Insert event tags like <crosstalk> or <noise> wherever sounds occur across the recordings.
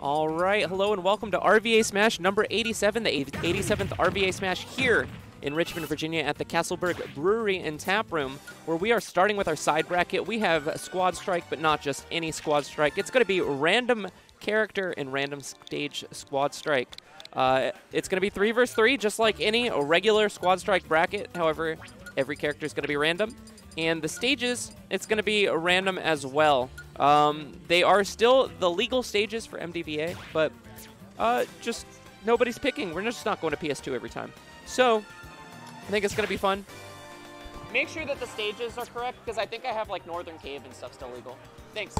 All right, hello and welcome to RVA Smash number 87, the 87th RVA Smash here in Richmond, Virginia at the Castleburg Brewery and Tap Room, where we are starting with our side bracket. We have Squad Strike, but not just any Squad Strike. It's going to be random character and random stage Squad Strike. Uh, it's going to be three versus three, just like any regular Squad Strike bracket. However, every character is going to be random. And the stages, it's going to be random as well. Um, they are still the legal stages for MDVA, but uh, just nobody's picking. We're just not going to PS2 every time. So I think it's going to be fun. Make sure that the stages are correct, because I think I have like Northern Cave and stuff still legal. Thanks.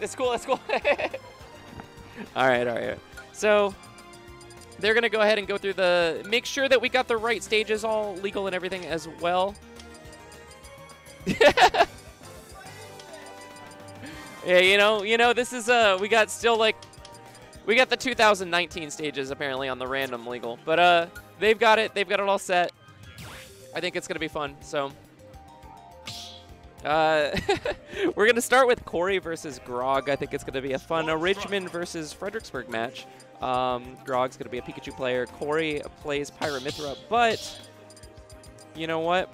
It's cool, it's cool. <laughs> all right, all right. So they're going to go ahead and go through the, make sure that we got the right stages all legal and everything as well. <laughs> yeah, you know, you know, this is, uh, we got still like, we got the 2019 stages apparently on the random legal, but uh, they've got it, they've got it all set. I think it's going to be fun, so. Uh, <laughs> we're going to start with Corey versus Grog. I think it's going to be a fun a Richmond versus Fredericksburg match. Um, Grog's going to be a Pikachu player. Corey plays Pyra/Mythra, but you know what?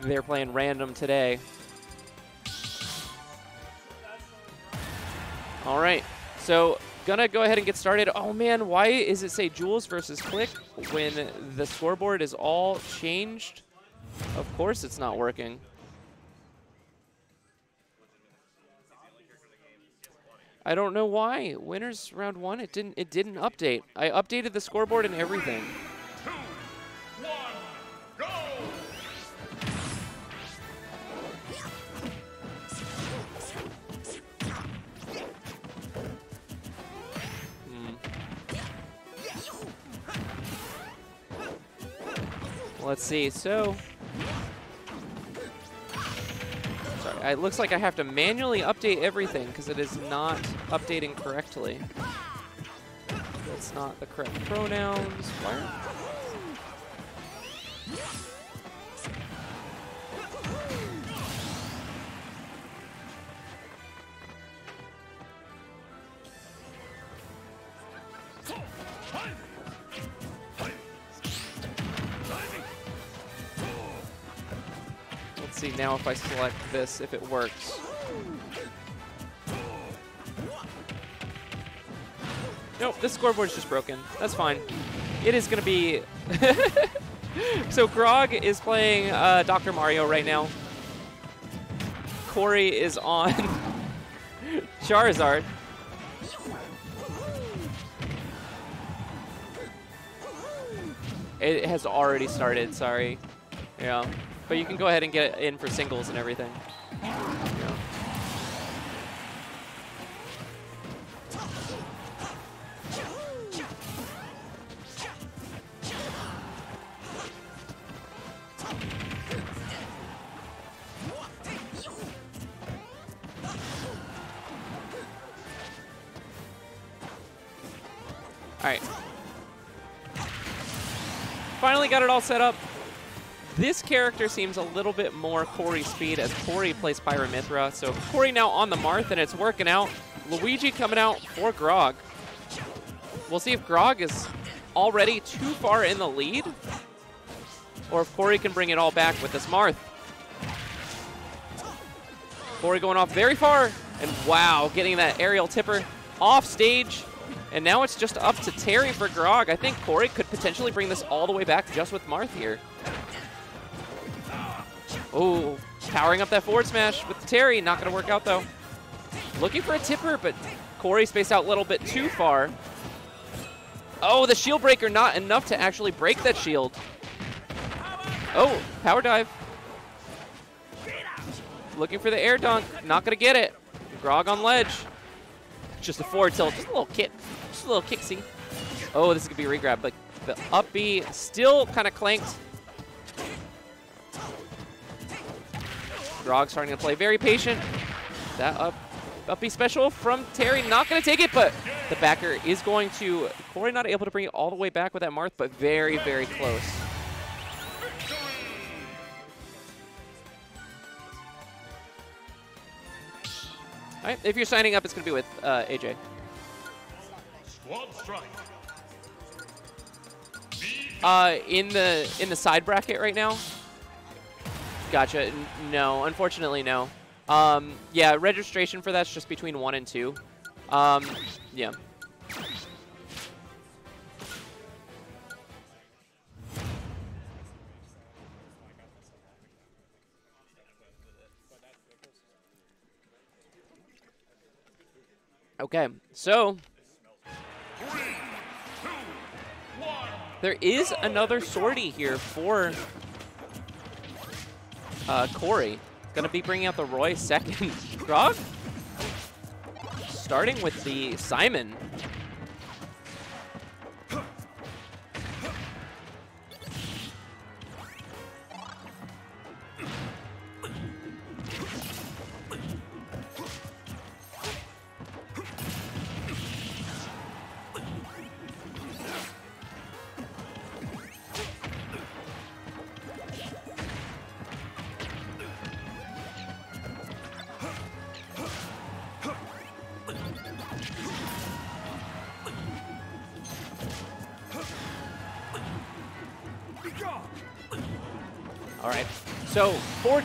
They're playing random today. All right, so gonna go ahead and get started. Oh man, why is it say Jules versus Click when the scoreboard is all changed? Of course it's not working. I don't know why. Winners round one, it didn't it didn't update. I updated the scoreboard and everything. Let's see. So, sorry, it looks like I have to manually update everything because it is not updating correctly. That's not the correct pronouns. Why? See now if I select this, if it works. Nope, this scoreboard's just broken. That's fine. It is going to be... <laughs> so Grog is playing uh, Dr. Mario right now. Corey is on <laughs> Charizard. It has already started, sorry. Yeah. But you can go ahead and get in for singles and everything. All right. Finally got it all set up. This character seems a little bit more Corey speed as Corey plays Pyra/Mythra. So Corey now on the Marth and it's working out. Luigi coming out for Grog. We'll see if Grog is already too far in the lead or if Corey can bring it all back with this Marth. Corey going off very far and wow, getting that aerial tipper off stage. And now it's just up to Terry for Grog. I think Corey could potentially bring this all the way back just with Marth here. Oh, powering up that forward smash with Terry. Not going to work out, though. Looking for a tipper, but Corey spaced out a little bit too far. Oh, the shield breaker not enough to actually break that shield. Oh, power dive. Looking for the air dunk. Not going to get it. Grog on ledge. Just a forward tilt. Just a little kick. Just a little kicksy. Oh, this is going to be a regrab, but the up B still kind of clanked. Grog starting to play very patient. That up, up special from Terry. Not going to take it, but the backer is going to... Corey not able to bring it all the way back with that Marth, but very, very close. All right, if you're signing up, it's going to be with uh, AJ. Squad strike. Uh, in the in the side bracket right now. Gotcha. No, unfortunately, no. Um, yeah, registration for that's just between one and two. Um, yeah. Okay, so Three, two, one. there is another sortie here for uh, Corey. Gonna be bringing out the Roy second. <laughs> Grog? Starting with the Simon.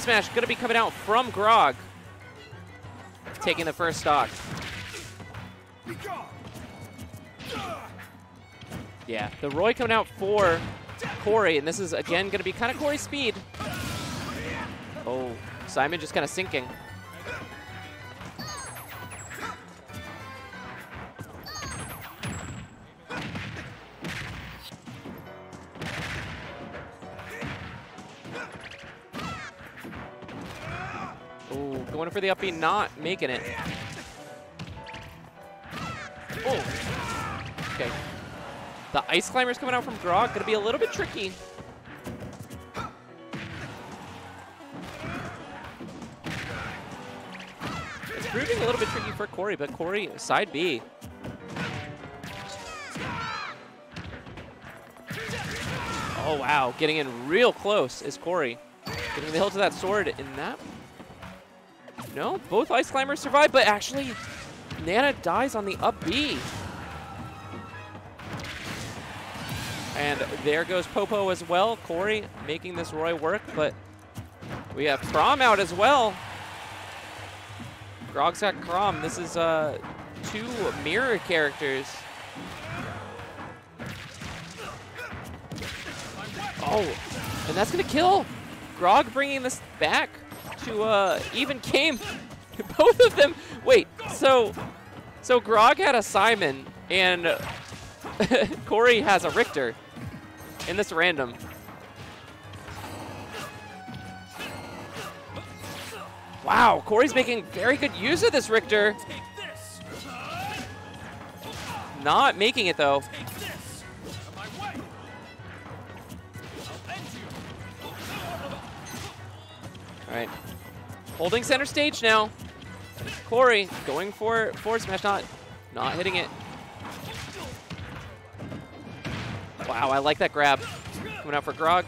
Smash going to be coming out from Grog. Taking the first stock. Yeah, the Roy coming out for Corey, and this is again going to be kind of Corey's speed. Oh, Simon just kind of sinking. For the up B, not making it. Oh. Okay. The ice climber's coming out from Grog. Gonna be a little bit tricky. It's proving a little bit tricky for Corey, but Corey, side B. Oh, wow. Getting in real close is Corey. Getting the hilt of that sword in that. No, both ice climbers survive, but actually, Nana dies on the up B. And there goes Popo as well. Corey making this Roy work, but we have Chrom out as well. Grog's got Chrom. This is uh, two mirror characters. Oh, and that's going to kill. Grog bringing this back to uh, even came. <laughs> Both of them. Wait, so so Grog had a Simon and <laughs> Corey has a Richter in this random. Wow, Corey's making very good use of this Richter. Not making it though. All right. Holding center stage now. Corey going for forward smash, not, not hitting it. Wow, I like that grab. Coming out for Grog.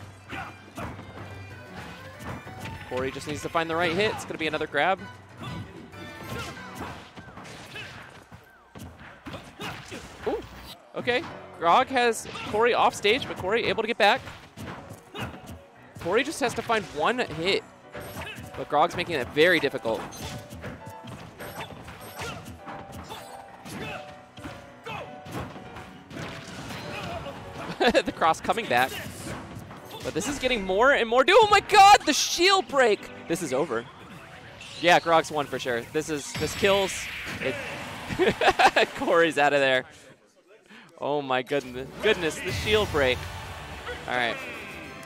Corey just needs to find the right hit. It's going to be another grab. Ooh, okay. Grog has Corey off stage, but Corey able to get back. Corey just has to find one hit. But Grog's making it very difficult. <laughs> the cross coming back. But this is getting more and more. Oh my god, the shield break! This is over. Yeah, Grog's won for sure. This is this kills. It <laughs> Corey's out of there. Oh my goodness. Goodness, the shield break. All right.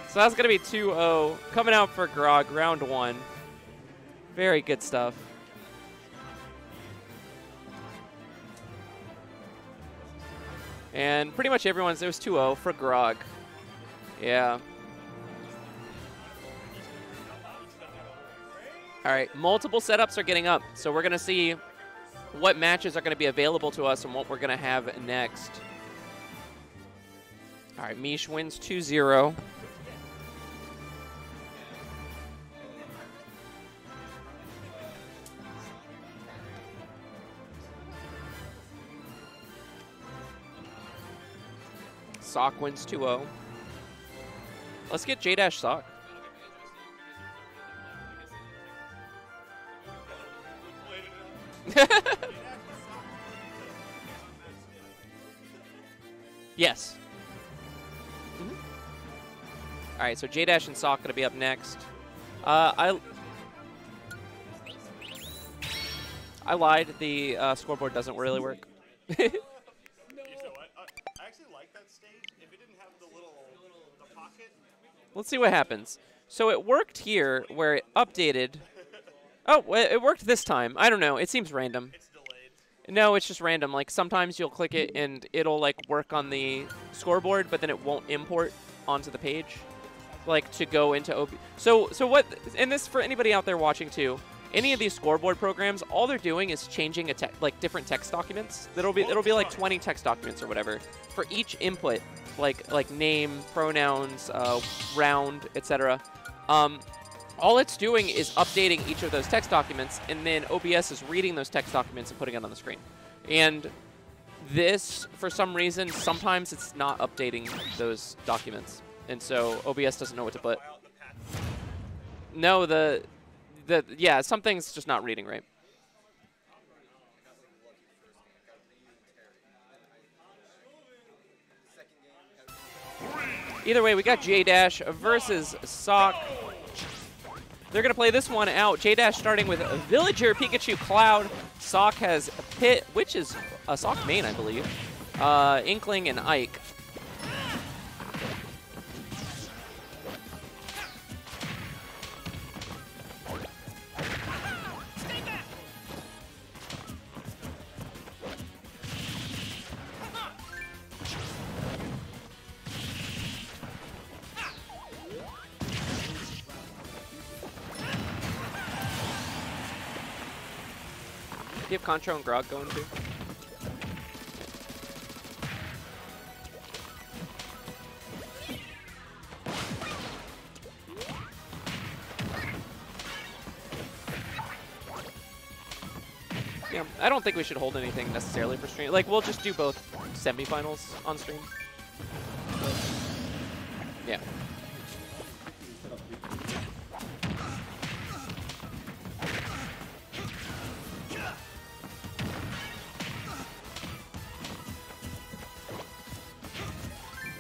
So that's going to be 2-0 coming out for Grog, round one. Very good stuff. And pretty much everyone's, it was 2-0 for Grog. Yeah. All right, multiple setups are getting up. So we're going to see what matches are going to be available to us and what we're going to have next. All right, Mish wins 2-0. Sock wins 2-0. Let's get J-Dash Sock. <laughs> yes. Mhm. All right, so J Dash and Sock gonna be up next. Uh, I I lied. The uh, scoreboard doesn't really work. <laughs> You know what? I, I actually like that stage. If it didn't have the little the pocket, Let's see what happens. So it worked here where it updated. Oh, it worked this time. I don't know. It seems random. it's delayed. No, it's just random. Like sometimes you'll click it and it'll like work on the scoreboard, but then it won't import onto the page, like to go into OB. So so what? And this for anybody out there watching too. Any of these scoreboard programs, all they're doing is changing a te- like different text documents. It'll be it'll be like 20 text documents or whatever for each input, like like name, pronouns, uh, round, etc. Um, all it's doing is updating each of those text documents, and then OBS is reading those text documents and putting it on the screen. And this, for some reason, sometimes it's not updating those documents, and so OBS doesn't know what to put. No, the, the yeah, something's just not reading right. Either way, we got J Dash versus Sock. They're going to play this one out. J Dash starting with Villager, Pikachu, Cloud. Sock has Pit, which is a Sock main, I believe. Uh, Inkling and Ike. Contra and Grog going too? Yeah, I don't think we should hold anything necessarily for stream. Like, we'll just do both semifinals on stream. Yeah.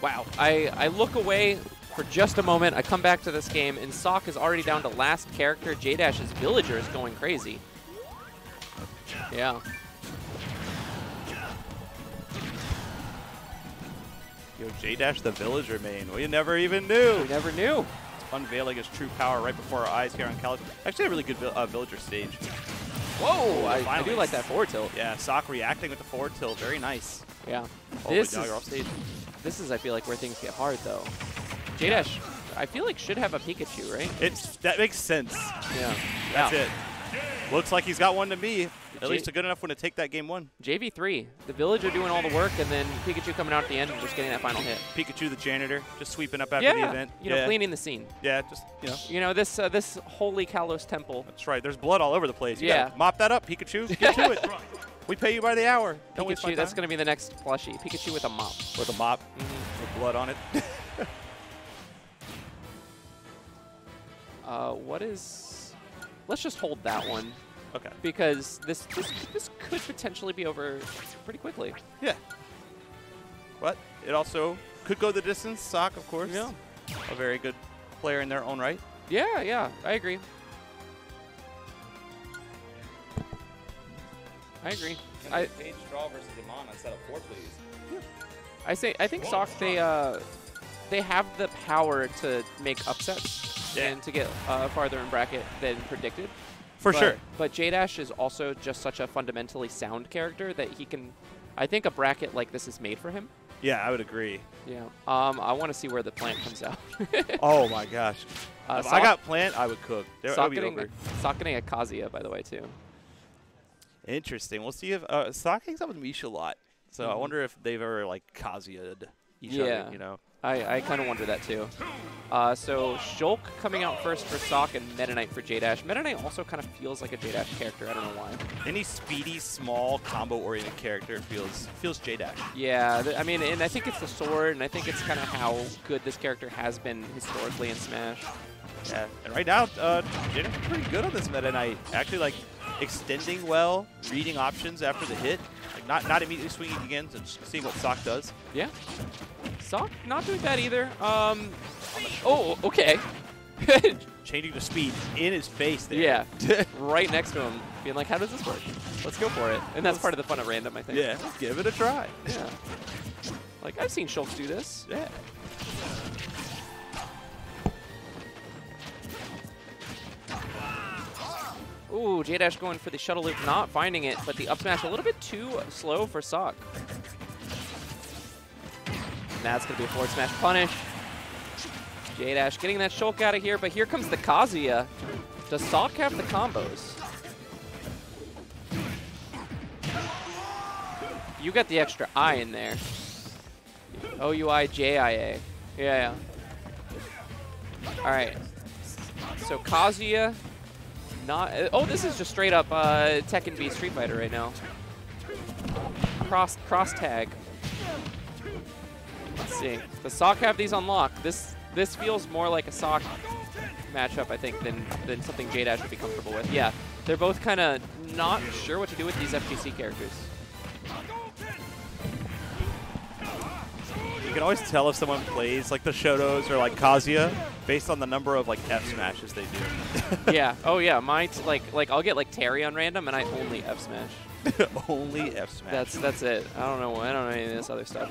Wow. I, I look away for just a moment. I come back to this game, and Sock is already down to last character. J-Dash's villager is going crazy. Yeah. Yo, J Dash the villager main. We never even knew. We never knew. Unveiling his true power right before our eyes here on Kalos. Actually, a really good uh, villager stage. Whoa! I, I do like that forward tilt. Yeah, Sock reacting with the forward tilt. Very nice. Yeah. Oh, This is, this is, I feel like, where things get hard, though. J-Dash, I feel like, should have a Pikachu, right? It's that makes sense. Yeah. That's it. Looks like he's got one to me. At J- least a good enough one to take that game one. JV3, the villager doing all the work, and then Pikachu coming out at the end and just getting that final hit. Pikachu the janitor, just sweeping up after yeah, the event. you know, yeah. cleaning the scene. Yeah, just you know. You know, this uh, this holy Kalos temple. That's right. There's blood all over the place. You Yeah. mop that up, Pikachu. Get to it. <laughs> We pay you by the hour. Don't Pikachu, that's going to be the next plushie. Pikachu with a mop. with a mop Mhm. with blood on it. <laughs> Uh, what is? Let's just hold that one okay. because this this this could potentially be over pretty quickly. Yeah. But it also could go the distance. Sock, of course. Yeah. A very good player in their own right. Yeah, yeah, I agree. I agree. I Page draw versus Iman on setup four, please. I say I think Sock they uh they have the power to make upsets Yeah. and to get uh, farther in bracket than predicted. For But- sure. But J Dash is also just such a fundamentally sound character that he can. I think a bracket like this is made for him. Yeah, I would agree. Yeah. Um, I want to see where the plant comes out. <laughs> oh my gosh. uh, if I got plant, I would cook. There, it Sock would be getting, over. Sock getting a Kazuya, by the way, too. Interesting. We'll see if uh, Sock hangs out with Misha a lot. So I Mhm. wonder if they've ever like Kazuya-ed. each Yeah. other. You know. I, I kind of wonder that too. Uh, so Shulk coming out first for Sock and Meta Knight for J Dash. Meta Knight also kind of feels like a J Dash character. I don't know why. Any speedy, small, combo-oriented character feels feels J Dash. Yeah, th- I mean, and I think it's the sword, and I think it's kind of how good this character has been historically in Smash. Yeah. And right now, uh, is pretty good on this Meta Knight. Actually, like extending well, reading options after the hit, not not immediately swinging again, so just seeing what Sock does. Yeah. Sock not doing bad either. Um. Oh, okay. <laughs> Changing the speed in his face there. yeah. <laughs> right next to him, being like, "How does this work? Let's go for it." And that's part of the fun at random, I think. yeah. Give it a try. Yeah. Like I've seen Schultz do this. Yeah. Ooh, J Dash going for the shuttle loop, not finding it, but the up smash a little bit too slow for Sock. That's gonna be a forward smash punish. J Dash getting that Shulk out of here, but here comes the Kazuya. Does Sock have the combos? You got the extra I in there. O U I J I A. Yeah, yeah. All right. So Kazuya, not. uh, Oh, this is just straight up uh, Tekken v Street Fighter right now. Cross cross tag. Let's see. The Sock have these unlocked? This this feels more like a Sock matchup, I think, than than something J Dash would be comfortable with. Yeah, they're both kind of not sure what to do with these FGC characters. You can always tell if someone plays like the Shotos or like Kazuya based on the number of like F smashes they do. <laughs> yeah. Oh yeah. My t- like like I'll get like Terry on random, and I only F smash. <laughs> Only F smash. That's that's it. I don't know. I don't know any of this other stuff.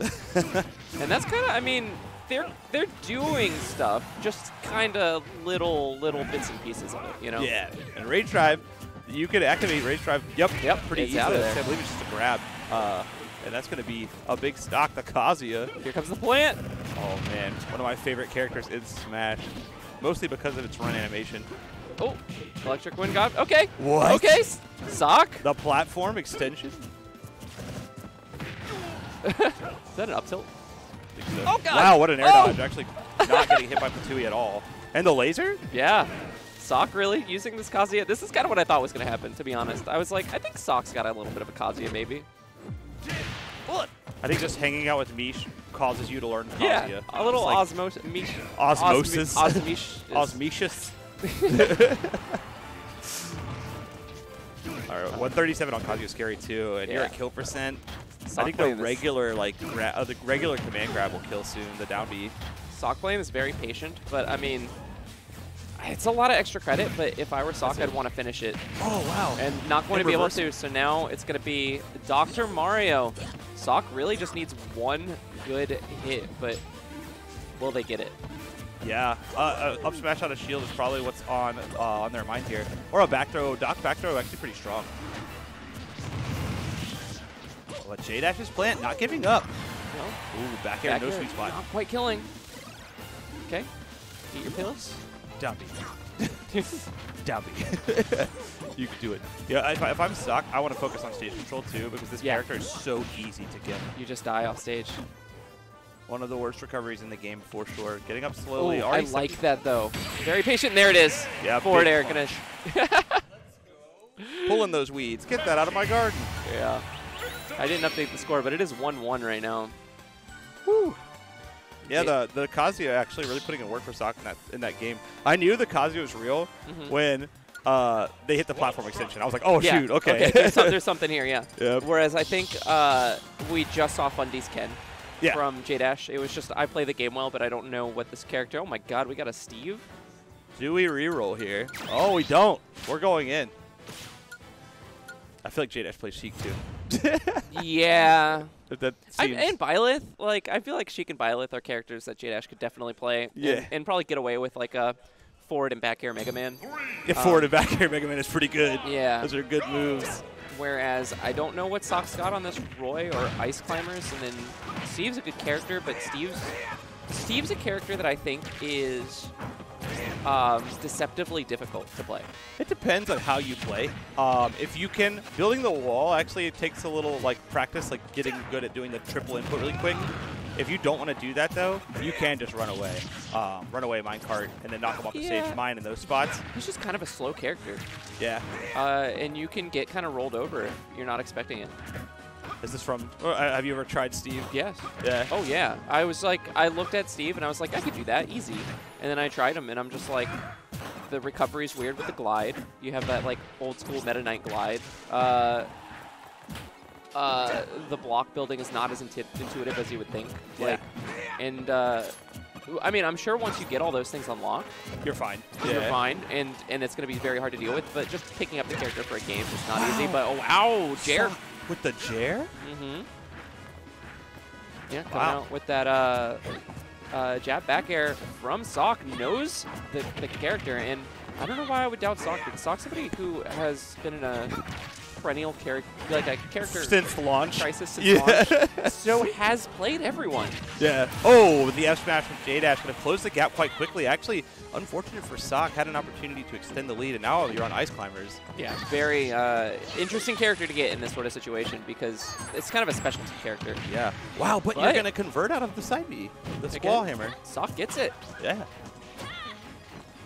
<laughs> and that's kind of. I mean, they're they're doing stuff, just kind of little little bits and pieces of it. You know. Yeah, and Rage Drive, you could activate Rage Drive. Yep, Yep, pretty easily. out of there. I believe it's just a grab, uh, and that's going to be a big stock. The Kazuya. Here comes the plant. Oh man, one of my favorite characters in Smash, mostly because of its run animation. Oh, electric wind god. Okay. What? Okay. Sock. The platform extension. <laughs> Is that an up tilt? Oh God. Wow, what an air Oh! dodge! Actually, not getting hit by Ptooie at all. And the laser? Yeah. Sock really using this Kazuya. This is kind of what I thought was going to happen, to be honest. I was like, I think Sock's got a little bit of a Kazuya, maybe. I think just hanging out with Mish causes you to learn Kazuya. Yeah, a little like osmosis. Mish, Osmosis. <laughs> Osmish. <laughs> All right, 137 on Kazuya is scary too, and you're at kill percent. I think the regular like gra- uh, the regular command grab will kill soon. The down B. Sock playing is very patient, but I mean, it's a lot of extra credit. But if I were Sock, I'd want to finish it, Oh wow! and not going And to be able to. So now it's going to be Dr. Mario. Sock really just needs one good hit, but will they get it? yeah, uh, uh, up smash out of shield is probably what's on uh, on their mind here, or a back throw. Doc back throw actually pretty strong. But J Dash's plant not giving up. No, Ooh, back air, back no air, sweet spot. Not quite killing. Okay, eat your pills. Down <laughs> B. <laughs> you could do it. Yeah, if, I, if I'm stuck, I want to focus on stage control too because this Yeah. character is so easy to get. You just die off stage. One of the worst recoveries in the game for sure. Getting up Oh, slowly. I already like that though. Very patient. There it is. Yeah, Forward air <laughs> pulling those weeds. Get that out of my garden. yeah. I didn't update the score, but it is 1-1 right now. Yeah, the the Kazuya actually really putting in work for Sock in that in that game. I knew the Kazuya was real Mhm. when uh, they hit the platform extension. I was like, oh yeah. shoot, okay. there's, some, there's <laughs> something here, yeah. Yep. Whereas I think uh, we just saw Fundy's Ken Yeah. from J Dash. It was just I play the game well, but I don't know what this character. Oh my God, we got a Steve. Do we reroll here? Oh, we don't. We're going in. I feel like J-Dash plays Sheik too. <laughs> yeah. That- that I, and Byleth, like I feel like Sheik and Byleth are characters that J Dash could definitely play. and- Yeah. And, probably get away with like a forward and back air Mega Man. Get forward and back air Mega Man is pretty good. um, Yeah. Those are good moves. Whereas I don't know what Sock's got on this Roy or Ice Climbers, and then Steve's a good character, but Steve's Steve's a character that I think is um, deceptively difficult to play. It depends on how you play. Um, if you can, building the wall actually it takes a little like practice, like getting good at doing the triple input really quick. If you don't want to do that though, you can just run away, um, run away minecart, and then knock him off the stage mine in those spots. He's just kind of a slow character, Yeah. uh, and you can get kind of rolled over if you're not expecting it. Is this from? or, uh, have you ever tried Steve? Yes. Yeah. Oh yeah. I was like, I looked at Steve and I was like, I could do that easy. And then I tried him, and I'm just like, the recovery is weird with the glide. You have that like old school Meta Knight glide. Uh, uh, the block building is not as inti- intuitive as you would think. Yeah. Like, and uh, I mean, I'm sure once you get all those things unlocked, You're fine. you're fine, and and it's going to be very hard to deal with. But just picking up the character for a game is not easy. But oh, ow, Jair. With the Jair? Mm-hmm. Yeah, coming Wow. out with that uh, uh, jab back air from Sock knows the, the character, and I don't know why I would doubt Sock because Sock's somebody who has been in a perennial character, like a character Since launch. crisis since Yeah. launch, <laughs> so has played everyone. Yeah. Oh, the F smash from J Dash going to close the gap quite quickly. Actually, unfortunate for Sock, had an opportunity to extend the lead, and now you're on Ice Climbers. Yeah, very uh, interesting character to get in this sort of situation because it's kind of a specialty character. Yeah. Wow, but, you're going to convert out of the side B, the Squall Hammer. Sock gets it. Yeah.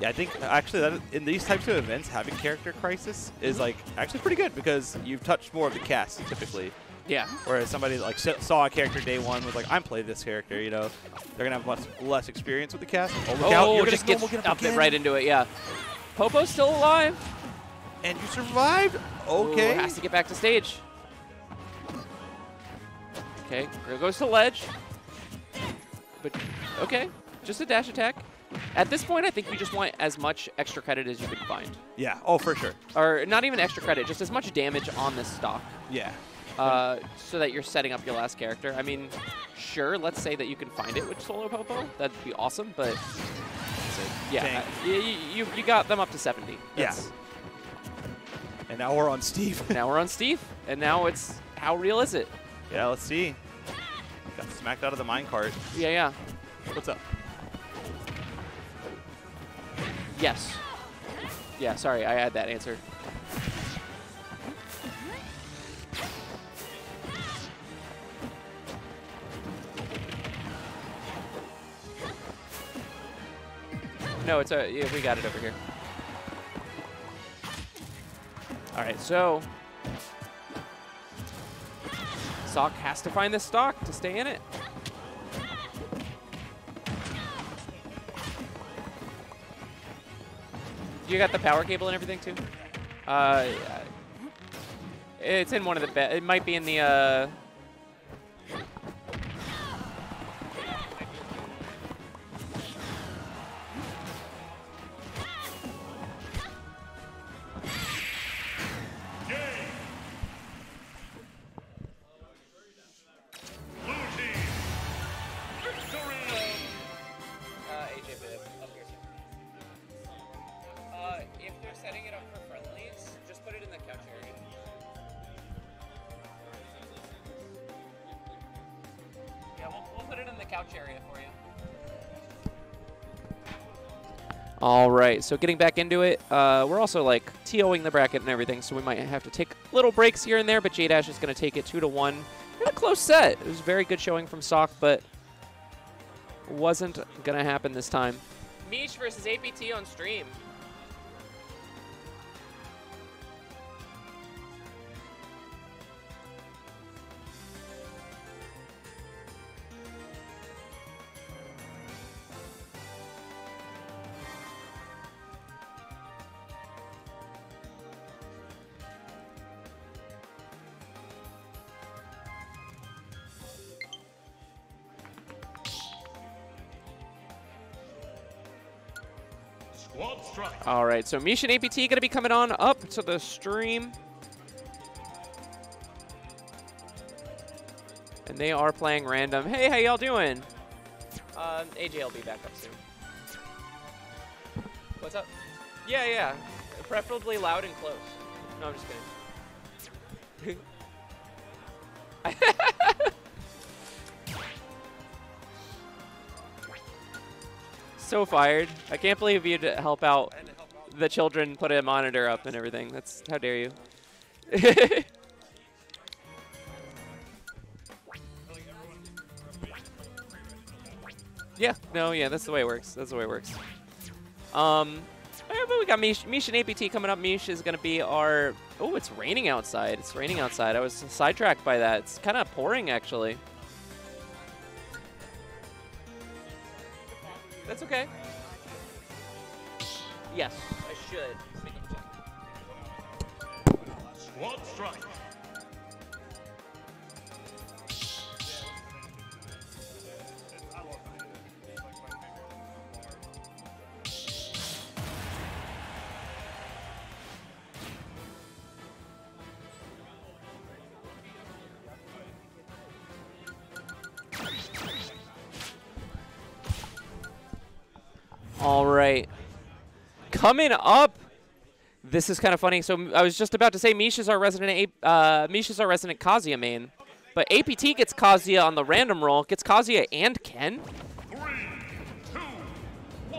Yeah, I think actually that in these types of events, having character crisis is like actually pretty good because you've touched more of the cast typically. Yeah. Whereas somebody like saw a character day one was like, I'm playing this character, you know, they're gonna have much less experience with the cast. Oh, look Oh, out! You're just gets get up it right into it. Yeah. Popo's still alive. and you survived. Ooh, Okay. has to get back to stage. Okay, Grill goes to ledge. But, okay, just a dash attack. At this point, I think you just want as much extra credit as you can find. yeah. Oh, for sure. Or not even extra credit, just as much damage on this stock. Yeah. Uh, so that you're setting up your last character. I mean, sure, let's say that you can find it with Solo Popo. That'd be awesome, but yeah, Dang. uh, y- y- you, you got them up to 70. Yeah. And now we're on Steve. <laughs> now we're on Steve, and now it's how real is it? yeah. Let's see. Got smacked out of the minecart. Yeah, yeah. What's up? Yes. Yeah, sorry, I had that answer. No, it's a yeah, we got it over here. All right, so Sock has to find this stock to stay in it. You got the power cable and everything too? Uh, it's in one of the It might be in the. Uh, so getting back into it, uh, we're also like TOing the bracket and everything, so we might have to take little breaks here and there. But J Dash is going to take it two to one in a close set. It was very good showing from Sock, but wasn't going to happen this time. Mish versus APT on stream. All right, so Mish and APT going to be coming on up to the stream. And they are playing random. Hey, how y'all doing? Um, AJ will be back up soon. What's up? Yeah, yeah. Preferably loud and close. No, I'm just kidding. <laughs> so fired. I can't believe you'd help out the children put a monitor up and everything. That's how dare you. <laughs> Yeah, no, yeah, that's the way it works. That's the way it works. Um, eh, but we got Mish, Mish and APT coming up. Mish is going to be our... Oh, it's raining outside. It's raining outside. I was sidetracked by that. It's kind of pouring, actually. That's okay. Yes, I should. Squad strike. Coming up, this is kind of funny. So I was just about to say Misha's our resident A- uh, Misha's our resident Kazuya main, but APT gets Kazuya on the random roll, gets Kazuya and Ken.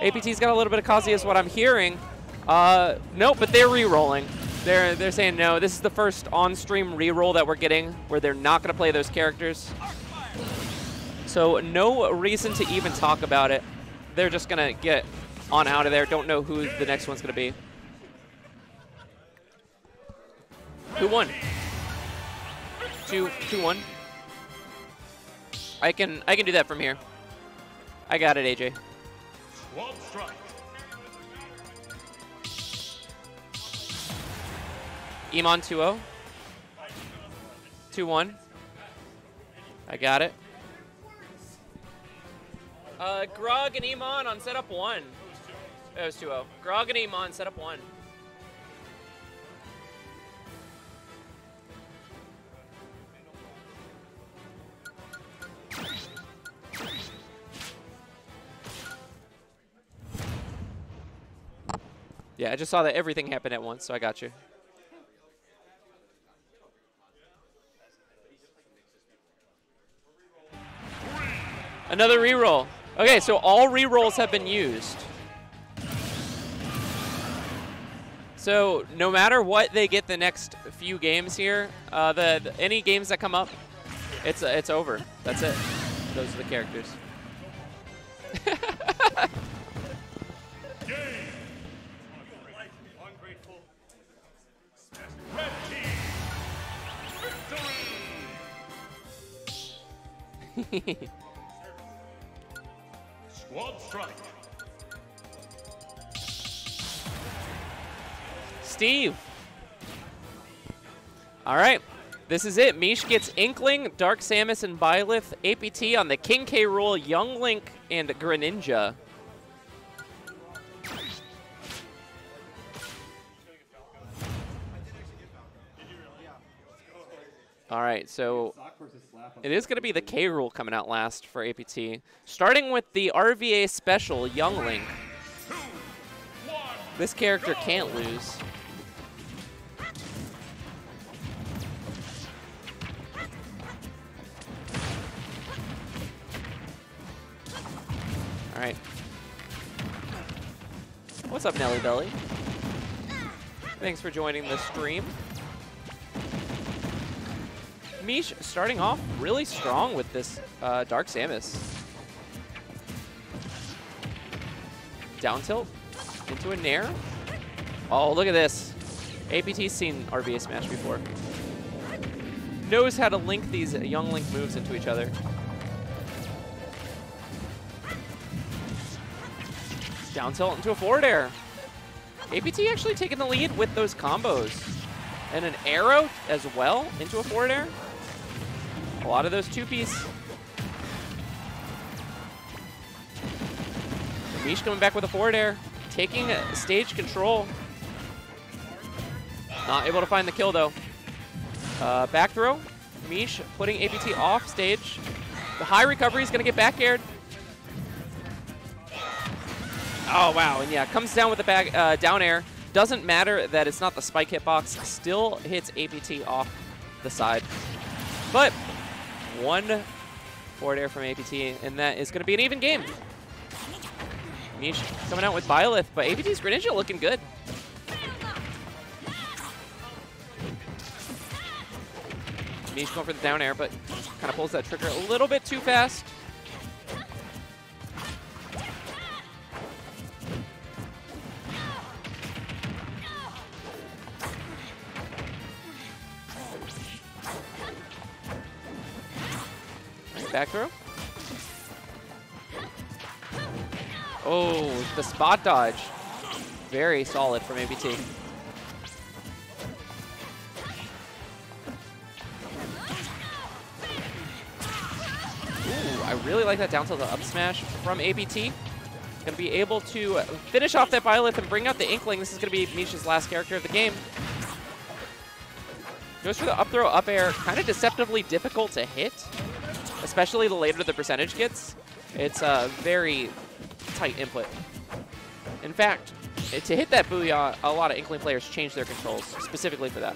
APT's got a little bit of Kazuya is what I'm hearing. Uh, no, but they're re-rolling. They're they're saying no. This is the first on-stream re-roll that we're getting where they're not going to play those characters. So no reason to even talk about it. They're just going to get on out of there. Don't know who the next one's going to be. Who won? Two, two, one. I can, I can do that from here. I got it, AJ. Iman 2-0. 2-1. I got it. Uh, Grog and Iman on setup 1. It was 2-0. Grog and Iman setup 1. Yeah, I just saw that everything happened at once, so I got you. Another reroll. Okay, so all rerolls have been used. So no matter what they get the next few games here, uh, the, the- any games that come up, it's it's over. That's it. Those are the characters. Ungrateful. Red team. Victory. Squad strike. Steve. All right. This is it. Mish gets Inkling, Dark Samus, and Byleth. APT on the King K. Rool, Young Link, and Greninja. All right, so it is going to be the K Rool coming out last for APT. Starting with the RVA special, Young Link. This character can't lose. All right. What's up, Nelly Belly? Thanks for joining the stream. Mish starting off really strong with this uh, Dark Samus. Down tilt into a Nair. Oh, look at this. APT's seen RVA Smash before. Knows how to link these Young Link moves into each other. Down tilt into a forward air. APT actually taking the lead with those combos. And an arrow as well into a forward air. A lot of those two-piece. Mish coming back with a forward air. Taking stage control. Not able to find the kill, though. Uh, back throw. Mish putting APT off stage. The high recovery is going to get back aired. Oh, wow. And yeah, comes down with the back uh, down air. Doesn't matter that it's not the spike hitbox. Still hits APT off the side. But one forward air from APT, and that is going to be an even game. Mish coming out with Byleth, but APT's Greninja looking good. Mish going for the down air, but kind of pulls that trigger a little bit too fast. Back throw. Oh, the spot dodge. Very solid from ABT. Ooh, I really like that down tilt up smash from ABT. Gonna be able to finish off that Byleth and bring out the Inkling. This is gonna be Misha's last character of the game. Goes for the up throw, up air. Kind of deceptively difficult to hit, especially the later the percentage gets. It's a very tight input. In fact, to hit that Booyah, uh, a lot of Inkling players change their controls specifically for that.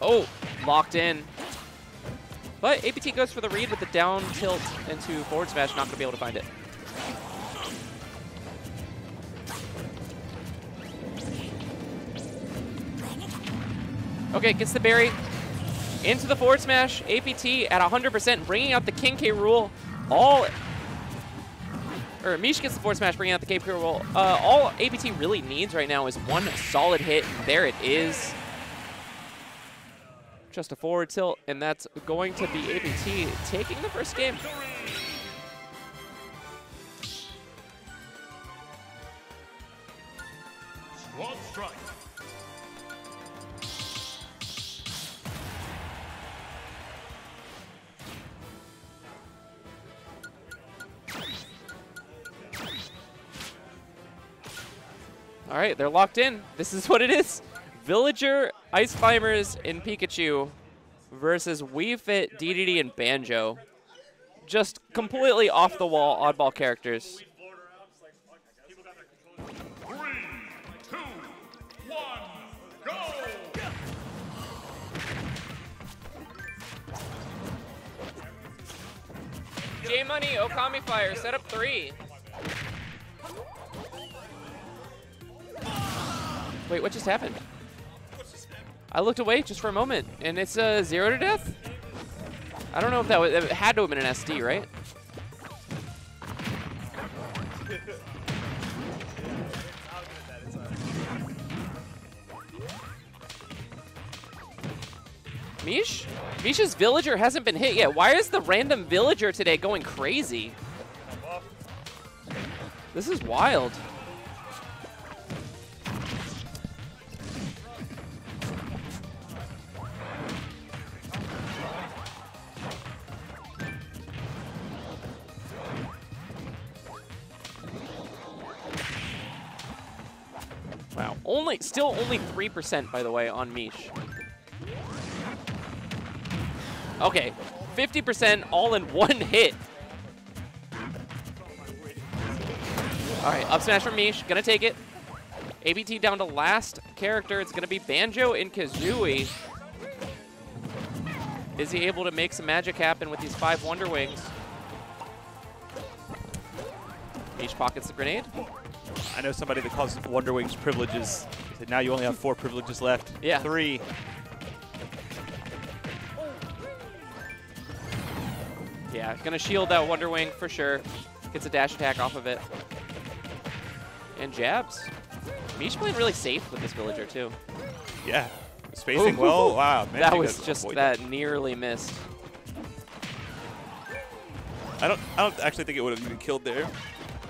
Oh, locked in. But APT goes for the read with the down tilt into forward smash, not going to be able to find it. Okay, gets the bury into the forward smash. APT at 100%, bringing out the King K. Rool. All, or Mish gets the forward smash, bringing out the K Rool. Uh, all APT really needs right now is one solid hit. There it is. Just a forward tilt, and that's going to be APT taking the first game. Strike. All right, they're locked in. This is what it is. Villager, Ice Climbers, and Pikachu versus Wii Fit, DDD, and Banjo. Just completely off the wall oddball characters. J Money, Okami Fire, set up three. Wait, what just happened? I looked away just for a moment, and it's a uh, zero to death. I don't know if that was, it had to have been an SD, right? Mish? Mish's villager hasn't been hit yet. Why is the random villager today going crazy? This is wild. Only, still only 3% by the way on Mish. Okay, 50% all in one hit. All right, up smash from Mish, gonna take it. ABT down to last character. It's gonna be Banjo and Kazooie. Is he able to make some magic happen with these five Wonder Wings? Mish pockets the grenade. I know somebody that calls Wonder Wings privileges. Now you only have four privileges left. Yeah. Three. Yeah, gonna shield that Wonder Wing for sure. Gets a dash attack off of it. And jabs. Mish playing really safe with this villager too. Yeah. Spacing Ooh. well. Wow. that was just that nearly missed. I don't. I don't actually think it would have been killed there.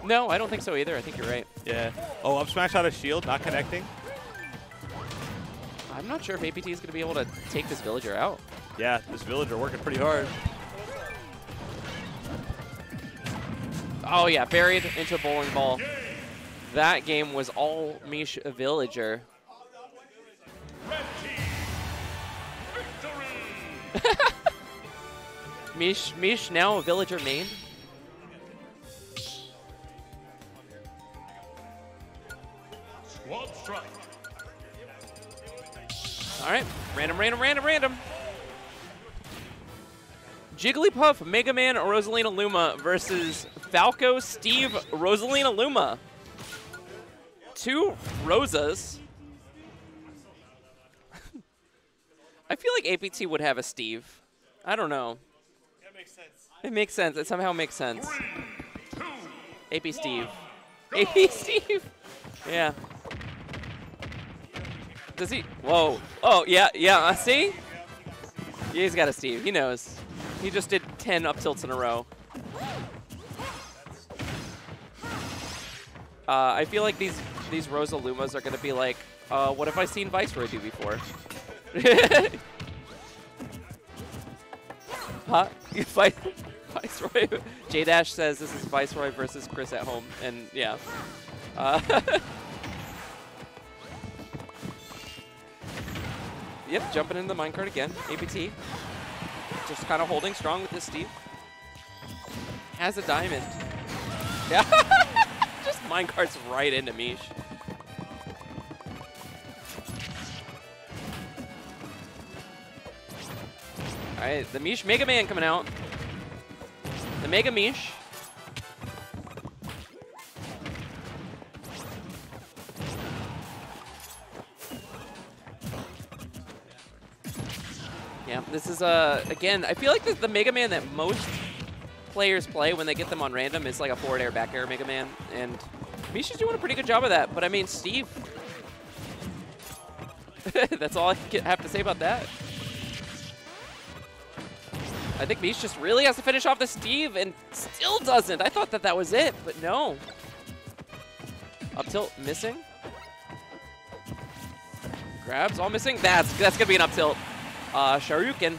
No, I don't think so either. I think you're right. Yeah. Oh, up smash out of shield, not connecting. I'm not sure if APT is gonna be able to take this villager out. Yeah, this villager working pretty hard. Oh yeah, buried into a bowling ball. That game was all Mish villager. Red team, victory! <laughs> Mish, Mish now a villager main. Squad strike. All right, random, random, random, random. Jigglypuff, Mega Man, Rosalina Luma versus Falco, Steve, Rosalina Luma. Two Rosas. <laughs> I feel like APT would have a Steve. I don't know. That makes sense. It makes sense. It somehow makes sense. Three, two, AP Steve. AP <laughs> Steve. Yeah. Whoa. Oh, yeah, yeah. Uh, see? Yeah, he's got a Steve. He knows. He just did 10 up tilts in a row. Uh, I feel like these these Rosalumas are going to be like, uh, what have I seen Viceroy do before? <laughs> huh? <laughs> Vi- Viceroy. J Dash says this is Viceroy versus Chris at home, and yeah. Uh, <laughs> yep, jumping into the minecart again. APT. Just kind of holding strong with this Steve. Has a diamond. Yeah. <laughs> Just minecarts right into Mish. Alright, the Mish Mega Man coming out. The Mega Mish. Yeah, this is, uh, again, I feel like the, the Mega Man that most players play when they get them on random is like a forward air, back air Mega Man, and Mish is doing a pretty good job of that, but I mean, Steve, <laughs> that's all I have to say about that. I think Mish just really has to finish off the Steve and still doesn't. I thought that that was it, but no. Up tilt missing. Grabs all missing. That's that's gonna be an up tilt. Uh, Sharukin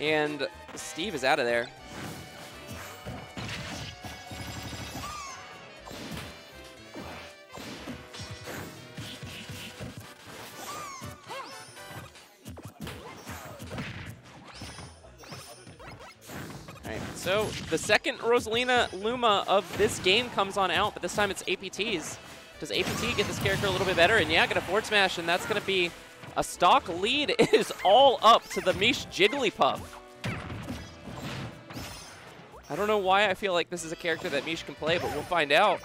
and Steve is out of there. So the second Rosalina Luma of this game comes on out, but this time it's APTs. Does APT get this character a little bit better? And yeah, gonna forward smash, and that's gonna be a stock lead. <laughs> is all up to the Mish Jigglypuff. I don't know why I feel like this is a character that Mish can play, but we'll find out.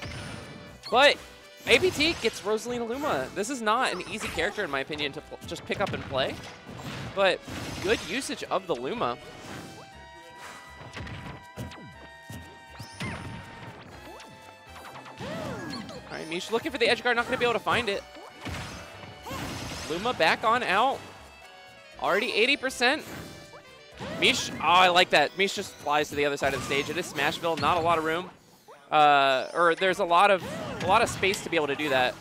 But APT gets Rosalina Luma. This is not an easy character, in my opinion, to just pick up and play. But good usage of the Luma. All right, Mish looking for the edge guard, not going to be able to find it. Luma back on out. Already 80%. Mish, oh, I like that. Mish just flies to the other side of the stage. It is Smashville, not a lot of room. Uh, or there's a lot of a lot of space to be able to do that.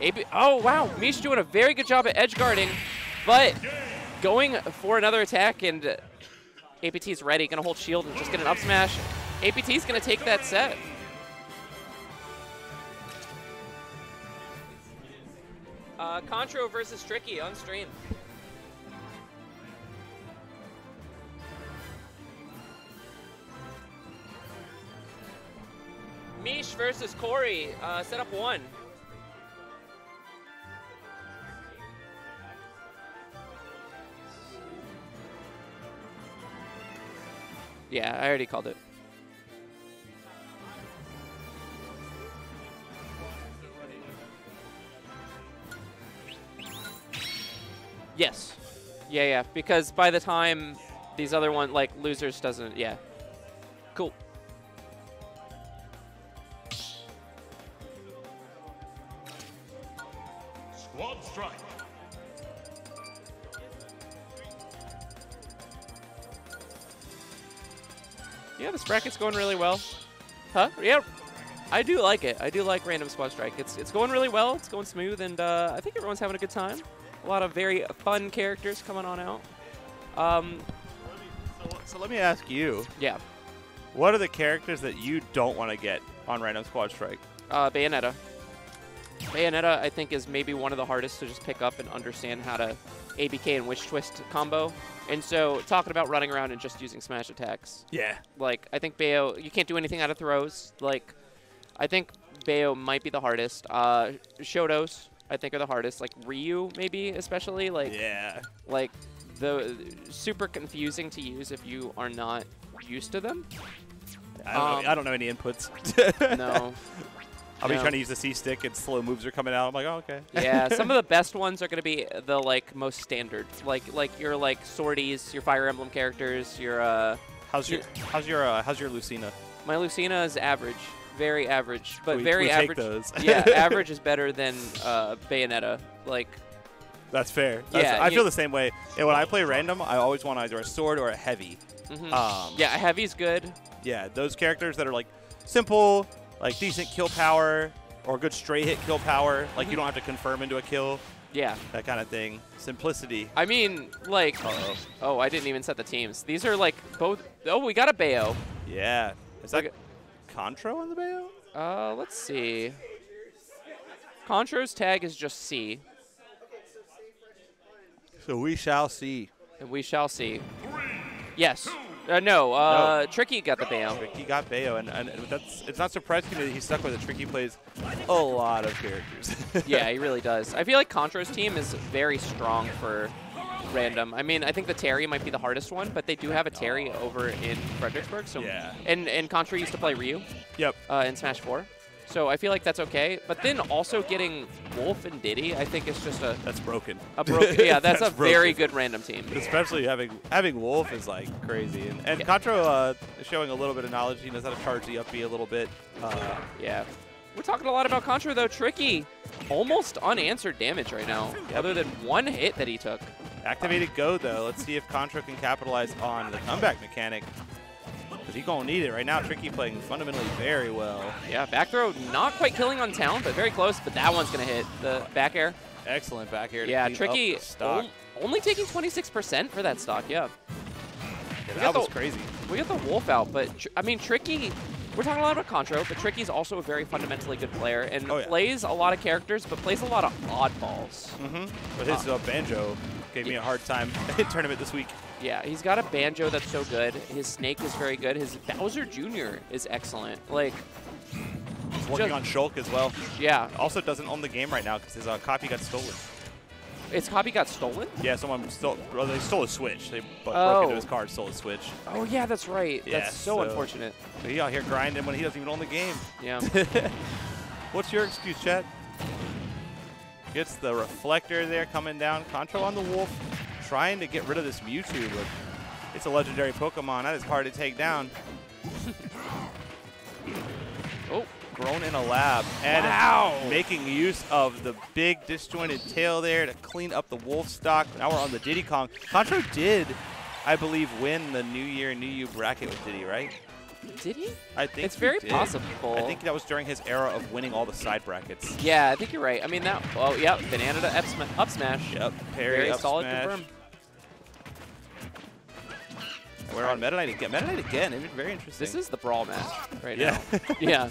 AB, oh, wow. Mish doing a very good job at edge guarding, but going for another attack, and APT's ready. Going to hold shield and just get an up smash. APT's going to take that set. Uh, Contro versus Tricky on stream. Mish versus Corey. Uh, set up one. Yeah, I already called it. Yes. Yeah, yeah. Because by the time these other one like losers doesn't. Yeah. Cool. Squad strike. Yeah, this bracket's going really well. Huh? Yeah. I do like it. I do like random squad strike. It's it's going really well. It's going smooth, and uh, I think everyone's having a good time. A lot of very fun characters coming on out. Um, So, so let me ask you, yeah. what are the characters that you don't want to get on Random Squad Strike? Uh, Bayonetta. Bayonetta, I think, is maybe one of the hardest to just pick up and understand how to ABK and Witch Twist combo. And so, talking about running around and just using smash attacks, Yeah. like I think Bayo, you can't do anything out of throws. Like, I think Bayo might be the hardest. Uh, Shotos, I think, are the hardest. Like Ryu, maybe especially. Like, Yeah. like the super confusing to use if you are not used to them. I don't, Um, know, I don't know any inputs. No. <laughs> I'll be no. trying to use the C stick and slow moves are coming out. I'm like, oh, okay. yeah, some of <laughs> the best ones are going to be the like most standard, like like your like swordies, your Fire Emblem characters, your uh, How's your how's your uh, how's your Lucina? My Lucina is average, very average, but We- very we take average. those. yeah, <laughs> average is better than uh, Bayonetta. Like, That's fair. That's- Yeah, I feel the same way. And when I play random, I always want either a sword or a heavy. mhm. Um, yeah, heavy's good. Yeah, those characters that are like simple, like decent kill power, or good straight hit kill power. Like Mm-hmm. you don't have to confirm into a kill, Yeah, that kind of thing. Simplicity. I mean, like, Uh-oh. oh, I didn't even set the teams. These are like both. Oh, we got a Bayo. Yeah. Is that Contro on the Bayo? Uh, let's see. Contro's tag is just C, So we shall see. and we shall see. Yes. Uh, no, uh, Tricky got the Bayo. Tricky got Bayo, and, and that's it's not surprising that he's stuck with it. Tricky plays a lot of characters. yeah, <laughs> he really does. I feel like Contro's team is very strong for random. I mean, I think the Terry might be the hardest one, but they do have a Terry over in Fredericksburg. So Yeah. and and Contra used to play Ryu yep. uh, in Smash 4. So I feel like that's okay. But then also getting Wolf and Diddy, I think it's just a That's broken. a broken. yeah, <laughs> that's, a very good random team. Especially having having Wolf is like crazy, and, and Yeah. Contro uh, is showing a little bit of knowledge. He knows how to charge the up B a little bit. Uh, Yeah. We're talking a lot about Contra though. Tricky, almost unanswered damage right now, other than one hit that he took. Activated Go though. Let's see if Contra can capitalize on the comeback mechanic. Because he's gonna need it right now. Tricky playing fundamentally very well. Yeah, back throw not quite killing on town, but very close. But that one's gonna hit the back air. Excellent back air. Yeah, Tricky only taking 26% for that stock. Yeah, Yeah, that was the- crazy. we got the wolf out, but I mean Tricky. We're talking a lot about Contro, but Tricky's also a very fundamentally good player and Oh, yeah. plays a lot of characters, but plays a lot of oddballs. Mm-hmm. But his uh, banjo gave me a hard time <laughs> in tournament this week. Yeah, he's got a banjo that's so good. His snake is very good. His Bowser Jr. is excellent. Like, He's working Just- on Shulk as well. yeah, Also doesn't own the game right now because his uh, copy got stolen. its copy got stolen. Yeah, someone stole. Well, they stole a Switch. They bu- broke Oh. into his car, stole a Switch. Oh yeah, that's right. Yeah, that's so, so- unfortunate. He out here grinding when he doesn't even own the game. Yeah. <laughs> What's your excuse, Chet? Gets the reflector there coming down. Control on the wolf, trying to get rid of this Mewtwo, but it's a legendary Pokemon. That is hard to take down. <laughs> oh, Grown in a lab and Wow. making use of the big disjointed tail there to clean up the wolf stock. Now we're on the Diddy Kong. Contra did, I believe, win the New Year New You bracket with Diddy, right? Did he? I think It's very did. possible. I think that was during his era of winning all the side brackets. Yeah, I think you're right. I mean that. Oh yeah, banana to up, sma- up smash. Yep, parry, Very up solid smash. confirm. And we're on Meta Knight again. Meta Knight again. It's very interesting. This is the brawl match right Yeah. now. <laughs> yeah,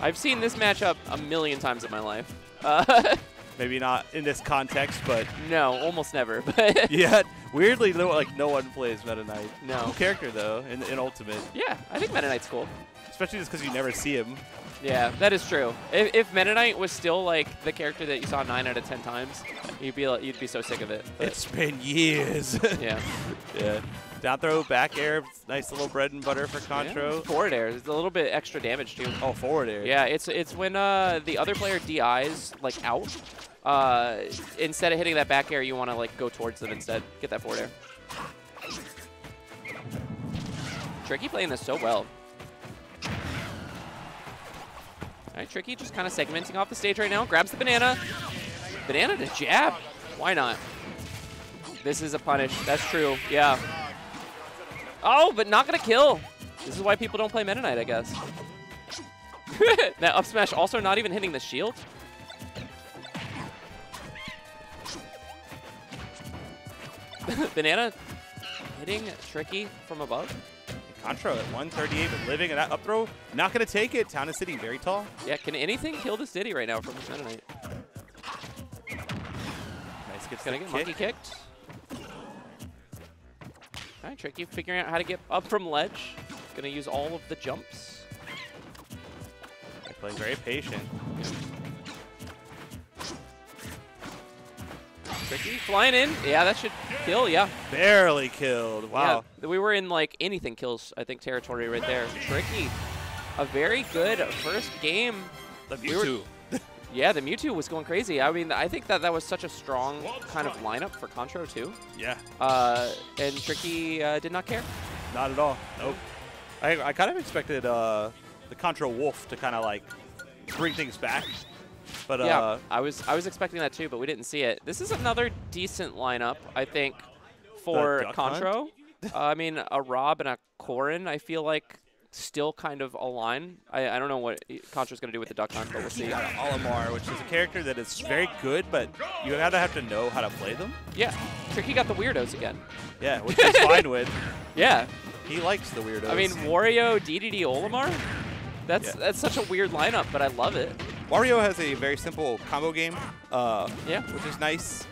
I've seen this matchup a million times in my life. Uh, maybe not in this context, but <laughs> no, almost never. But <laughs> yeah, weirdly, no, like no one plays Meta Knight. No. Cool character though in, in Ultimate, yeah, I think Meta Knight's cool. especially just because you never see him. Yeah, that is true. If, if Meta Knight was still like the character that you saw nine out of ten times, you'd be like, you'd be so sick of it. But, It's been years. <laughs> yeah. yeah. Down throw, back air, nice little bread and butter for Contro. Yeah, Forward air. It's a little bit extra damage too. Oh, forward air. Yeah, it's it's when uh, the other player DIs like out. Uh, instead of hitting that back air, you want to like go towards them instead. Get that forward air. Tricky playing this so well. All right, Tricky just kind of segmenting off the stage right now. Grabs the banana. Banana to jab. Why not? This is a punish. That's true. Yeah. Oh, but not gonna kill. This is why people don't play Meta I guess. <laughs> that up smash also not even hitting the shield. <laughs> Banana hitting tricky from above. Contra at 138, but living in that up throw, not gonna take it. Town and City, very tall. Yeah, can anything kill the city right now from the Knight? Nice, gets Gonna get kick. monkey kicked. All right, Tricky figuring out how to get up from ledge. Gonna use all of the jumps. They're playing very patient. Tricky flying in. Yeah, that should kill. Yeah. Barely killed. Wow. Yeah, we were in like anything kills, I think, territory right there. Tricky. A very good first game. The We were- Mewtwo. <laughs> Yeah, the Mewtwo was going crazy. I mean, I think that that was such a strong kind of lineup for Contro too. Yeah, Uh, and Tricky uh, did not care. not at all. Nope. I, I kind of expected uh, the Contro Wolf to kind of like bring things back, but yeah, uh, I was I was expecting that too, but we didn't see it. This is another decent lineup, I think, for Contro. uh, I mean, a Rob and a Corrin, I feel like still kind of align. I, I don't know what Contra's going to do with the Duck Hunt, but we'll see. got Olimar, which is a character that is very good, but you gotta have to know how to play them. Yeah, Tricky got the weirdos again. Yeah, which is fine with. <laughs> Yeah, He likes the weirdos. I mean Wario, DDD, Olimar. That's Yeah. that's such a weird lineup, but I love it. Wario has a very simple combo game, uh, Yeah. which is nice.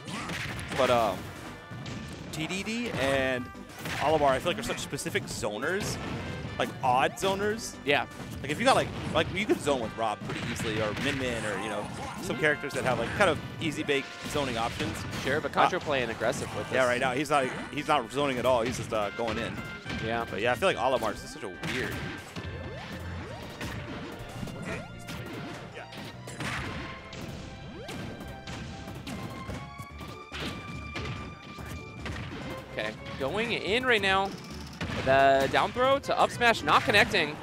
But um, DDD and Olimar, I feel like are such specific zoners, like odd zoners. Yeah, Like if you got like like you could zone with Rob pretty easily, or Min Min, or you know some characters that have like kind of easy bake zoning options. sure, but Contra playing aggressive with this. Yeah, right now he's not he's not zoning at all. He's just uh, going in. Yeah. But yeah, I feel like Olimar is such a weird. Okay, going in right now. The down throw to up smash, not connecting.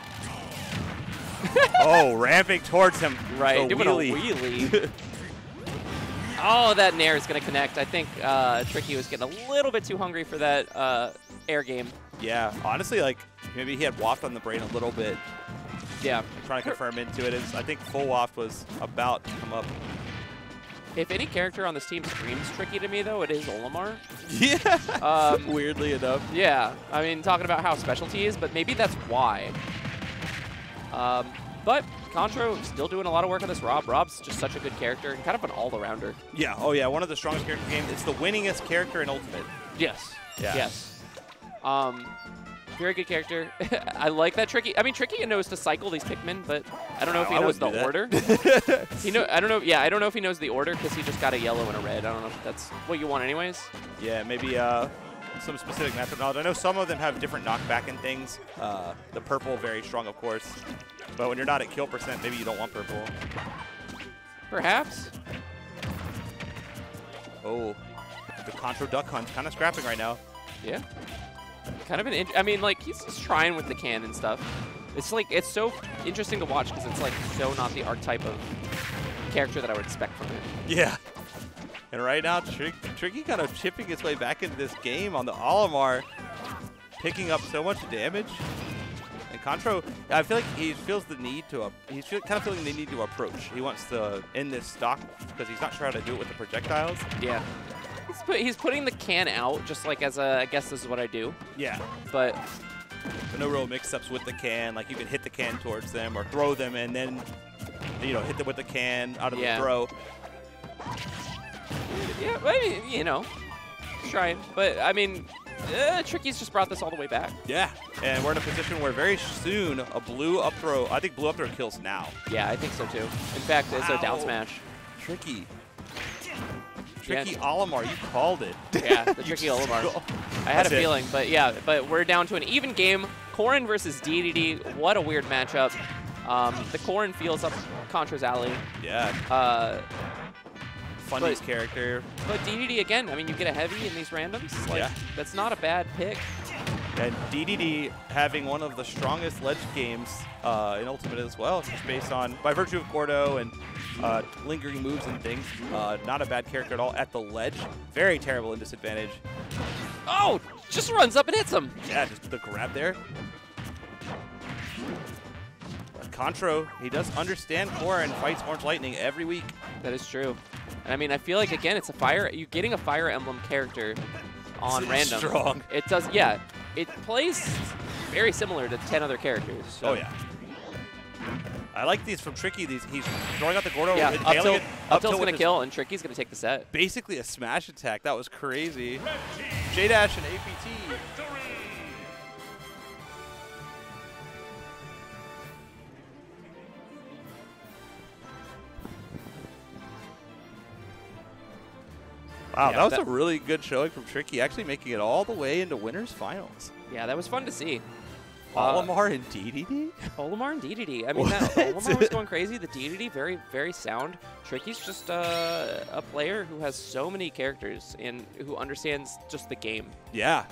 oh, ramping towards him. <laughs> Right, doing wheelie. a wheelie. <laughs> oh, that nair is going to connect. I think uh, Tricky was getting a little bit too hungry for that uh, air game. Yeah, honestly, like maybe he had waft on the brain a little bit, Yeah. trying to confirm into it. Is I think full waft was about to come up. If any character on this team screams Tricky to me, though, it is Olimar. <laughs> Yeah. Um, Weirdly enough. Yeah, I mean, talking about how specialty is, but maybe that's why. Um, but Contro still doing a lot of work on this Rob. Rob's just such a good character and kind of an all-arounder. Yeah. Oh yeah. One of the strongest characters in the game. It's the winningest character in Ultimate. Yes. Yeah. Yes. Um, very good character. <laughs> I like that Tricky. I mean, Tricky knows to cycle these Pikmin, but I don't know if he I knows the order. <laughs> he know. I don't know. Yeah, I don't know if he knows the order because he just got a yellow and a red. I don't know if that's what you want, anyways. Yeah. Maybe uh, some specific matchup knowledge. I know some of them have different knockback and things. Uh, the purple very strong, of course. But when you're not at kill percent, maybe you don't want purple. Perhaps. Oh, the Contro Duck Hunt's kind of scrapping right now. Yeah. Kind of an. I mean, like he's just trying with the can and stuff. It's like it's so interesting to watch because it's like so not the archetype of character that I would expect from him. Yeah. And right now, Trick, Tricky kind of chipping his way back into this game on the Olimar, picking up so much damage. And Contro, I feel like he feels the need to, uh, he's feel, kind of feeling the need to approach. He wants to end this stock because he's not sure how to do it with the projectiles. Yeah. He's, put, he's putting the can out just like as a. I guess this is what I do. Yeah. But But no real mix-ups with the can. Like you can hit the can towards them or throw them and then, you know, hit them with the can out of Yeah. the throw. yeah, I mean, you know, trying. But I mean, uh, Tricky's just brought this all the way back. Yeah. And we're in a position where very soon a blue up throw, I think blue up throw kills now. Yeah, I think so too. In fact, it's a down smash. Tricky. Yeah. Tricky Olimar, you called it. <laughs> Yeah, the <laughs> tricky Olimar. I had That's a it. feeling, but yeah, but we're down to an even game. Corrin versus DDD. What a weird matchup. Um, the Corrin feels up Contra's alley. Yeah, Uh, Funny's character. but DDD again, I mean, you get a heavy in these randoms. Like, Yeah. That's not a bad pick. And DDD having one of the strongest ledge games uh, in Ultimate as well, just based on, by virtue of Gordo and uh, lingering moves and things. Uh, not a bad character at all at the ledge. Very terrible in disadvantage. Oh, just runs up and hits him. Yeah, just the grab there. But Contro, he does understand core and fights Orange Lightning every week. That is true. And I mean, I feel like again, it's a fire. You're getting a Fire Emblem character on It's random. strong. It does, yeah. It plays very similar to ten other characters. so- Oh yeah. I like these from Tricky. These he's throwing out the Gordo, Yeah, up tilt, it, up tilt's with gonna kill, and Tricky's gonna take the set. Basically a smash attack. That was crazy. J Dash and APT. Wow, Yeah, that was that- a really good showing from Tricky. Actually making it all the way into winners finals. Yeah, that was fun to see. Uh, Olimar and DDD. <laughs> Olimar and DDD. I mean, that, <laughs> Olimar was going crazy. The DDD, very, very sound. Tricky's just uh, a player who has so many characters and who understands just the game. Yeah.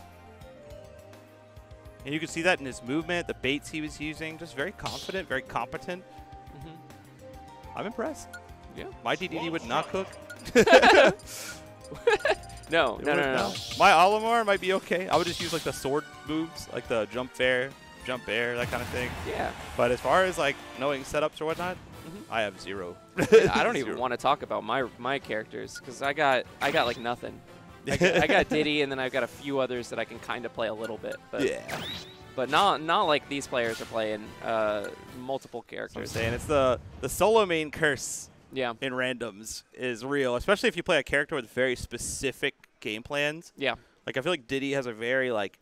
And you can see that in his movement, the baits he was using, just very confident, very competent. I'm impressed. Yeah. My DDD would not cook. <laughs> <laughs> No, no, no, no, no. My Olimar might be okay. I would just use like the sword moves, like the jump fair, jump bair, that kind of thing. Yeah. But as far as like knowing setups or whatnot, Mhm. I have zero. I don't <laughs> even want to talk about my my characters because I got I got like nothing. I got, I got <laughs> Diddy and then I've got a few others that I can kind of play a little bit, but Yeah. but not not like these players are playing uh, multiple I'm characters. saying it's the the solo main curse Yeah, in randoms is real, especially if you play a character with very specific game plans. yeah, Like I feel like Diddy has a very like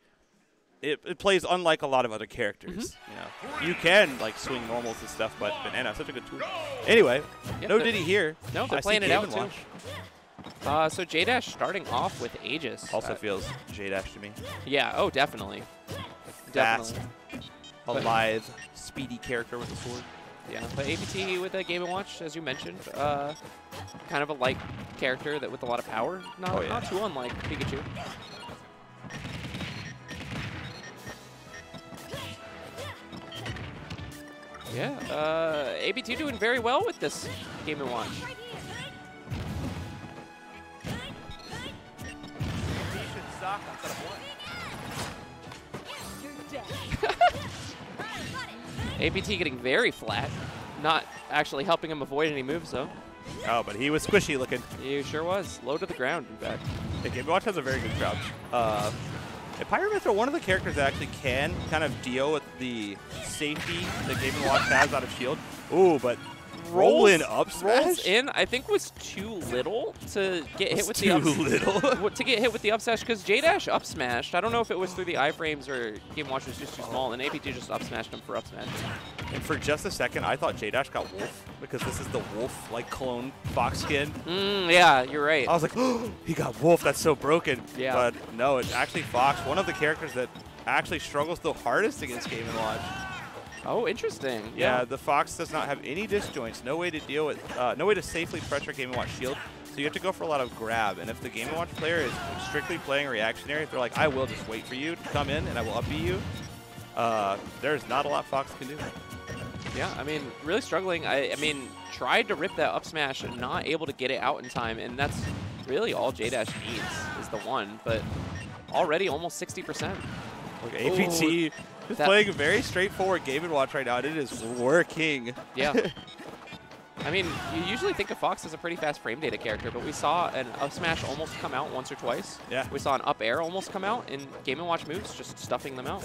it, it plays unlike a lot of other characters. Mm-hmm. You know, you can like swing normals and stuff, but Banana such a good tool. Anyway, Yep, no Diddy here. No, they're I playing it out too. Uh, so J Dash starting off with Aegis. Also Uh, feels J Dash to me. yeah. Oh, definitely. Fast, Definitely. alive, speedy character with a sword. Yeah, but APT with a Game and Watch, as you mentioned, uh, kind of a light character that with a lot of power. Not, Oh, yeah. not too unlike Pikachu. Yeah, uh, APT doing very well with this Game and Watch. APT getting very flat, not actually helping him avoid any moves though. Oh, but he was squishy looking. He sure was. Low to the ground, in fact. Yeah, Game Watch has a very good crouch. Uh, and are one of the characters that actually can kind of deal with the safety that Game Watch has out of shield. Ooh, but roll in up smash? rolls in, I think was too little to get hit with the up little. <laughs> to get hit with the up smash because J Dash up smashed. I don't know if it was through the iframes or Game Watch was just too small, and APT just up smashed him for up smash. And for just a second, I thought J-Dash got Wolf because this is the Wolf like clone Fox skin. Mm, yeah, you're right. I was like, oh, <gasps> he got Wolf. That's so broken. Yeah. But no, it's actually Fox, one of the characters that actually struggles the hardest against Game and Watch. Oh, interesting. Yeah, the Fox does not have any disjoints, no way to deal with, uh, no way to safely pressure Game & Watch shield. So you have to go for a lot of grab. And if the Game & Watch player is strictly playing reactionary, if they're like, I will just wait for you to come in and I will up B you, uh, there's not a lot Fox can do. Yeah, I mean, really struggling. I, I mean, tried to rip that up smash and not able to get it out in time, and that's really all J Dash needs is the one. But already almost 60%. Look, APT that- playing a very straightforward Game & Watch right now, and it is working. Yeah. <laughs> I mean, you usually think of Fox as a pretty fast frame data character, but we saw an up smash almost come out once or twice. Yeah. We saw an up air almost come out in Game & Watch moves, just stuffing them out.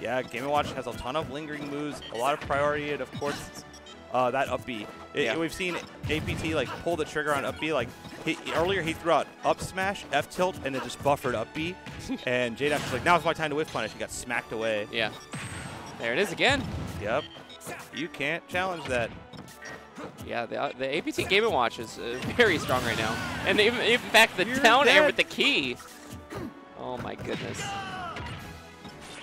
Yeah, Game & Watch has a ton of lingering moves, a lot of priority, and of course, uh, that up B. It- Yeah. We've seen APT like pull the trigger on up B. Like he, earlier, he threw out up smash, F tilt, and then just buffered up B. <laughs> and J-Dash was like, "Now's my time to whiff punish." He got smacked away. Yeah. There it is again. Yep. You can't challenge that. Yeah, the, uh, the APT Game & Watch is uh, very strong right now. And even, in fact, the You're down air with the key. Oh my goodness.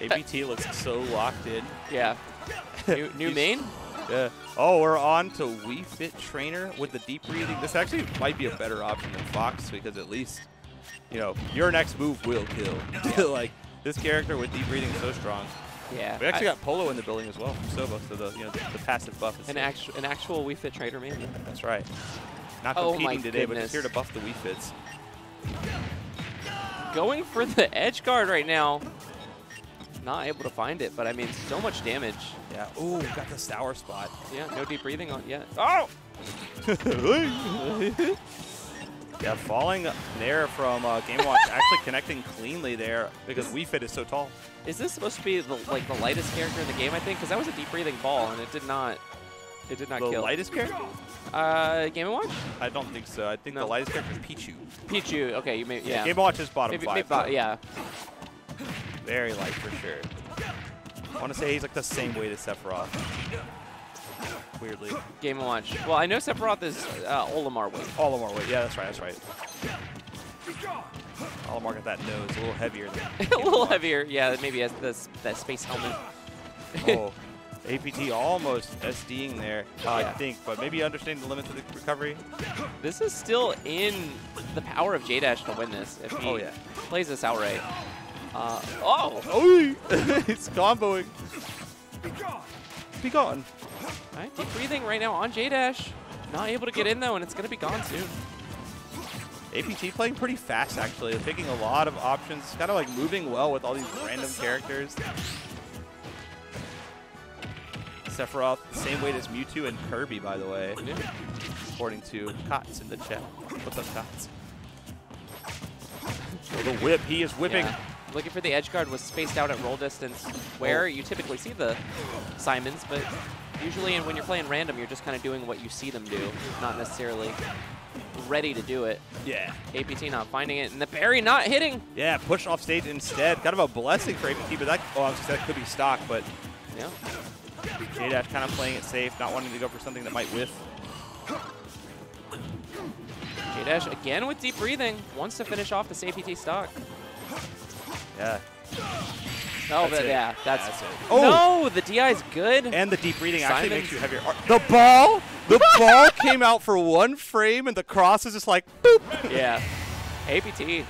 APT looks so locked in. Yeah. <laughs> New, new main? Yeah. Oh, we're on to Wii Fit Trainer with the deep breathing. This actually might be a better option than Fox because at least, you know, your next move will kill. <laughs> like this character with deep breathing is so strong. Yeah. We actually I- got Polo in the building as well from Sova, so the you know the, the passive buff is an, actu an actual Wii Fit Trainer, main. That's right. Not Oh competing today, but just here to buff the Wii Fits. Going for the edge guard right now. Not able to find it, but I mean, so much damage. Yeah. Ooh, got the sour spot. Yeah, no deep breathing on yet. Oh! <laughs> yeah, falling there from uh, Game Watch, <laughs> actually connecting cleanly there because Wii Fit is so tall. Is this supposed to be the like the lightest character in the game? I think because that was a deep breathing ball and it did not, it did not The kill. lightest character? Uh, Game Watch. I don't think so. I think No. the lightest character is Pichu. Pichu. Okay, you may yeah. Game Watch is bottom maybe, five. maybe yeah. Very light for sure. I want to say he's like the same weight as Sephiroth. Weirdly. Game and Watch. Well, I know Sephiroth is uh, Olimar weight. Olimar weight. Yeah, that's right. That's right. Olimar got that nose a little heavier than. <laughs> a little heavier. Yeah, maybe as this that space helmet. oh, APT almost SDing there, uh, I think, but maybe understanding the limits of the recovery. This is still in the power of J Dash to win this if he Oh, yeah. plays this outright. Uh, oh! Oh, <laughs> it's comboing. Be gone. All right, deep breathing right now on J-Dash. Not able to get in, though, and it's going to be gone soon. APT playing pretty fast, actually. They're taking a lot of options. Kind of like moving well with all these random characters. Sephiroth, same weight as Mewtwo and Kirby, by the way, according to Cots in the chat. What's up, Cots? Oh, <laughs> the whip. He is whipping. Yeah. Looking for the edge guard was spaced out at roll distance, where Oh. you typically see the Simons, but usually when you're playing random, you're just kind of doing what you see them do, not necessarily ready to do it. Yeah. APT not finding it, and the parry not hitting. Yeah, push off stage instead. Kind of a blessing for APT, but that, oh, I was gonna say that could be stock, but Yeah. J-Dash kind of playing it safe, not wanting to go for something that might whiff. J-Dash again with deep breathing, wants to finish off this APT stock. Yeah. Oh, That's but it. yeah, that's, That's it. Oh no, the DI is good. And the deep breathing actually makes you heavier. The ball! The <laughs> ball came out for one frame, and the cross is just like, boop! yeah, APT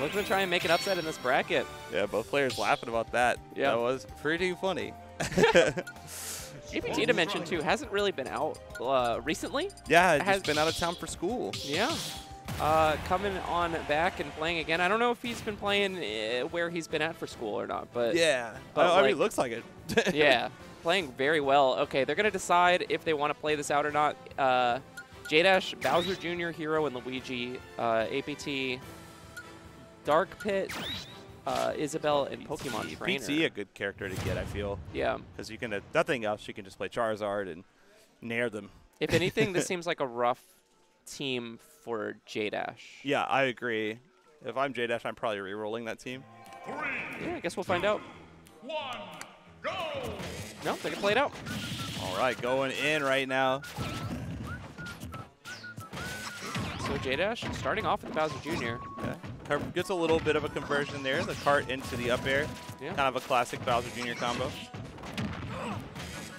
looking to try and make an upset in this bracket. Yeah, both players laughing about that. Yeah. That was pretty funny. <laughs> APT to mention too hasn't really been out uh, recently. Yeah, he's Has- just been out of town for school. Yeah. Uh, coming on back and playing again. I don't know if he's been playing uh, where he's been at for school or not, but Yeah. But I, I mean, like- it looks like it. <laughs> yeah, playing very well. Okay, they're gonna decide if they want to play this out or not. Uh, J-Dash, Bowser Jr., Hero, and Luigi, uh, APT, Dark Pit, uh, Isabelle, and Pokemon Trainer. PT a good character to get, I feel. Yeah. Because you can, uh, nothing else, you can just play Charizard and nair them. If anything, this <laughs> seems like a rough team for J-Dash. Yeah, I agree. If I'm J-Dash, I'm probably re-rolling that team. Three, Yeah, I guess we'll find out. one, go! No, they can play it out. All right, going in right now. So J-Dash starting off with the Bowser Jr. Yeah. Gets a little bit of a conversion there. The cart into the up air. Yeah. Kind of a classic Bowser Jr. combo.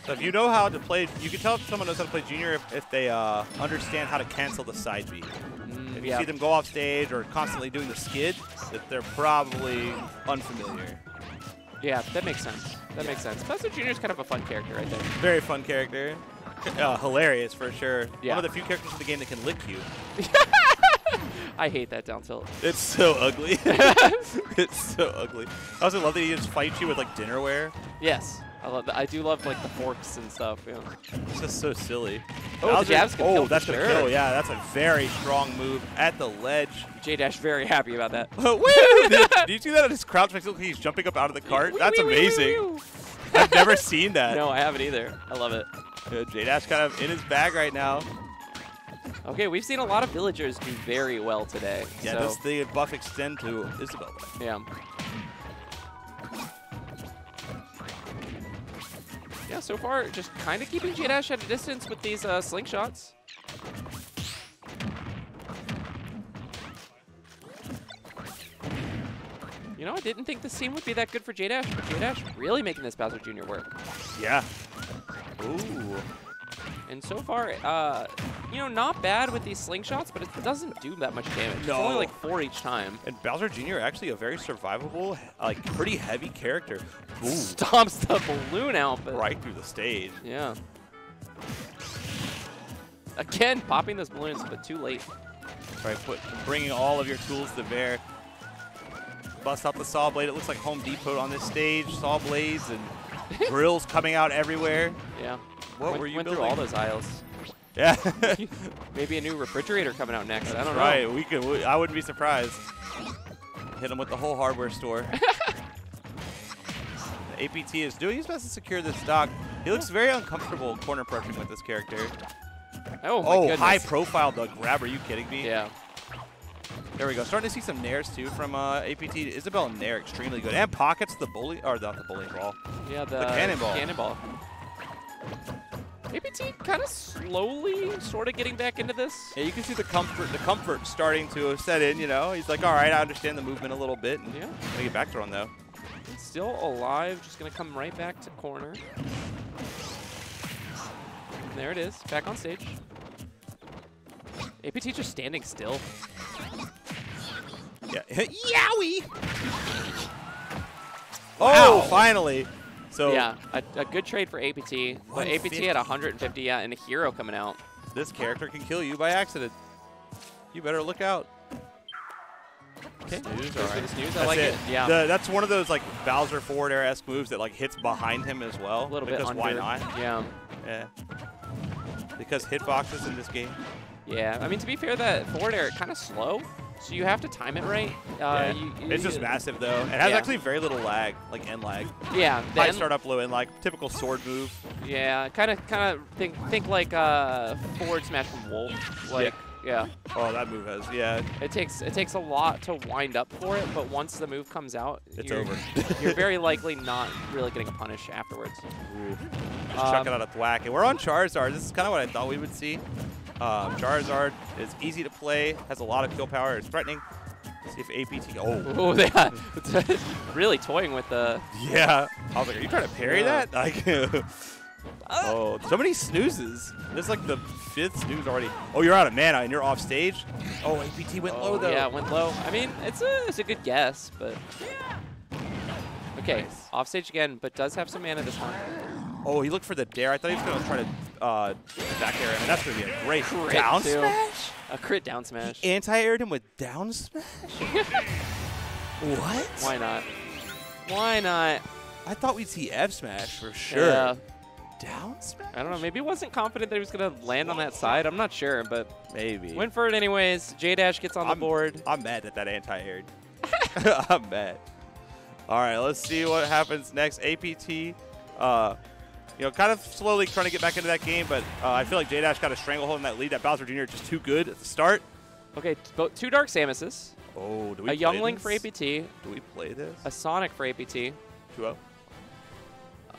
So if you know how to play, you can tell if someone knows how to play Junior if, if they uh, understand how to cancel the side B. Mm, If you yeah. see them go off stage or constantly doing the skid, that they're probably unfamiliar. Yeah, that makes sense. That makes sense. Bowser Jr. is kind of a fun character, I think. Very fun character. <laughs> Uh, hilarious for sure. Yeah. One of the few characters in the game that can lick you. <laughs> I hate that down tilt. It's so ugly. <laughs> it's so ugly. I also love that he just fights you with like dinnerware. Yes, I love. I do love like the forks and stuff. Yeah. It's just so silly. Oh, Bowser- jab's oh, that's sure. kill. Yeah, that's a very strong move at the ledge. J Dash very happy about that. <laughs> Woo! Did you see that? His crouch makes it look like he's jumping up out of the cart. That's amazing. I've never seen that. No, I haven't either. I love it. Uh, J-Dash kind of in his bag right now. Okay, we've seen a lot of villagers do very well today. Yeah, so, does the buff extend to Isabelle? yeah. Yeah, so far, just kind of keeping J Dash at a distance with these uh, slingshots. You know, I didn't think this team would be that good for J Dash, but J Dash really making this Bowser Jr. work. Yeah. Ooh. And so far, uh, you know, not bad with these slingshots, but it doesn't do that much damage. It's only like four each time. And Bowser Jr. actually a very survivable, like pretty heavy character. Ooh. Stomps the balloon out, but Right through the stage. yeah. Again, popping those balloons, but too late. Right, put, bringing all of your tools to bear. Bust out the saw blade. It looks like Home Depot on this stage. Saw blades and <laughs> drills coming out everywhere. Yeah. What went, were you went building? through all those aisles. <laughs> Yeah. <laughs> Maybe a new refrigerator coming out next. I don't right. know. We could. We, I wouldn't be surprised. Hit him with the whole hardware store. the APT is doing his best to secure this stock. He looks very uncomfortable corner pressing with this character. Oh, my Oh, goodness. high profile the grab. Are you kidding me? Yeah. There we go. Starting to see some nairs too from uh, APT. Isabelle Nair extremely good. And pockets the bully, or not the bully ball. Yeah, the, cannonball. Cannonball. APT kind of slowly sort of getting back into this. Yeah, you can see the comfort, the comfort starting to set in. You know, he's like, all right, I understand the movement a little bit. And Yeah. Gonna get back to thrown though. Still alive, just gonna come right back to corner. And there it is, back on stage. APT just standing still. Yeah. <laughs> Yowie! Oh, Wow. finally. So Yeah, a, a good trade for APT. But APT had 150, yeah, and a hero coming out. this character can kill you by accident. You better look out. Okay, Snooze, goes all for right. the snooze. I That's like it. it. Yeah, The- that's one of those like Bowser forward air esque moves that like hits behind him as well. a little because bit under. why not? Yeah, Yeah. Because hitboxes in this game. Yeah. I mean, to be fair, that forward air kind of slow, so you have to time it right. Uh, yeah. you- it's you- just massive though. It has Yeah. actually very little lag, like end lag. Yeah, High then, start up low and like typical sword move. yeah. Kind of, kind of think, think like uh, forward smash from Wolf. Like, yeah. Oh, that move has yeah. It takes it takes a lot to wind up for it, but once the move comes out, It's you're, over. <laughs> you're very likely not really getting a punish afterwards. Just Um, chuck it out a thwack. And we're on Charizard. This is kind of what I thought we would see. Um, Charizard is easy to play, has a lot of kill power, is threatening. See if APT. Oh, Oh, <laughs> yeah. <laughs> really toying with the. yeah. I was like, are you trying to parry Yeah. that? <laughs> Like, oh, so many snoozes. This is like the fifth snooze already. Oh, you're out of mana and you're off stage. Oh, APT went low Oh, though. yeah, went low. I mean, it's a it's a good guess, but. Okay, Nice. off stage again, but does have some mana this time. Oh, he looked for the dare. I thought he was going to try to uh, back air him. And that's going to be a great Crit, down too. smash. A crit down smash. Anti-aired him with down smash? <laughs> what? Why not? Why not? I thought we'd see F smash for sure. Yeah. Down smash? I don't know. Maybe he wasn't confident that he was going to land on that side. I'm not sure, but Maybe. went for it anyways. J Dash gets on the I'm- board. I'm mad at that anti-aired. <laughs> <laughs> I'm mad. All right, let's see what happens next. APT, uh, you know, kind of slowly trying to get back into that game, but uh, I feel like J Dash got a stranglehold in that lead. That Bowser Jr. just too good at the start. Okay, two Dark Samuses, Oh, do we a play Young Link this? for APT, Do we play this? a Sonic for APT, 2-0?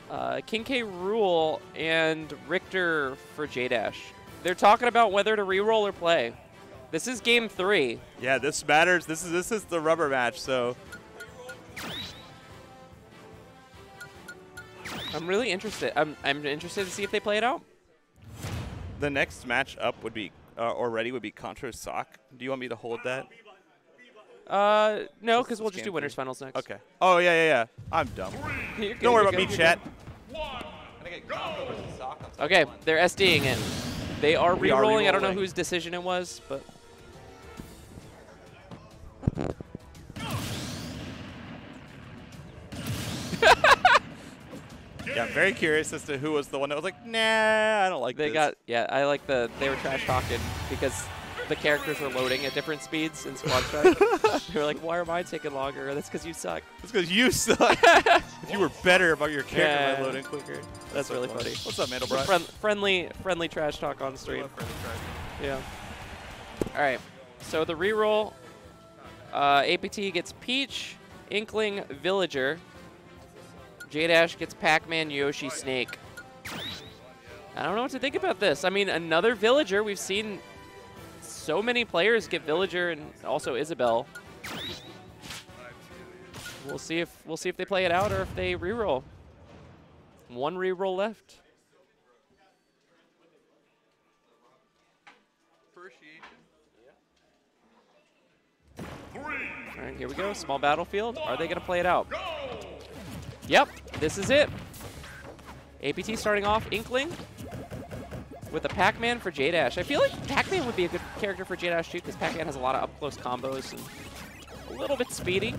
uh, King K. Rool, and Richter for J Dash. They're talking about whether to reroll or play. This is game three. Yeah, this matters. This is this is the rubber match. So I'm really interested. I'm, I'm interested to see if they play it out. the next match up would be uh, or ready would be Contro Sock. Do you want me to hold that? Uh, no, because we'll just do winners finals next. Okay. Oh yeah yeah yeah. I'm dumb. Good, Don't worry about me, chat. good. One. I think Contro versus Sock on Okay, they're SDing it. They are rerolling. I don't know whose decision it was, but <laughs> Yeah, I'm very curious as to who was the one that was like, nah, I don't like they this. got yeah. I like the they were trash talking because the characters were loading at different speeds in Squad Strike. <laughs> they were like, "Why are mine taking longer?" That's because you suck. That's because you suck. if <laughs> you were better about your character Yeah. by loading quicker. That's so really funny. What's up, Mandelbrot? Friend, friendly friendly trash talk on stream. Yeah. All right. So the reroll, uh, APT gets Peach, Inkling, Villager. J Dash gets Pac-Man, Yoshi, Snake. I don't know what to think about this. I mean, another Villager. We've seen so many players get Villager and also Isabelle. We'll see if we'll see if they play it out or if they reroll. One reroll left. All right, here we go. Small battlefield. Are they going to play it out? Yep, this is it. APT starting off, Inkling with a Pac-Man for J-Dash. I feel like Pac-Man would be a good character for J-Dash too because Pac-Man has a lot of up-close combos and a little bit speedy.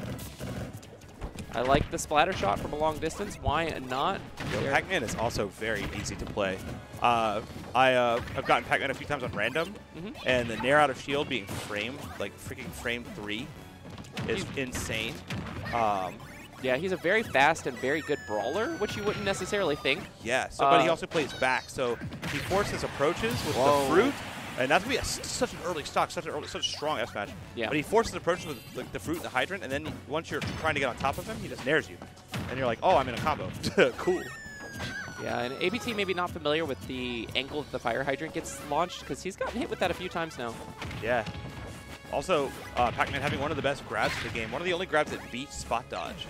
I like the splatter shot from a long distance. Why not? Pac-Man is also very easy to play. Uh, I, uh, I've gotten Pac-Man a few times on random, Mhm. and the Nair out of shield being framed, like freaking frame three, is He's- insane. Um, Yeah, he's a very fast and very good brawler, which you wouldn't necessarily think. yeah, so, but he Uh, also plays back, so he forces approaches with Whoa. the fruit, and that's gonna be a such an early stock, such an early, such a strong S match. Yeah. But he forces approaches with like, the fruit and the hydrant, and then once you're trying to get on top of him, he just nairs you, and you're like, oh, I'm in a combo. <laughs> cool. Yeah, and APT maybe not familiar with the angle that the fire hydrant gets launched because he's gotten hit with that a few times now. Yeah. Also, uh, Pac-Man having one of the best grabs in the game. One of the only grabs that beats spot dodge.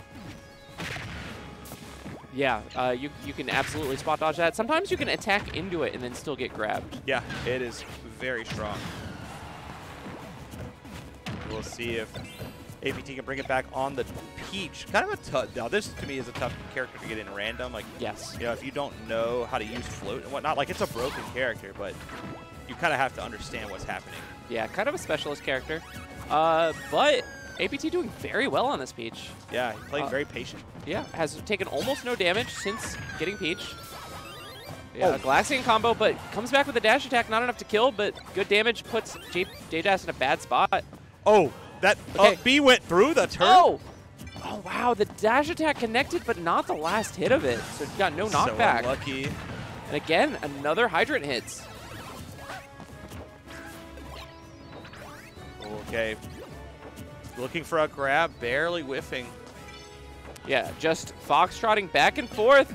Yeah, uh, you, you can absolutely spot dodge that. Sometimes you can attack into it and then still get grabbed. Yeah, it is very strong. We'll see if APT can bring it back on the Peach. Kind of a tough. Now this to me is a tough character to get in random. Like Yes. you know, if you don't know how to use float and whatnot, like it's a broken character, but you kind of have to understand what's happening. Yeah, kind of a specialist character. Uh, but APT doing very well on this Peach. Yeah, he played Uh, very patient. Yeah, has taken almost no damage since getting Peach. Yeah, Oh. Glacian combo, but comes back with a dash attack. Not enough to kill, but good damage puts J J-Dash in a bad spot. Oh, that Okay. uh, B went through the turn. Oh! Oh, wow. The dash attack connected, but not the last hit of it. So it got no knockback. So unlucky. and again, another Hydrant hits. Okay. Looking for a grab, barely whiffing. Yeah, just foxtrotting back and forth.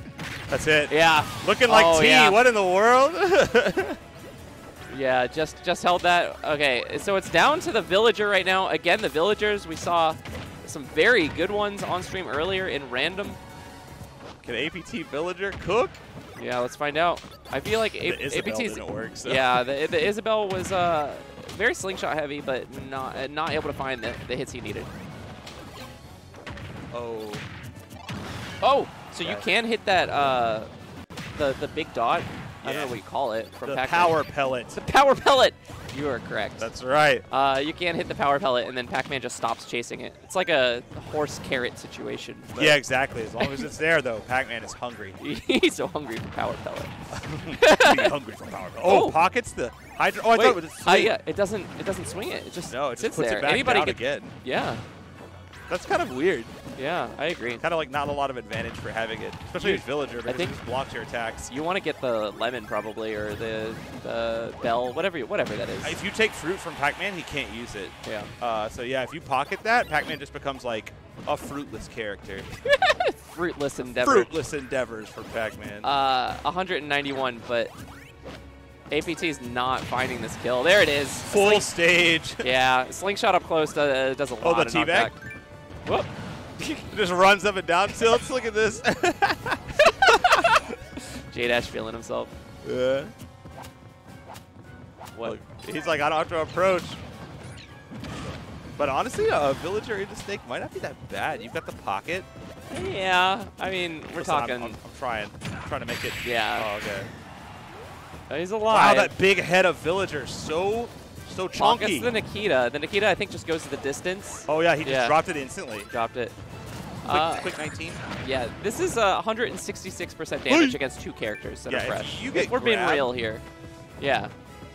That's it. Yeah. Looking like Oh, T. yeah. What in the world? <laughs> Yeah, just just held that. Okay, so it's down to the villager right now. Again, the villagers, we saw some very good ones on stream earlier in random. Can APT Villager cook? Yeah, let's find out. I feel like A- The Isabelle APT's didn't work. So. Yeah, the, the Isabelle was uh, very slingshot heavy, but not uh, not able to find the, the hits he needed. Oh. Oh, so you Yeah. can hit that uh, the the big dot. I don't know what you call it from The Pac-Man. power pellet. The power pellet. You are correct. That's right. Uh, you can hit the power pellet, and then Pac-Man just stops chasing it. It's like a horse carrot situation. Yeah, exactly. As long as it's there, though, Pac-Man is hungry. <laughs> He's so hungry for power pellet. <laughs> Hungry for power pellet. Oh, <laughs> Oh. pockets the Hydra. Oh, I Wait, thought it was uh, yeah, it doesn't. It doesn't swing it. It just No, it just sits puts there. it back Anybody down could, again. Yeah, That's kind of weird. yeah, I agree. Kind of like not a lot of advantage for having it, especially as Villager, because think- it just blocks your attacks. You want to get the lemon probably, or the the bell, whatever you, whatever that is. If you take fruit from Pac-Man, he can't use it. yeah. Uh, so yeah, if you pocket that, Pac-Man just becomes like a fruitless character. <laughs> Fruitless endeavor. Fruitless endeavors for Pac-Man. Uh, 191, but APT is not finding this kill. There it is. Full stage. <laughs> Yeah, slingshot up close does, uh, does a lot Oh, the of teabag? Whoop. <laughs> just runs up and down tilts. Look at this. <laughs> J Dash feeling himself. yeah. What? He's like, I don't have to approach. But honestly, a villager into snake might not be that bad. You've got the pocket. Yeah, I mean, we're Listen, I'm- talking. I'm, I'm trying. I'm trying to make it. Yeah. Oh, okay. He's Wow, alive. that big head of villager, so so chunky. the Nikita. The Nikita, I think, just goes to the distance. Oh yeah, he just Yeah. dropped it instantly. Dropped it. Quick, Uh, quick 19. yeah, this is uh, 166% damage against two characters that Yeah, are fresh. you get We're being real here. Yeah.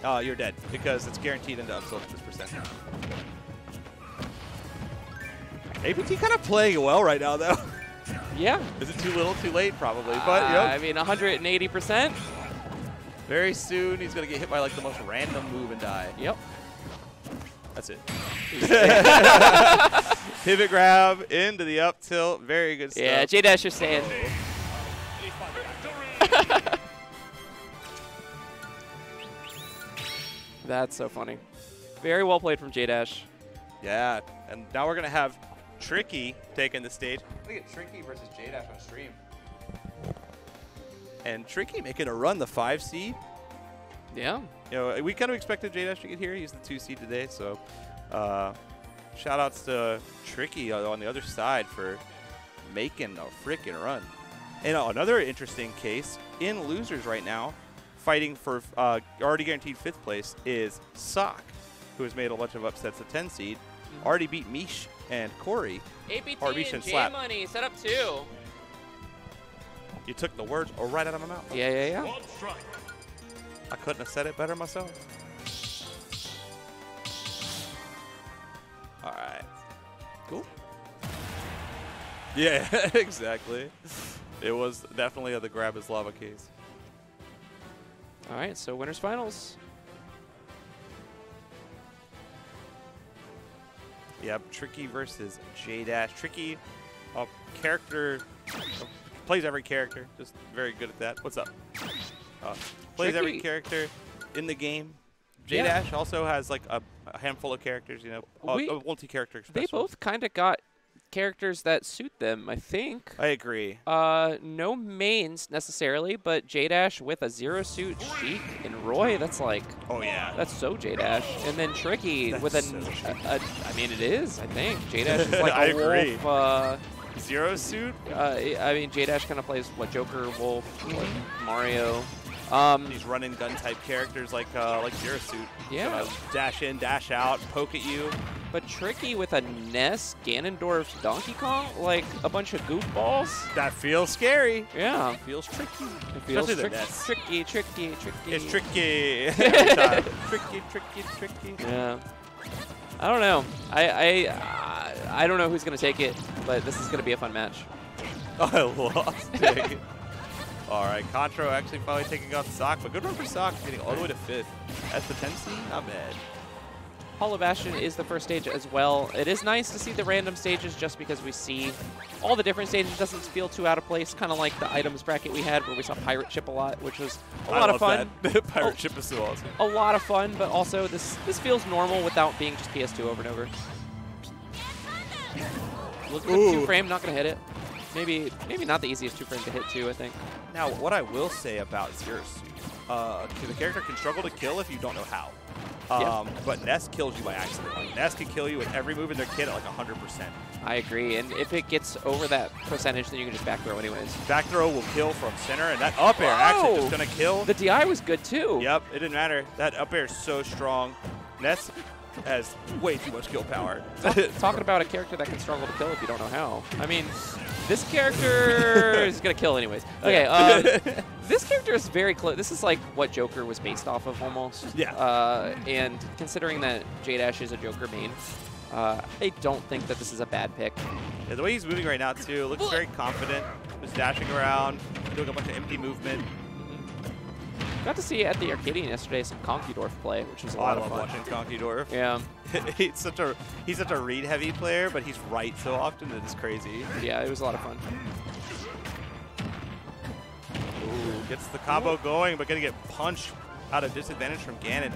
Oh, you're dead because it's guaranteed into upsilk this percent. APT kind of playing well right now, though. Yeah. <laughs> Is it too little, too late? Probably, but Uh, you know, I mean, 180%. Very soon he's gonna get hit by like the most random move and die. Yep. That's it. <laughs> Pivot grab into the up tilt. Very good stuff. Yeah, J Dash is saying. <laughs> That's so funny. Very well played from J Dash. Yeah, and now we're gonna have Tricky taking the stage, Look at Tricky versus J-Dash on stream. And Tricky making a run the five seed. Yeah. You know, we kind of expected J Dash to get here. He's the two seed today, so uh, shout outs to Tricky on the other side for making a freaking run. And uh, another interesting case in losers right now, fighting for uh, already guaranteed fifth place is Sock, who has made a bunch of upsets at 10 seed. Already beat Mish and Corey. APT and Slap. Money set up two. You took the words right out of my mouth. Yeah, yeah, yeah. One strike. I couldn't have said it better myself. All right. Cool. Yeah, <laughs> exactly. It was definitely a the grab his lava keys. All right, so winners finals. Yep, Tricky versus J Dash. Tricky, a character, uh, plays every character. Just very good at that. What's up? Uh, plays every character in the game. J Yeah. Dash also has like a, a handful of characters. You know, We- a multi-character. They both kind of got characters that suit them, I think. I agree. Uh, no mains necessarily, but J Dash with a zero suit Sheik and Roy. That's like Oh yeah. that's so J Dash, and then Tricky That's with a, so a, a. I mean, it is. I think J Dash is <laughs> like a I agree. wolf. Uh, Zero suit. uh, I mean, J Dash kind of plays what Joker, Wolf, what, Mario. Um, These run and gun type characters like uh, like Zero Suit. Yeah. Gonna dash in, dash out, poke at you. but Tricky with a Ness, Ganondorf, Donkey Kong, like a bunch of goofballs. That feels scary. Yeah, Feels tricky. it feels Especially the Ness. tricky, tricky, tricky. It's tricky <laughs> tricky, tricky, tricky. Yeah. I don't know. I I I don't know who's gonna take it, but this is gonna be a fun match. <laughs> I lost it. <laughs> All right, Contro actually finally taking off Sock, but good run for Sock, getting all the way to fifth. That's the 10 seed, not bad. Hollow Bastion is the first stage as well. It is nice to see the random stages just because we see all the different stages. It doesn't feel too out of place, kind of like the items bracket we had where we saw Pirate Ship a lot, which was a I lot of fun. <laughs> Pirate Oh. ship is so awesome. A lot of fun, but also this this feels normal without being just PS2 over and over. Look at the two frame, not gonna hit it. Maybe maybe not the easiest two frame to hit too. I think. Now, what I will say about Zero Suit, uh, the character can struggle to kill if you don't know how. Um, But Ness kills you by accident. Like, Ness can kill you with every move in their kit at like 100%. I agree, and if it gets over that percentage, then you can just back throw anyways. Back throw will kill from center, and that up air actually Whoa! just going to kill. The DI was good too. Yep, it didn't matter. That up air is so strong. Ness has way too much kill power. Talking about a character that can struggle to kill if you don't know how. I mean, this character <laughs> is gonna kill anyways. Okay, uh, <laughs> this character is very close. This is like what Joker was based off of almost. Yeah. Uh, and considering that J Dash is a Joker main, uh, I don't think that this is a bad pick. Yeah, the way he's moving right now, too, looks very confident. Just dashing around, doing a bunch of empty movement. Got to see at the Arcadian yesterday some Conquidorf play, which was a Oh, I lot of love fun. watching Conquidorf. Yeah, <laughs> he's such a he's such a read heavy player, but he's right so often that it's crazy. yeah, it was a lot of fun. Ooh, gets the combo going, but gonna get punched out of disadvantage from Ganon.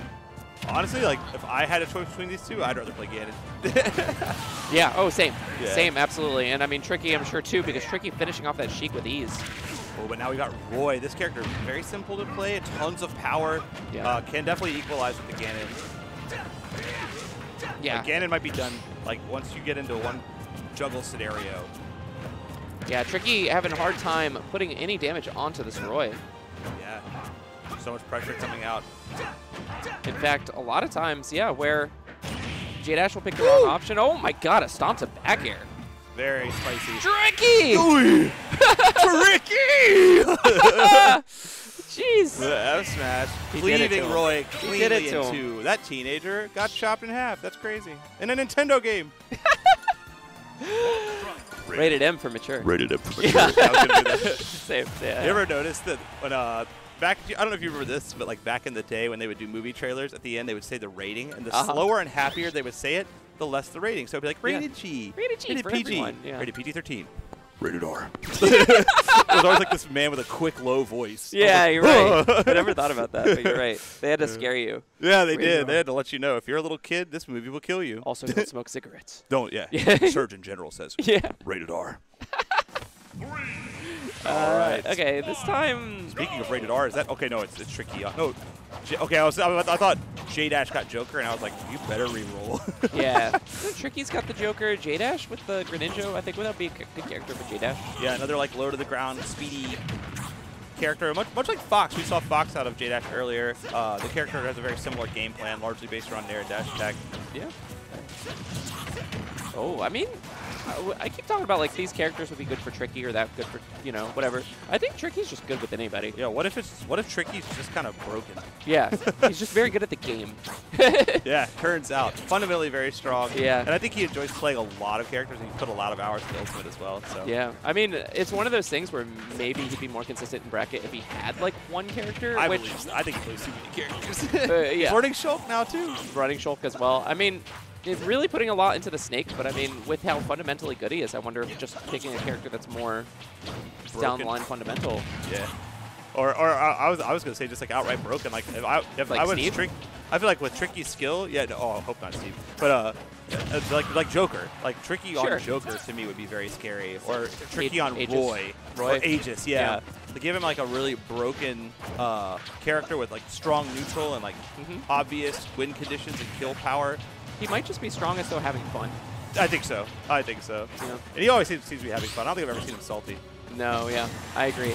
Honestly, like if I had a choice between these two, I'd rather play Ganon. <laughs> Yeah, oh, same. Yeah. Same, absolutely. And I mean, Tricky, I'm sure too, because Tricky finishing off that Sheik with ease. Oh, but now we got Roy. This character is very simple to play, tons of power. Yeah. Uh, can definitely equalize with the Ganon. Yeah. Like, Ganon might be done like once you get into one juggle scenario. Yeah, Tricky having a hard time putting any damage onto this Roy. Yeah. So much pressure coming out. In fact, a lot of times, yeah, where J Dash will pick the wrong option. Oh my god, a stomp to back air. Very spicy. Tricky! <laughs> Tricky! <laughs> Jeez. The F smash, He did it to cleaving him. Roy He cleanly did it in to him. two. That teenager got chopped in half. That's crazy. In a Nintendo game. <laughs> Rated M for mature. Rated M for Yeah. I was gonna do that. Same. Yeah. You ever noticed that when uh back I don't know if you remember this, but like back in the day when they would do movie trailers, at the end they would say the rating, and the Uh-huh. slower and happier they would say it, the less the rating. So it'd be like Yeah. rated G, Rated G for PG, yeah. rated PG-13. Rated R. <laughs> There's always like this man with a quick low voice. Yeah, like, you're right. <laughs> I never thought about that, but you're right. They had to scare you. Yeah, they Rated did. R. They had to let you know if you're a little kid, this movie will kill you. Also, don't smoke <laughs> cigarettes. Don't, yeah. Yeah. Surgeon General says. Yeah. Rated R. All right. Okay, this time. Speaking of rated R, is that okay? No, it's, it's tricky. Uh, no, J- okay. I was I, I thought J Dash got Joker, and I was like, you better re-roll. <laughs> Yeah. Tricky's got the Joker. J Dash with the Greninja. I think would that be a good character for J Dash? yeah, another like low to the ground, speedy character, much much like Fox. We saw Fox out of J Dash earlier. Uh, the character has a very similar game plan, largely based around Nair dash attack. Yeah. Oh, I mean, I, w- I keep talking about like these characters would be good for Tricky or that good for you know whatever. I think Tricky's just good with anybody. Yeah, what if it's what if Tricky's just kind of broken? Yeah, he's just very good at the game. <laughs> yeah, turns out fundamentally very strong. Yeah. and I think he enjoys playing a lot of characters, and he's put a lot of hours into it as well. So Yeah, I mean, it's one of those things where maybe he'd be more consistent in bracket if he had like one character, I which believe. I think he plays too many characters. Uh, yeah. He's learning Shulk now too. running Shulk as well. I mean, really putting a lot into the snake, but I mean, with how fundamentally good he is, I wonder if just picking a character that's more Broken. line fundamental. Yeah. Or, or uh, I was I was gonna say just like outright broken. Like if I if Like I was trick, I feel like with tricky skill, yeah. No, oh, I hope not Steve. But uh, It's like like Joker, like Tricky Sure. on Joker to me would be very scary, or Tricky on Aegis. Roy, Roy. or Aegis, yeah. To give him like a really broken uh, character with like strong neutral and like Mhm. obvious win conditions and kill power. He might just be strongest though having fun. I think so. I think so. Yeah. And he always seems, seems to be having fun. I don't think I've ever seen him salty. No, yeah, I agree.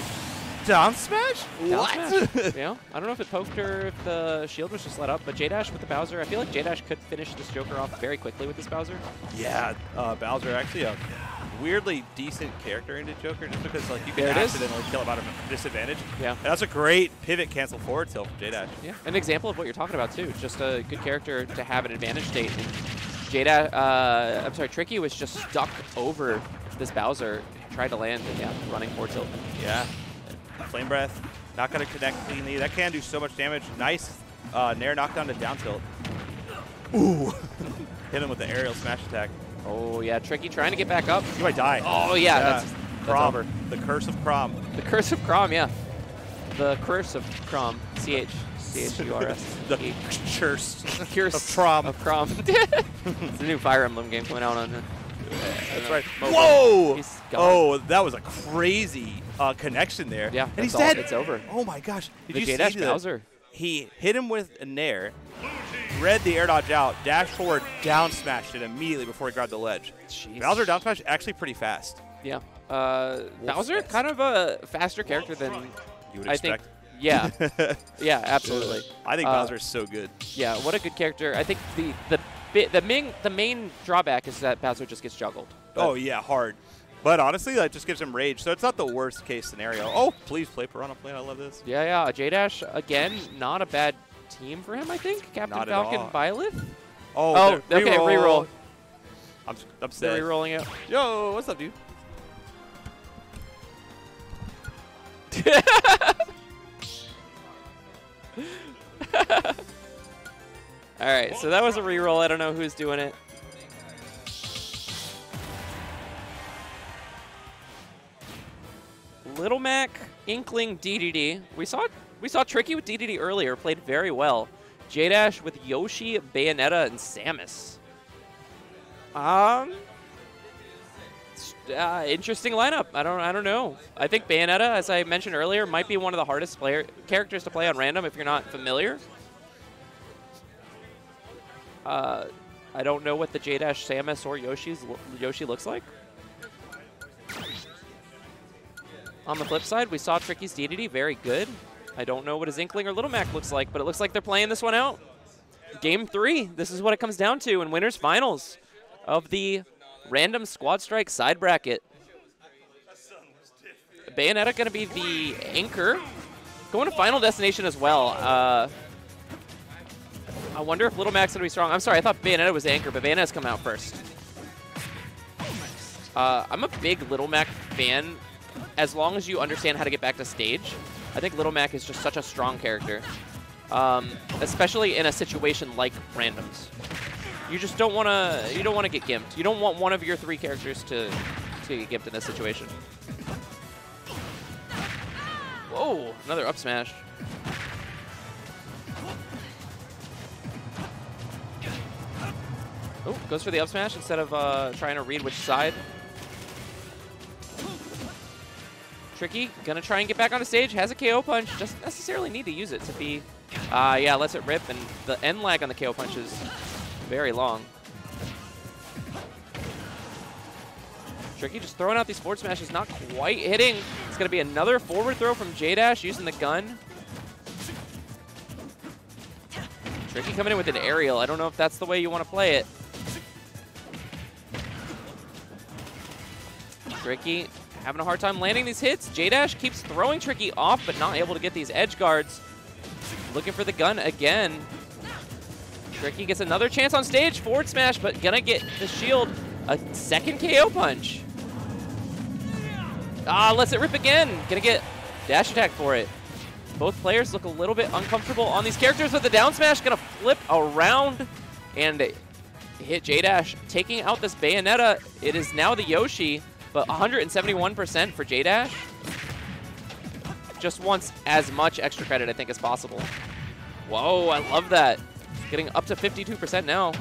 Down smash? Down smash. <laughs> yeah, I don't know if it poked her, if the shield was just let up, but J-Dash with the Bowser, I feel like J-Dash could finish this Joker off very quickly with this Bowser. yeah, uh, Bowser actually a weirdly decent character into Joker just because like you can There it is. accidentally kill him out of a disadvantage. Yeah. And that's a great pivot cancel forward tilt from J-Dash. Yeah, an example of what you're talking about too. Just a good character to have an advantage state. Jada, uh, I'm sorry, Tricky was just stuck over this Bowser, tried to land, and yeah, running forward tilt. Yeah. Flame Breath, not going to connect cleanly. That can do so much damage. Nice uh, Nair knockdown to down tilt. Ooh. <laughs> Hit him with the aerial smash attack. Oh yeah, Tricky trying to get back up. He might die. Oh yeah, that's, that's Chrom. over. The curse of Chrom. The curse of Chrom, yeah. The curse of Chrom, C H C H U R S. <laughs> The curse <laughs> Curse of Chrom. Of Chrom. it's a new Fire Emblem game coming out on. Uh, That's right. mobile. Whoa! Oh, that was a crazy uh, connection there. Yeah, and he's all- dead. it's over. Oh my gosh! Did the you J-Dash see the, Bowser. He hit him with a nair, read the air dodge out, dash forward, down smashed it immediately before he grabbed the ledge. Jeez. Bowser down smash actually pretty fast. Yeah. Uh, Bowser, fast. kind of a faster character than You would I think. expect. Yeah, <laughs> yeah, absolutely. I think Uh, Bowser's so good. Yeah, what a good character. I think the the the main the main drawback is that Bowser just gets juggled. But Oh yeah, hard. But honestly, that just gives him rage, so it's not the worst case scenario. Oh, please play Piranha Plant. I love this. Yeah, yeah. J Dash again, not a bad team for him. I think Captain Not Falcon. Byleth. Oh, Oh, okay, reroll. I'm s- They're upset. re-rolling it. Yo, what's up, dude? <laughs> All right, so that was a re-roll. I don't know who's doing it. Little Mac, Inkling, DDD. We saw we saw Tricky with DDD earlier, played very well. J Dash with Yoshi, Bayonetta, and Samus. Um, uh, interesting lineup. I don't I don't know. I think Bayonetta, as I mentioned earlier, might be one of the hardest player characters to play on random if you're not familiar. Uh, I don't know what the J Dash, Samus, or Yoshi's Yoshi looks like. On the flip side, we saw Tricky's DDD, very good. I don't know what his Inkling or Little Mac looks like, but it looks like they're playing this one out. Game three, this is what it comes down to in winners finals of the random Squad Strike side bracket. Bayonetta going to be the anchor. Going to Final Destination as well. Uh, I wonder if Little Mac's going to be strong. I'm sorry, I thought Bayonetta was anchor, but Bayonetta's come out first. Uh, I'm a big Little Mac fan as long as you understand how to get back to stage. I think Little Mac is just such a strong character, um, especially in a situation like randoms. You just don't want to. You don't want to get gimped. You don't want one of your three characters to to get gimped in this situation. Whoa! Another up smash. Oh, goes for the up smash instead of uh, trying to read which side. Tricky, gonna try and get back on the stage, has a KO punch, doesn't necessarily need to use it to be, uh, yeah, lets it rip, and the end lag on the KO punch is very long. Tricky just throwing out these forward smashes, not quite hitting. It's gonna be another forward throw from J-Dash using the gun. Tricky coming in with an aerial. I don't know if that's the way you want to play it. Tricky having a hard time landing these hits. J-Dash keeps throwing Tricky off, but not able to get these edge guards. Looking for the gun again. Tricky gets another chance on stage. Forward smash, but gonna get the shield. A second KO punch. Ah, lets it rip again. Gonna get dash attack for it. Both players look a little bit uncomfortable on these characters with the down smash. Gonna flip around and hit J-Dash, taking out this Bayonetta. It is now the Yoshi, but 171% for J-Dash. Just wants as much extra credit, I think, as possible. Whoa, I love that. Getting up to 52% now.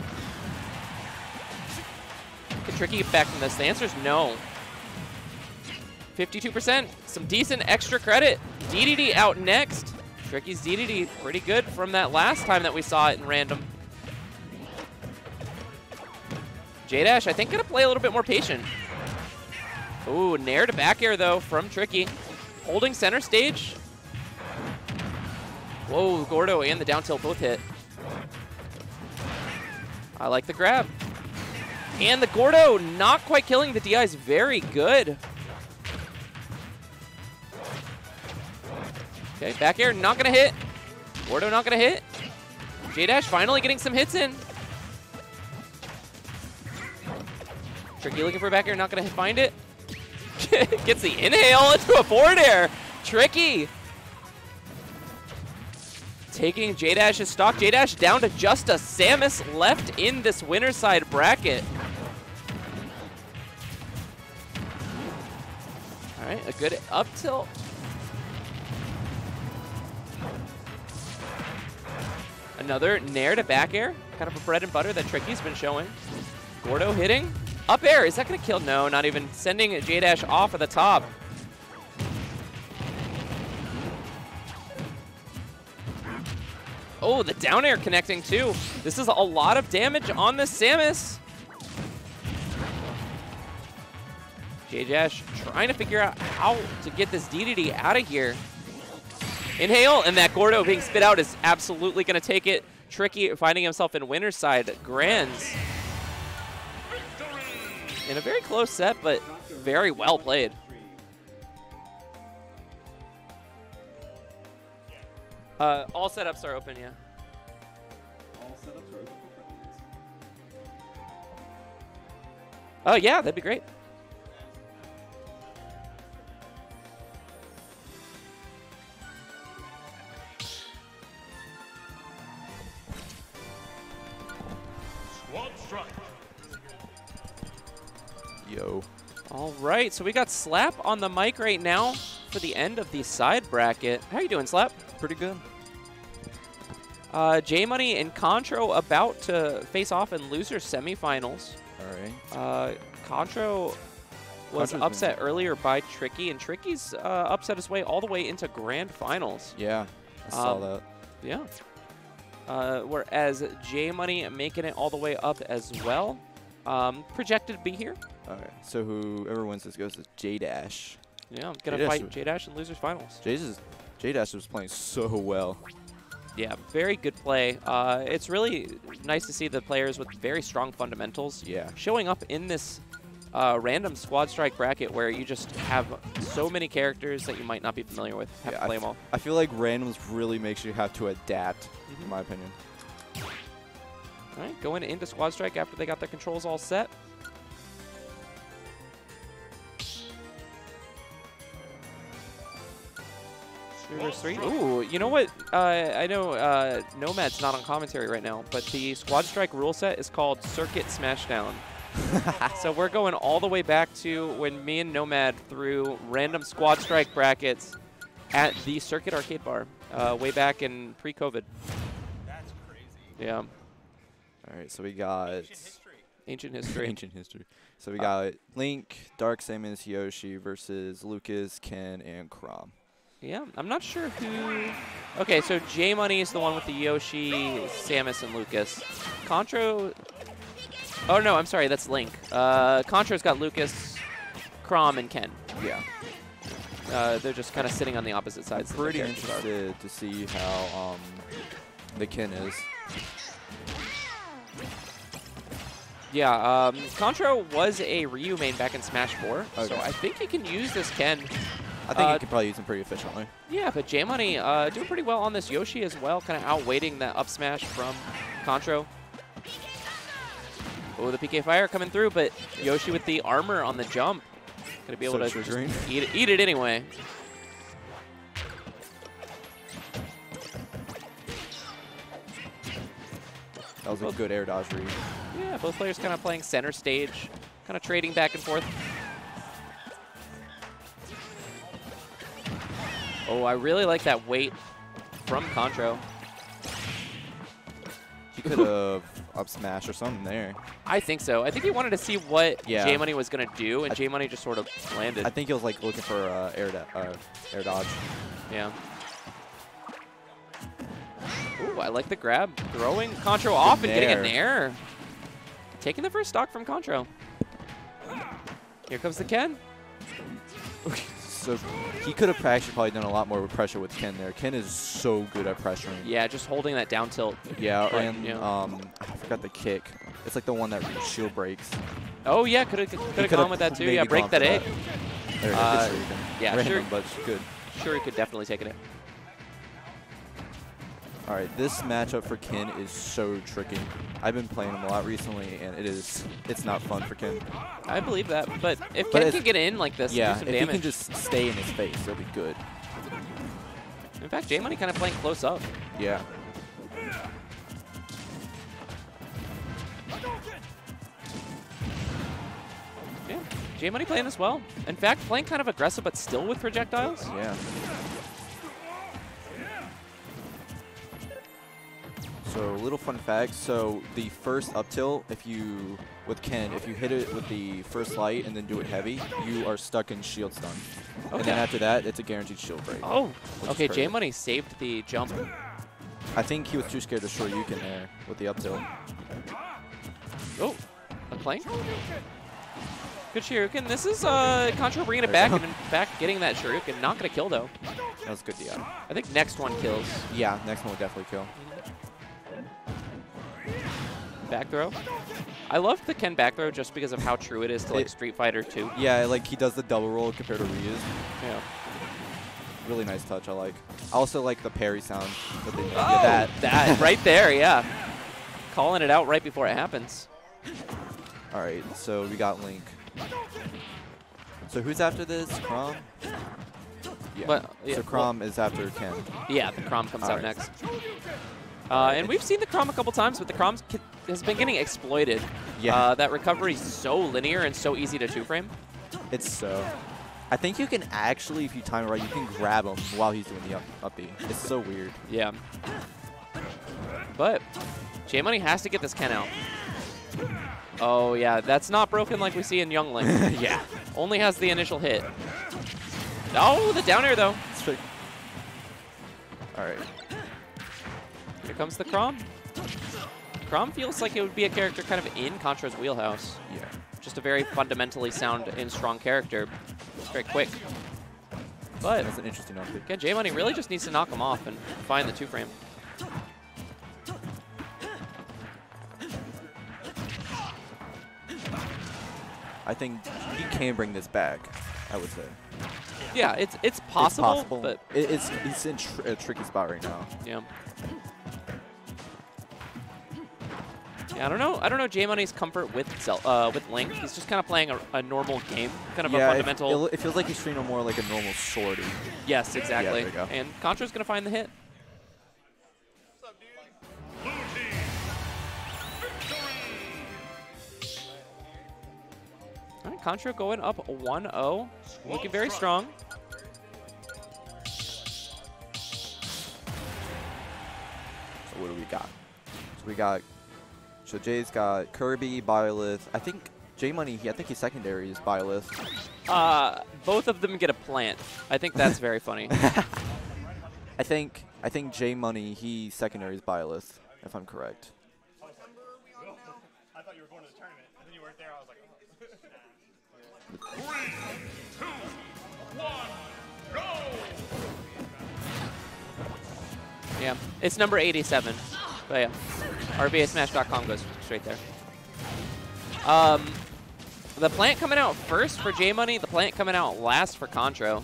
Can Tricky get back from this? The answer is no. 52%, some decent extra credit. DDD out next. Tricky's DDD pretty good from that last time that we saw it in random. J-Dash, I think, gonna play a little bit more patient. Ooh, Nair to back air, though, from Tricky. Holding center stage. Whoa, Gordo and the down tilt both hit. I like the grab. And the Gordo not quite killing the DI is very good. Okay, back air not gonna hit. Gordo not gonna hit. J-Dash finally getting some hits in. Tricky looking for back air, not gonna find it. <laughs> Gets the inhale into a forward air. Tricky. Taking J-Dash's stock. J-Dash down to just a Samus left in this winner side bracket. All right, a good up tilt. Another Nair to back air. Kind of a bread and butter that Tricky's been showing. Gordo hitting. Up air, is that gonna kill? No, not even. Sending J-Dash off of the top. Oh, the down air connecting too. This is a lot of damage on the Samus. J-Dash trying to figure out how to get this DDD out of here. Inhale, and that Gordo being spit out is absolutely going to take it. Tricky finding himself in winner's side. Grands. In a very close set, but very well played. Uh, all setups are open, yeah. Oh, yeah, that'd be great. Squad strike. Yo. All right, so we got Slap on the mic right now for the end of the side bracket. How you doing, Slap? Pretty good. Uh, J Money and Contro about to face off in loser semifinals. All right. Uh, Contro was Contro's been- upset earlier by Tricky, and Tricky's uh, upset his way all the way into grand finals. Yeah, I saw Um, that. Yeah. Uh, whereas J Money making it all the way up as well. Um, projected to be here. Right. So whoever wins this goes to J Dash. Yeah, I'm gonna J-Dash fight J Dash in losers finals. J's J Dash was playing so well. Yeah, very good play. Uh, it's really nice to see the players with very strong fundamentals Yeah. showing up in this uh, random squad strike bracket where you just have so many characters that you might not be familiar with. Have yeah, to play I, them all. I feel like randoms really makes you have to adapt, Mhm. in my opinion. All right, going into squad strike after they got their controls all set. Three versus three. Ooh, you know what? Uh, I know uh, Nomad's not on commentary right now, but the squad strike rule set is called Circuit Smashdown. <laughs> so we're going all the way back to when me and Nomad threw random squad strike brackets at the Circuit Arcade Bar uh, way back in pre-COVID. That's crazy. Yeah, All right. So we got Ancient history. ancient <laughs> history. ancient history. So we got Link, Dark Samus, Yoshi versus Lucas, Ken, and Chrom. Yeah, I'm not sure who. Okay, so J Money is the one with the Yoshi, Samus, and Lucas. Contro. Oh no, I'm sorry, that's Link. Uh, Contro's got Lucas, Chrom, and Ken. Yeah. Uh, they're just kind of sitting on the opposite sides. Pretty characters are. interested to see how um the Ken is. Yeah, um, Contro was a Ryu main back in Smash 4, so I think he can use this Ken. I think Uh, he could probably use him pretty efficiently. Yeah, but J Money uh, doing pretty well on this Yoshi as well, kind of outweighting that up smash from Contro. Oh, the PK Fire coming through, but Yoshi with the armor on the jump. Gonna be able So to eat it, eat it anyway. That was a good air dodge read. Yeah, both players kind of playing center stage, kind of trading back and forth. Oh, I really like that weight from Contro. He could have <laughs> up smash or something there. I think so. I think he wanted to see what Yeah. J Money was gonna do, and J Money just sort of landed. I think he was like looking for uh, air uh, air dodge. yeah. Ooh, I like the grab. Throwing Contro off and getting an nair. Taking the first stock from Contro. Here comes the Ken. <laughs> So he could have actually probably done a lot more with pressure with Ken there. Ken is so good at pressuring. Yeah, just holding that down tilt. Yeah, But, and yeah. um, I forgot the kick. It's like the one that shield breaks. Oh yeah, could have could have could've gone with that too. Yeah, break that egg. There, Uh, yeah, sure. but good. Sure, he could definitely take it. All right, this matchup for Ken is so tricky. I've been playing him a lot recently, and it is it's not fun for Ken. I believe that, but if But Ken can get in like this, and yeah, do some if he can just stay in his face, it'll be good. In fact, J Money kind of playing close up. Yeah. Yeah, J Money playing as well. In fact, playing kind of aggressive, but still with projectiles. Yeah. So a little fun fact. So the first up tilt, if you with Ken, if you hit it with the first light and then do it heavy, you are stuck in shield stun. Okay. And then after that, it's a guaranteed shield break. Oh, okay. J Money saved the jump. I think he was too scared to Shoryuken there with the up tilt. Oh, a clank. Good Shoryuken. This is uh, Contro bringing it back, and in fact, getting that Shoryuken. Not gonna kill though. That was good, yeah. I think next one kills. Yeah, next one will definitely kill. Back throw. I love the Ken back throw just because of how true it is to like It- Street Fighter 2. Yeah, like he does the double roll compared to Ryu's. Yeah. Really nice touch, I like. I also like the parry sound that. Oh, Yeah, that. that <laughs> right there, yeah. Calling it out right before it happens. All right, so we got Link. So who's after this? Chrom? Yeah. But, yeah, so well- Chrom is after Ken. Yeah, the Chrom comes out Alright. next. Uh, and we've seen the Chrom a couple times, but the Chrom has been getting exploited. Yeah. Uh, that recovery is so linear and so easy to two-frame. It's so. I think you can actually, if you time it right, you can grab him while he's doing the up, up B. It's so weird. Yeah. But J Money has to get this Ken out. Oh, yeah. That's not broken like we see in Young Link. <laughs> yeah. Only has the initial hit. Oh, the down air, though. All right. Here comes the Chrom. Chrom feels like it would be a character kind of in Contro's wheelhouse. Yeah. Just a very fundamentally sound and strong character. Very quick. But That's an interesting update. again, J Money really just needs to knock him off and find the two frame. I think he can bring this back. I would say. Yeah, it's it's It's possible, possible. but It, it's he's in tr a tricky spot right now. yeah. Yeah, I don't know. I don't know J Money's comfort with Zel uh, with Link. He's just kind of playing a, a normal game, kind of yeah, a fundamental. It, it feels like he's treating more like a normal sortie. yes, exactly. you go. And Contro's gonna find the hit. What's up, dude? Blue team. Victory. All right, Contra going up 1-0, looking very strong. So what do we got? So we got. So Jay's got Kirby, Byleth. I think J Money. He, I think he's secondary is Byleth. Uh, both of them get a plant. I think that's very funny. <laughs> I think I think J Money. He secondary is Byleth, if I'm correct. I thought you were going to the tournament, and then you weren't there. I was like, Yeah, it's number 87. But yeah, RVASmash.com goes straight there. Um, the plant coming out first for J Money, the plant coming out last for Contro.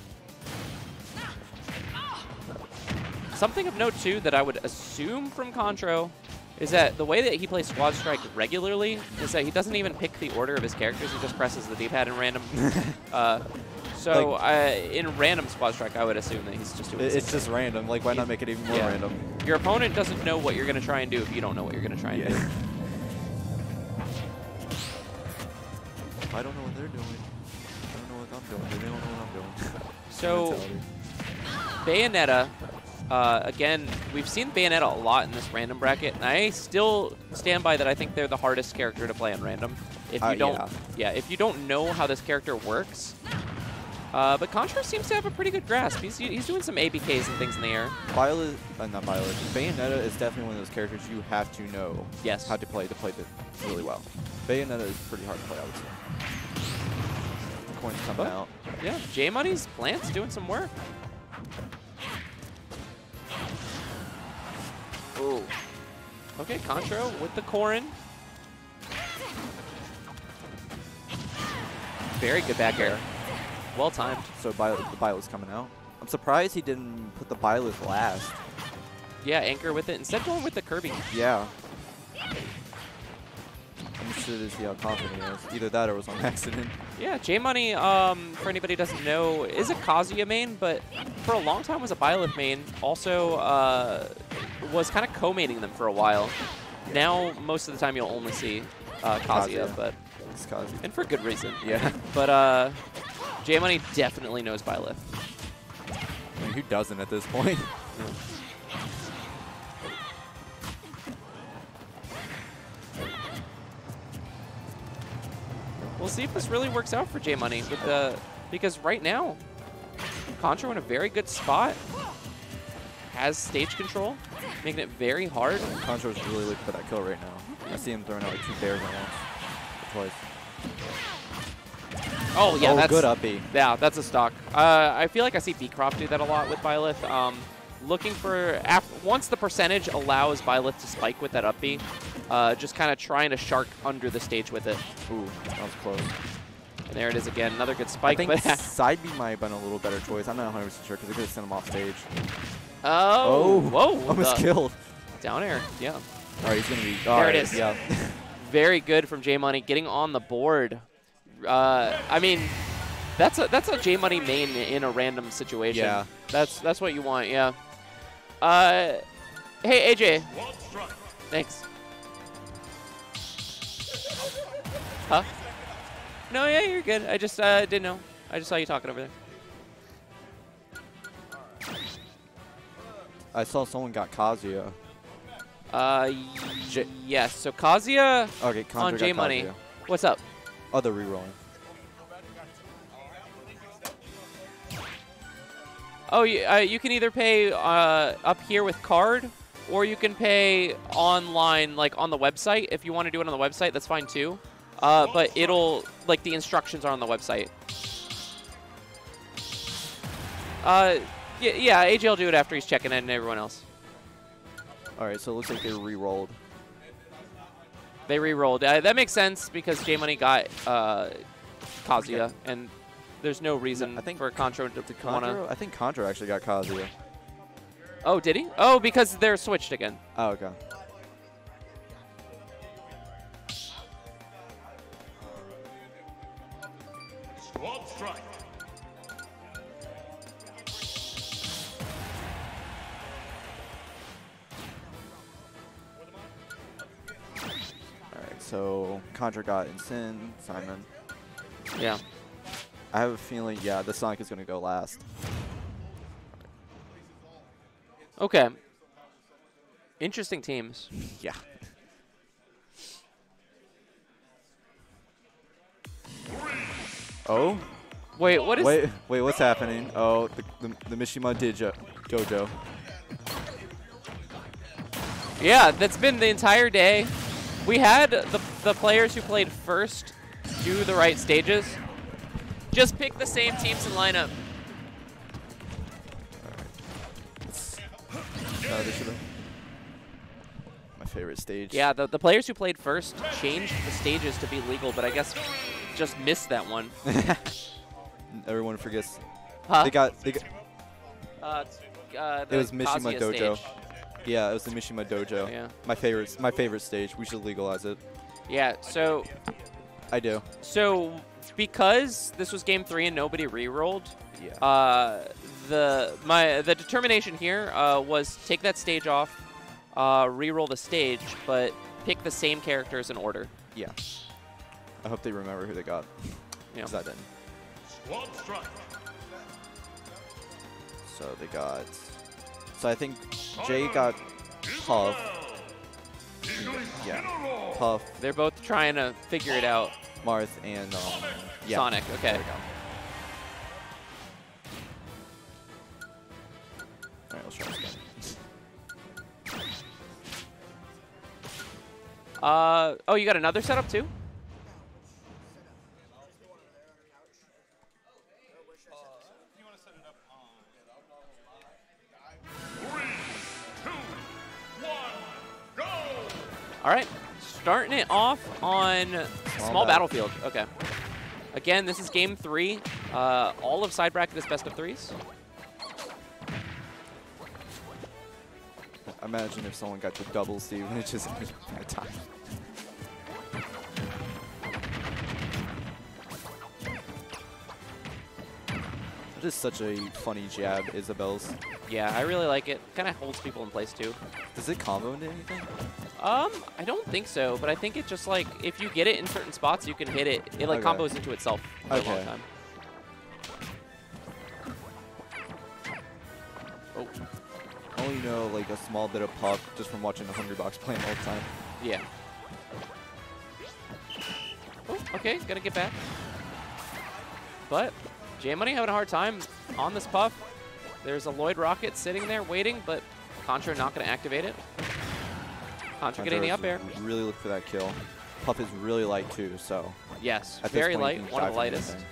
Something of note too that I would assume from Contro is that the way that he plays Squad Strike regularly is that he doesn't even pick the order of his characters. He just presses the D-pad in random. <laughs> uh, so Like- uh, in random Squad Strike, I would assume that he's just doing. It- it's just random. Like why Yeah. not make it even more Yeah. random? your opponent doesn't know what you're going to try and do if you don't know what you're going to try and Yeah. do. I don't know what they're doing. I don't know what I'm doing. They don't know what I'm doing. So Bayonetta Uh, again, we've seen Bayonetta a lot in this random bracket, and I still stand by that. I think they're the hardest character to play on random. If you Uh, don't, yeah. yeah, if you don't know how this character works. Uh, but Contro seems to have a pretty good grasp. He's, he's doing some ABKs and things in the air. Violet, uh, not Violet. Bayonetta is definitely one of those characters you have to know Yes. how to play to play really well. Bayonetta is pretty hard to play, I would say. Coins coming But- out. Yeah, J Money's plant's doing some work. Ooh. Okay, Contro with the Corrin. Very good back air. Well timed. So Violet, the Violet's coming out. I'm surprised he didn't put the Violet last. Yeah, anchor with it. Instead going with the Kirby. Yeah. I'm interested to see how confident he is. Either that or it was on <laughs> accident. Yeah, J Money, um, for anybody who doesn't know, is a Kazuya main, but for a long time was a Byleth main. Also, uh, was kind of co-maining them for a while. Now, most of the time, you'll only see uh, Kazuya, Kazuya. but It's Kazi. and for good reason. Yeah. But uh, J Money definitely knows Byleth. I mean, who doesn't at this point? <laughs> We'll see if this really works out for J Money with the because right now, Contro in a very good spot. Has stage control, making it very hard. Contro's really looking for that kill right now. I see him throwing out like two bairs at once. Twice. Oh yeah, oh, that's good up B. Yeah, that's a stock. Uh, I feel like I see Beecroft do that a lot with Byleth. Um, looking for af once the percentage allows Byleth to spike with that up B, uh, just kind of trying to shark under the stage with it. Ooh, that was close. And there it is again, another good spike. I think but <laughs> side B might have been a little better choice. I'm not 100% sure because it could have sent him off stage. oh, whoa, Almost killed. down air. Yeah, All right, he's going to be. There right, is. Yeah. <laughs> very good from J Money getting on the board. Uh, I mean, that's a that's a J Money main in a random situation. Yeah. that's that's what you want. Yeah. Uh, hey AJ, thanks. Huh? No, yeah, you're good. I just uh, didn't know. I just saw you talking over there. I saw someone got Kazuya. Uh, yes. So Kazuya Okay, on J Money. Kazuya. What's up? Oh, they're rerolling. Oh, you, uh, you can either pay uh, up here with card, or you can pay online, like on the website. If you want to do it on the website, that's fine too. Uh, but it'll, like, the instructions are on the website. Uh, yeah, yeah, AJ will do it after he's checking in and everyone else. All right, so it looks like they re-rolled. They re-rolled. Uh, that makes sense because J Money got uh, Kazuya, and there's no reason I think for Contro to want Contro? to. I think Contro actually got Kazuya. Oh, did he? Oh, because they're switched again. Oh, okay. Squad strike. So Contro got Ensign, Simon. Yeah. I have a feeling, yeah, the Sonic is going to go last. Okay. Interesting teams. Yeah. Oh? Wait, what is? Wait, wait, what's happening? Oh, the, the, the Mishima Dijo, Dojo. Yeah, that's been the entire day. We had the, the players who played first do the right stages. Just pick the same teams and they should have. My favorite stage. Yeah, the, the players who played first changed the stages to be legal, but I guess just missed that one. <laughs> Everyone forgets. Huh? They got, they got. uh, uh, It was Mishima Dojo. stage. Yeah, it was the Mishima Dojo. Yeah. My favorite, my favorite stage. We should legalize it. Yeah, so I do. so because this was game three and nobody re-rolled, Yeah. uh, the my the determination here uh, was take that stage off, uh, re-roll the stage, but pick the same characters in order. yeah. I hope they remember who they got. Yeah. 'Cause I didn't. Squad strike. So they got So I think Jay got Puff. Yeah, Puff, They're both trying to figure it out. Marth, and um, yeah. Sonic, okay. There we go. All right, let's try this again. Uh, oh, you got another setup too? All right, starting it off on small, battle- battlefield. Okay. Again, this is game three. Uh, all of side bracket is best of threes. Imagine if someone got the double Steve and it just bad time. That is such a funny jab, Isabelle's. Yeah, I really like it. Kind of holds people in place too. Does it combo into anything? Um, I don't think so, but I think it just like if you get it in certain spots, you can hit it. It like Okay. combos into itself for a long Okay. time. Oh, I only know like a small bit of puff just from watching the Hungrybox playing all the time. yeah. Oh, okay, gotta get back. But J Money having a hard time on this puff. There's a Lloyd Rocket sitting there waiting, but Contro not gonna activate it. Contro getting the up air. Really look for that kill. Puff is really light too, so Yes, very point, light, one of the lightest. anything.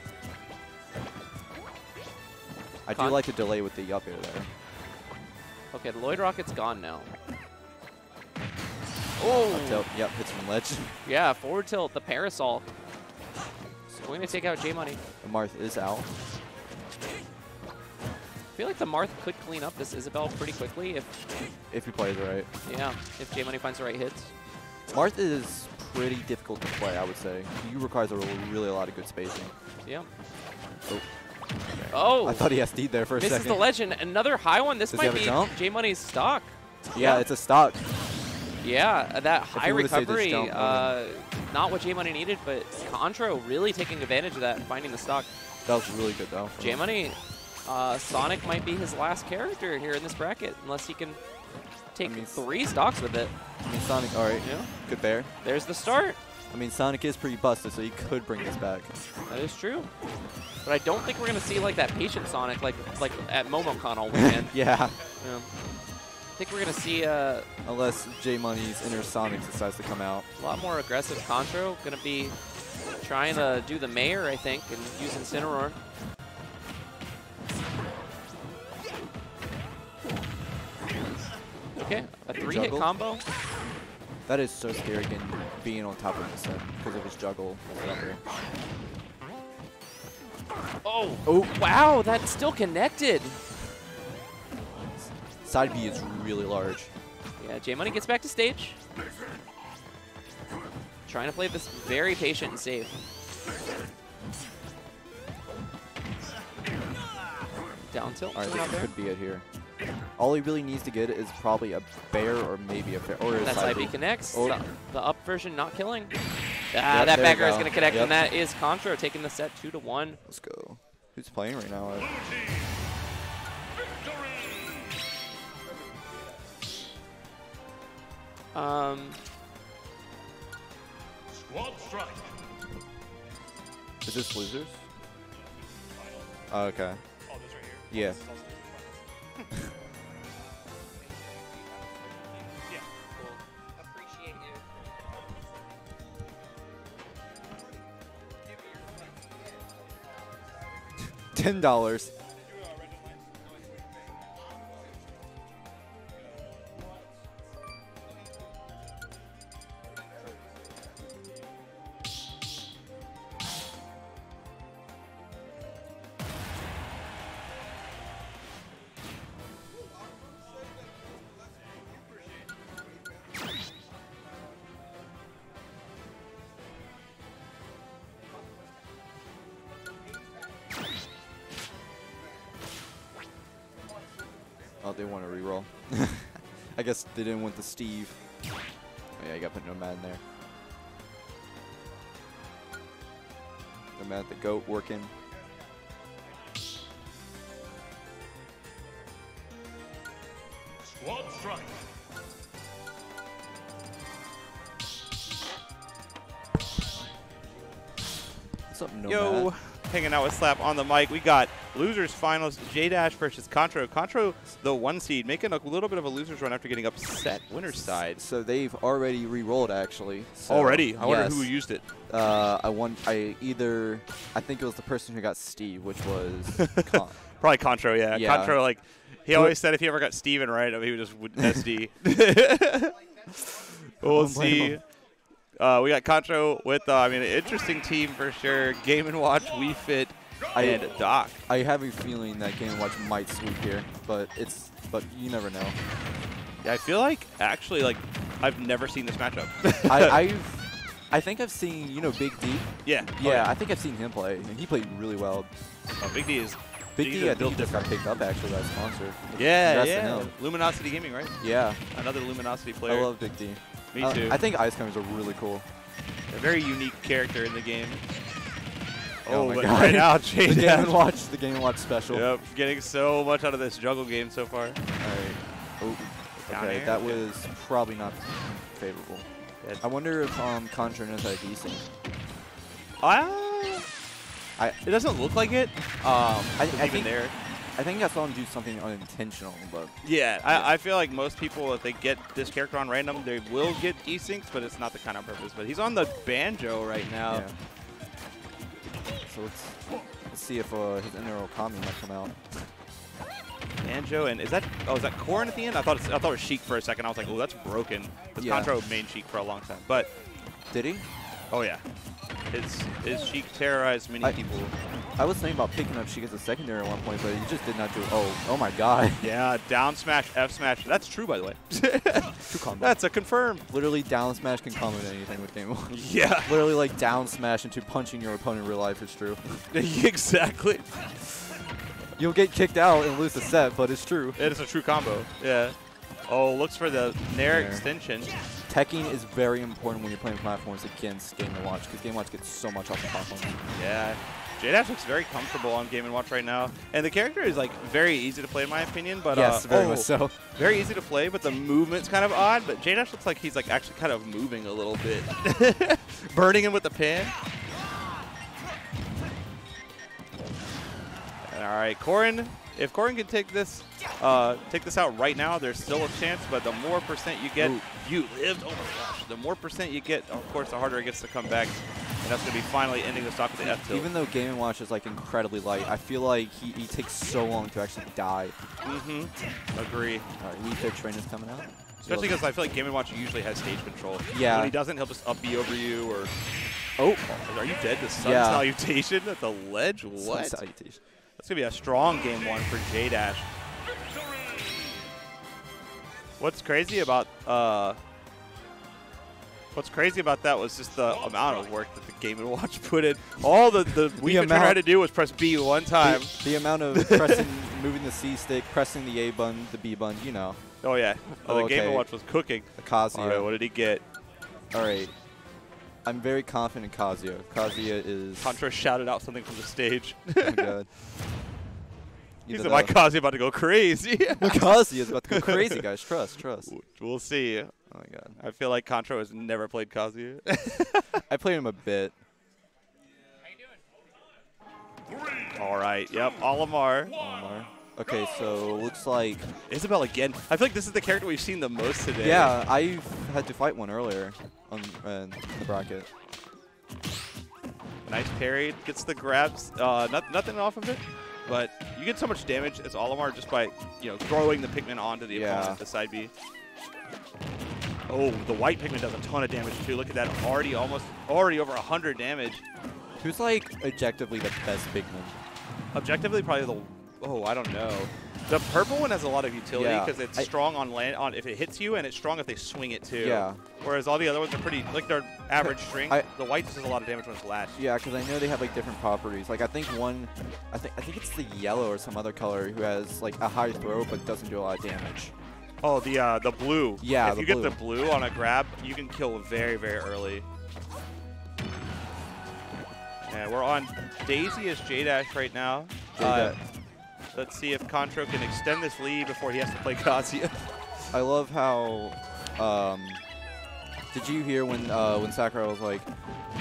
I do like the delay with the up air there. Okay, the Lloyd Rocket's gone now. Oh, tilt, yep, hits from ledge. <laughs> yeah, forward tilt, the parasol. So we're gonna take out J Money. And Marth is out. I feel like the Marth could clean up this Isabelle pretty quickly if, If he plays right. yeah, if J Money finds the right hits. Marth is pretty difficult to play, I would say. He requires a really, a lot of good spacing. Yeah. Oh. Oh, I thought he SD'd there for a misses second. the legend. Another high one. This Does might be? J Money's stock. yeah, it's a stock. Yeah, uh, that high he would've saved his recovery, jump, uh, not what J Money needed, but Contro really taking advantage of that and finding the stock. That was really good though. from J him. Money, uh, Sonic might be his last character here in this bracket, unless he can take mean, three stocks with it. I mean, Sonic, alright, Yeah, good bair. there's the start. I mean, Sonic is pretty busted, so he could bring this back. That is true. But I don't think we're gonna see like that patient Sonic like like at MomoCon all weekend. <laughs> yeah, yeah. I think we're gonna see uh, unless J Money's inner Sonic decides to come out. a lot more aggressive Contro. Gonna be trying to do the mayor, I think, and use Incineroar. Okay, a three-hit combo. That is so scary again, being on top of the set because of his juggle. Oh, Oh. wow, that's still connected. Side B is really large. Yeah, J Money gets back to stage. Trying to play this very patient and safe. Down tilt. Alright, this could be it here. All he really needs to get is probably a bair or maybe a fair or a That side side B B. connects. Oh. The, the up version not killing. Ah, Yep, that there we backer is going to connect, Yep. and that is Contro taking the set two to one. Let's go. Who's playing right now? Um, Squad strike. Is this losers? Oh, okay. Oh, this right here. Ten dollars. They didn't want the Steve. Oh yeah, you got to put Nomad in there. Nomad the goat working. What's up, Nomad? Yo, hanging out with Slap on the mic. We got losers finals, J Dash versus Contro. Contro, the one seed, making a little bit of a losers run after getting upset winner's side. So they've already re-rolled actually. So Already, I wonder yes. who used it. Uh, I won. I either. I think it was the person who got Steve, which was. <laughs> Con. Probably Contro, yeah. Yeah. Contro, like he always said, if he ever got Steven right, he would just would SD. <laughs> we'll see. Uh, we got Contro with, uh, I mean, an interesting team for sure. Game and Watch, Wii Fit, I- and Doc. I have a feeling that Game & Watch might sweep here, but it's. But you never know. Yeah, I feel like actually, like I've never seen this matchup. I, <laughs> I've. I think I've seen you know Big D. yeah, oh, Yeah, I think I've seen him play, and he played really well. Oh, Big D is Big He's D, a I think just got picked up actually by a sponsor. Yeah, yeah. Luminosity Gaming, right? Yeah, Another Luminosity player. I love Big D. Me Uh, too. I think Ice Climbers are really cool. a very unique character in the game. Oh my but God. right <laughs> now, the Game and Watch, the Game and Watch special. Yep, getting so much out of this juggle game so far. All right. Oh, okay, air, that okay. was probably not favorable. Good. I wonder if um Contro knows how to desync. Ah, I it doesn't look like it. Um, I- with I even think- there. I think I saw him do something unintentional, but Yeah, I, I feel like most people, if they get this character on random, they will get desyncs, but it's not the kind of purpose. But he's on the banjo right now. yeah. So let's let's see if uh, his inner Okami might come out. Banjo and is that oh is that Corrin at the end? I thought it's, I thought it was Sheik for a second. I was like, oh that's broken. Because Yeah. Contro main Sheik for a long time. But Did he? Oh yeah, his his Sheik terrorized many I- people. I was thinking about picking up Sheik as a secondary at one point, but he just did not do. Oh, oh my God! <laughs> Yeah, down smash, F smash. That's true by the way. Two combo. <laughs> that's a confirm. Literally down smash can comment anything with Game Watch. <laughs> Yeah, Literally like down smash into punching your opponent in real life is true. exactly. You'll get kicked out and lose the set, but it's true. It is a true combo. Yeah. Oh, looks for the Nair Nair. extension. Teching is very important when you're playing platforms against Game & Watch, because Game & Watch gets so much off the platform. Yeah. J-Dash looks very comfortable on Game & Watch right now. And the character is, like, very easy to play, in my opinion. But, yes, uh, very oh, much so. Very easy to play, but the movement's kind of odd. But J-Dash looks like he's, like, actually kind of moving a little bit. <laughs> Burning him with the pan. All right, Corrin. If Corrin can take this, uh, take this out right now, there's still a chance. But the more percent you get, Ooh. you lived. Oh my gosh! The more percent you get, of course, the harder it gets to come back. And that's going to be finally ending the stock with the F tilt. Even though Game & Watch is like incredibly light, I feel like he, he takes so long to actually die. Mm-hmm. Agree. All right, Fit Train is coming out. Especially because I feel like Game & Watch usually has stage control. Yeah. When he doesn't, he'll just up B over you or. Oh, Are you dead to sun Yeah. salutation at the ledge? Sun What? salutation. That's gonna be a strong game one for J Dash. What's crazy about uh, What's crazy about that was just the amount of work that the Game and Watch <laughs> put in. All the the we amount- had to do was press B one time. The, the amount of <laughs> pressing, moving the C stick, pressing the A button, the B button, you know, Oh yeah, Oh, the Game and Watch was cooking. the Kazuya. All right, what did he get? All right. I'm very confident in Kazuya. Kazuya is. Contro shouted out something from the stage. <laughs> oh my god. He Either said, "My Kazuya about to go crazy." <laughs> Kazuya is about to go crazy, guys. Trust, trust. we'll see. Oh my god. I feel like Contro has never played Kazuya. <laughs> I played him a bit. How you doing? All right. Yep. Olimar. Omar. Okay, so looks like. Isabelle again. I feel like this is the character we've seen the most today. Yeah, I had to fight one earlier on uh, the bracket. Nice parry. Gets the grabs. Uh, not, nothing off of it. But you get so much damage as Olimar just by, you know, throwing the Pikmin onto the Yeah. opponent, the side B. Oh, the white Pikmin does a ton of damage too. Look at that. Already almost, already over 100 damage. Who's like objectively the best Pikmin? Objectively, probably the, oh, I don't know. The purple one has a lot of utility Yeah, because it's I- strong on land on if it hits you, and it's strong if they swing it too. Yeah. Whereas all the other ones are pretty like they're average <laughs> strength. I- the white just does a lot of damage when it's latched. Yeah, because I know they have like different properties. Like I think one, I think I think it's the yellow or some other color who has like a high throw but doesn't do a lot of damage. Oh, the uh, the blue. Yeah, If you blue. get the blue on a grab, you can kill very very early. And we're on Daisy as J Dash right now. Uh. Let's see if Contro can extend this lead before he has to play Kazuya. <laughs> I love how. Um, did you hear when uh, when Sakurai was like,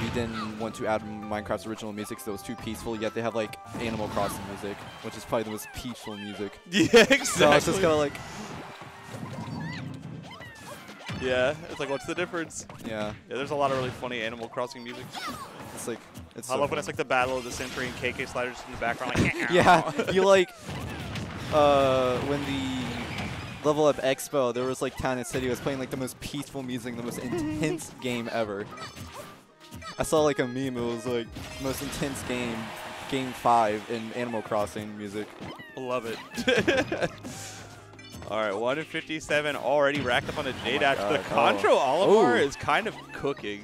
we didn't want to add Minecraft's original music, so it was too peaceful. Yet they have like Animal Crossing music, which is probably the most peaceful music. <laughs> Yeah, exactly. So it's just kind of like, yeah, it's like, what's the difference? yeah, Yeah, there's a lot of really funny Animal Crossing music. it's like it's. I so love when it's like the Battle of the Century and KK Sliders in the background. Like, <laughs> yeah, you like uh, when the Level Up Expo, there was like Town and City was playing like the most peaceful music, the most intense <laughs> game ever. I saw like a meme. It was like most intense game, game five in Animal Crossing music. Love it. <laughs> All right, 157 already racked up on a J dash. the God, Contro oh. Olimar Ooh. is kind of cooking.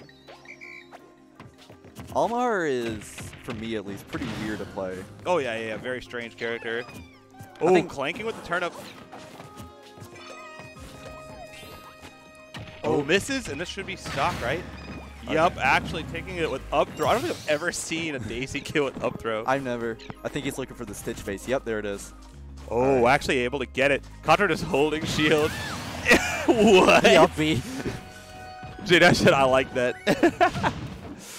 Olimar is, for me at least, pretty weird to play. Oh yeah, yeah, yeah, very strange character. I Oh, think- clanking with the turnip. Oh, oh, misses, and this should be stock, right? Yup, actually taking it with up throw. I don't think I've ever seen a Daisy kill with up throw. I've never. I think he's looking for the Stitch face. Yep, there it is. oh, actually able to get it. Contro just holding shield. <laughs> <laughs> what? Yuppie. J Dash said, I like that. <laughs>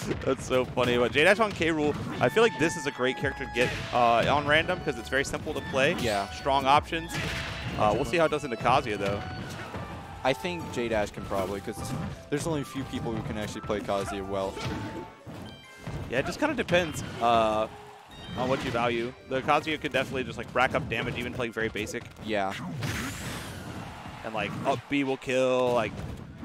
<laughs> That's so funny. But J Dash on K Rool, I feel like this is a great character to get uh, on random because it's very simple to play. Yeah. Strong options. Uh, we'll see how it does into Kazuya, though. I think J Dash can probably, because there's only a few people who can actually play Kazuya well. Yeah, it just kind of depends uh, on what you value. The Kazuya could definitely just like rack up damage, even playing very basic. Yeah. And like up B will kill like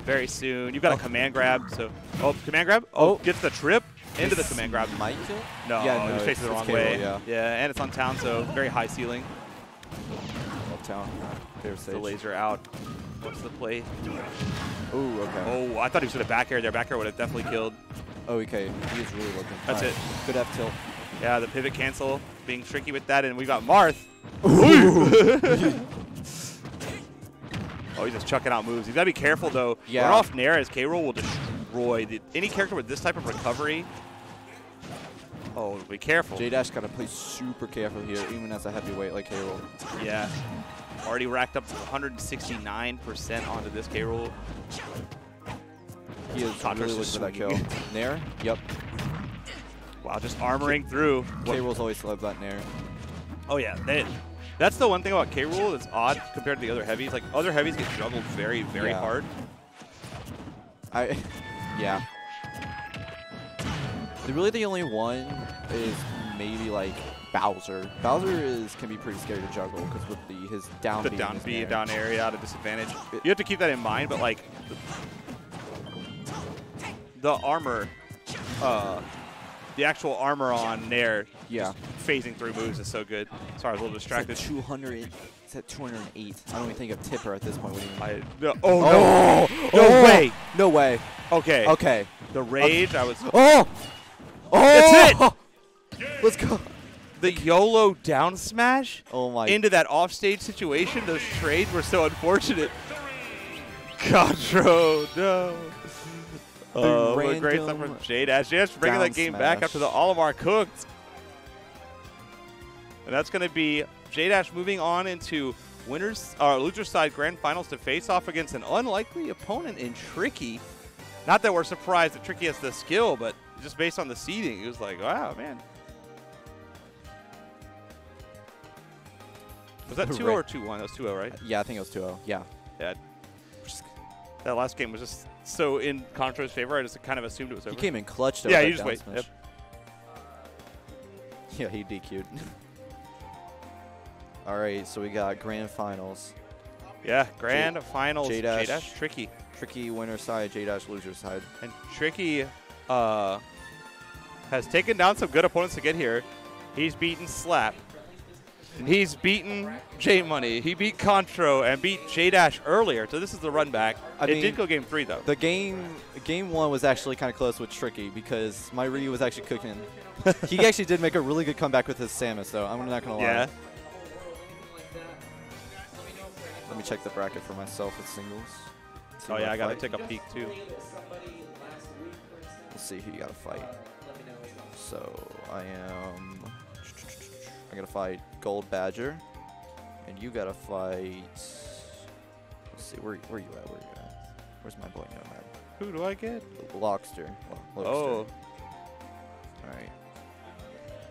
very soon. You've got a oh. command grab, so oh command grab. Oh, Oh. gets the trip into the command grab. Might kill? No, Yeah, he no, was facing the wrong K-Rool, way. yeah. yeah, and it's on town, so very high ceiling. Uptown. Favorite The laser out. What's the play? Ooh, okay. Oh, I thought he was going to back air there. Back air would have definitely killed. Oh, okay. He is really looking. That's Alright. it. Good F tilt. Yeah, the pivot cancel, being tricky with that, and we got Marth. <laughs> <laughs> oh, he's just chucking out moves. He's got to be careful, though. Yeah. Run off Nair as K-Rool will destroy the, any character with this type of recovery. Oh, be careful. J Dash gotta play super careful here, even as a heavyweight like K-Rool. Yeah. Already racked up 169% onto this K-Rool. He is Contro's really looking for that kill. <laughs> Nair? Yep. Wow, just armoring through. K-Rool's always loved that Nair. Oh yeah, they, that's the one thing about K Rool that's odd compared to the other heavies. Like other heavies get juggled very, very Yeah. hard. I, <laughs> yeah. The, really, the only one is maybe like Bowser. Bowser is can be pretty scary to juggle because with the his down The down B, down area at a disadvantage. It- You have to keep that in mind, but like the, the armor, uh, the actual armor on Nair, Yeah. phasing through moves is so good. Sorry, I was a little It's distracted. 200. It's at 208. I don't even think of Tipper at this point. I, no, oh, Oh! no, no Oh! way. No way. Okay, Okay. the rage. I was Oh! Oh! That's it. Let's go. the YOLO down smash. Oh my. into that offstage situation, those trades were so unfortunate. Contro, no. Uh, what a great stuff from random J Dash. J Dash bringing that game back after the Olimar cooked. And that's going to be J Dash moving on into winners, uh, loser side grand finals to face off against an unlikely opponent in Tricky. Not that we're surprised that Tricky has the skill, but just based on the seeding, it was like, wow, man. Was that <laughs> 2 Right. or 2 1? That was 2 0, right? yeah, I think it was 2-0. Yeah. Yeah. That last game was just so in Contro's favor, I just kind of assumed it was over. He came in clutch. though, Yeah, you just wait. smash. Yeah, he DQ'd. <laughs> All right, so we got grand finals. Yeah, grand finals. J-Dash. J-Dash, Tricky. Tricky winner side, J Dash loser side. And Tricky uh, has taken down some good opponents to get here. He's beaten Slap. He's beaten J Money. He beat Contro and beat J Dash earlier. So this is the run back. I it mean- did go game three though. The game, game one was actually kind of close with Tricky because my Ryu was actually cooking. <laughs> he actually did make a really good comeback with his Samus, though. I'm not gonna lie. yeah. Let me check the bracket for myself with singles. See Oh yeah, I gotta fight. take a peek too. Let's see who you gotta fight. So I am. I gotta fight Gold Badger, and you gotta fight. Let's see. Where, where you at? Where you at? Where's my boy Nomad? Who do I get? Lockster. Lo- Oh, All right.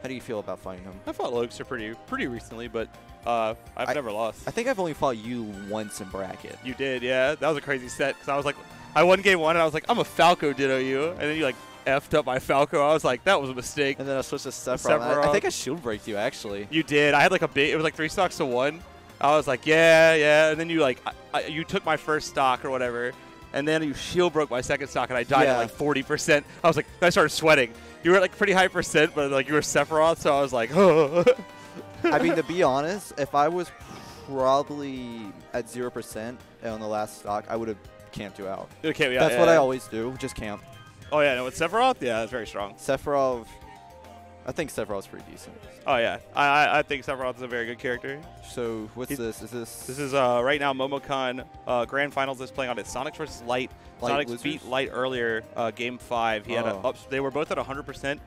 How do you feel about fighting him? I fought Lokester pretty pretty recently, but uh, I've I- never lost. I think I've only fought you once in bracket. You did, yeah. That was a crazy set because I was like, I won game one and I was like, I'm a Falco Ditto you, and then you like effed up my Falco. I was like, that was a mistake. And then I switched to Sephiroth. I, I think I shield breaked you actually. You did. I had like a big. It was like three stocks to one. I was like, yeah, yeah, and then you like, I, I, you took my first stock or whatever, and then you shield broke my second stock, and I died Yeah. at like 40%. I was like, I started sweating. You were at like pretty high percent, but like you were Sephiroth, so I was like, oh. <laughs> I mean, to be honest, if I was probably at 0% on the last stock, I would have camped you out. okay, yeah, That's yeah, what I always do, just camp. Oh yeah, no, with Sephiroth, yeah, it's very strong. Sephiroth, I think Sephiroth's pretty decent. Oh yeah, I I, I think Sephiroth is a very good character. So what's He's- this? Is this? This is uh, right now Momocon uh, Grand Finals is playing on it. Sonic versus Light. Light Sonic beat Light earlier, uh, game five. He had a Oh. up, they were both at 100%,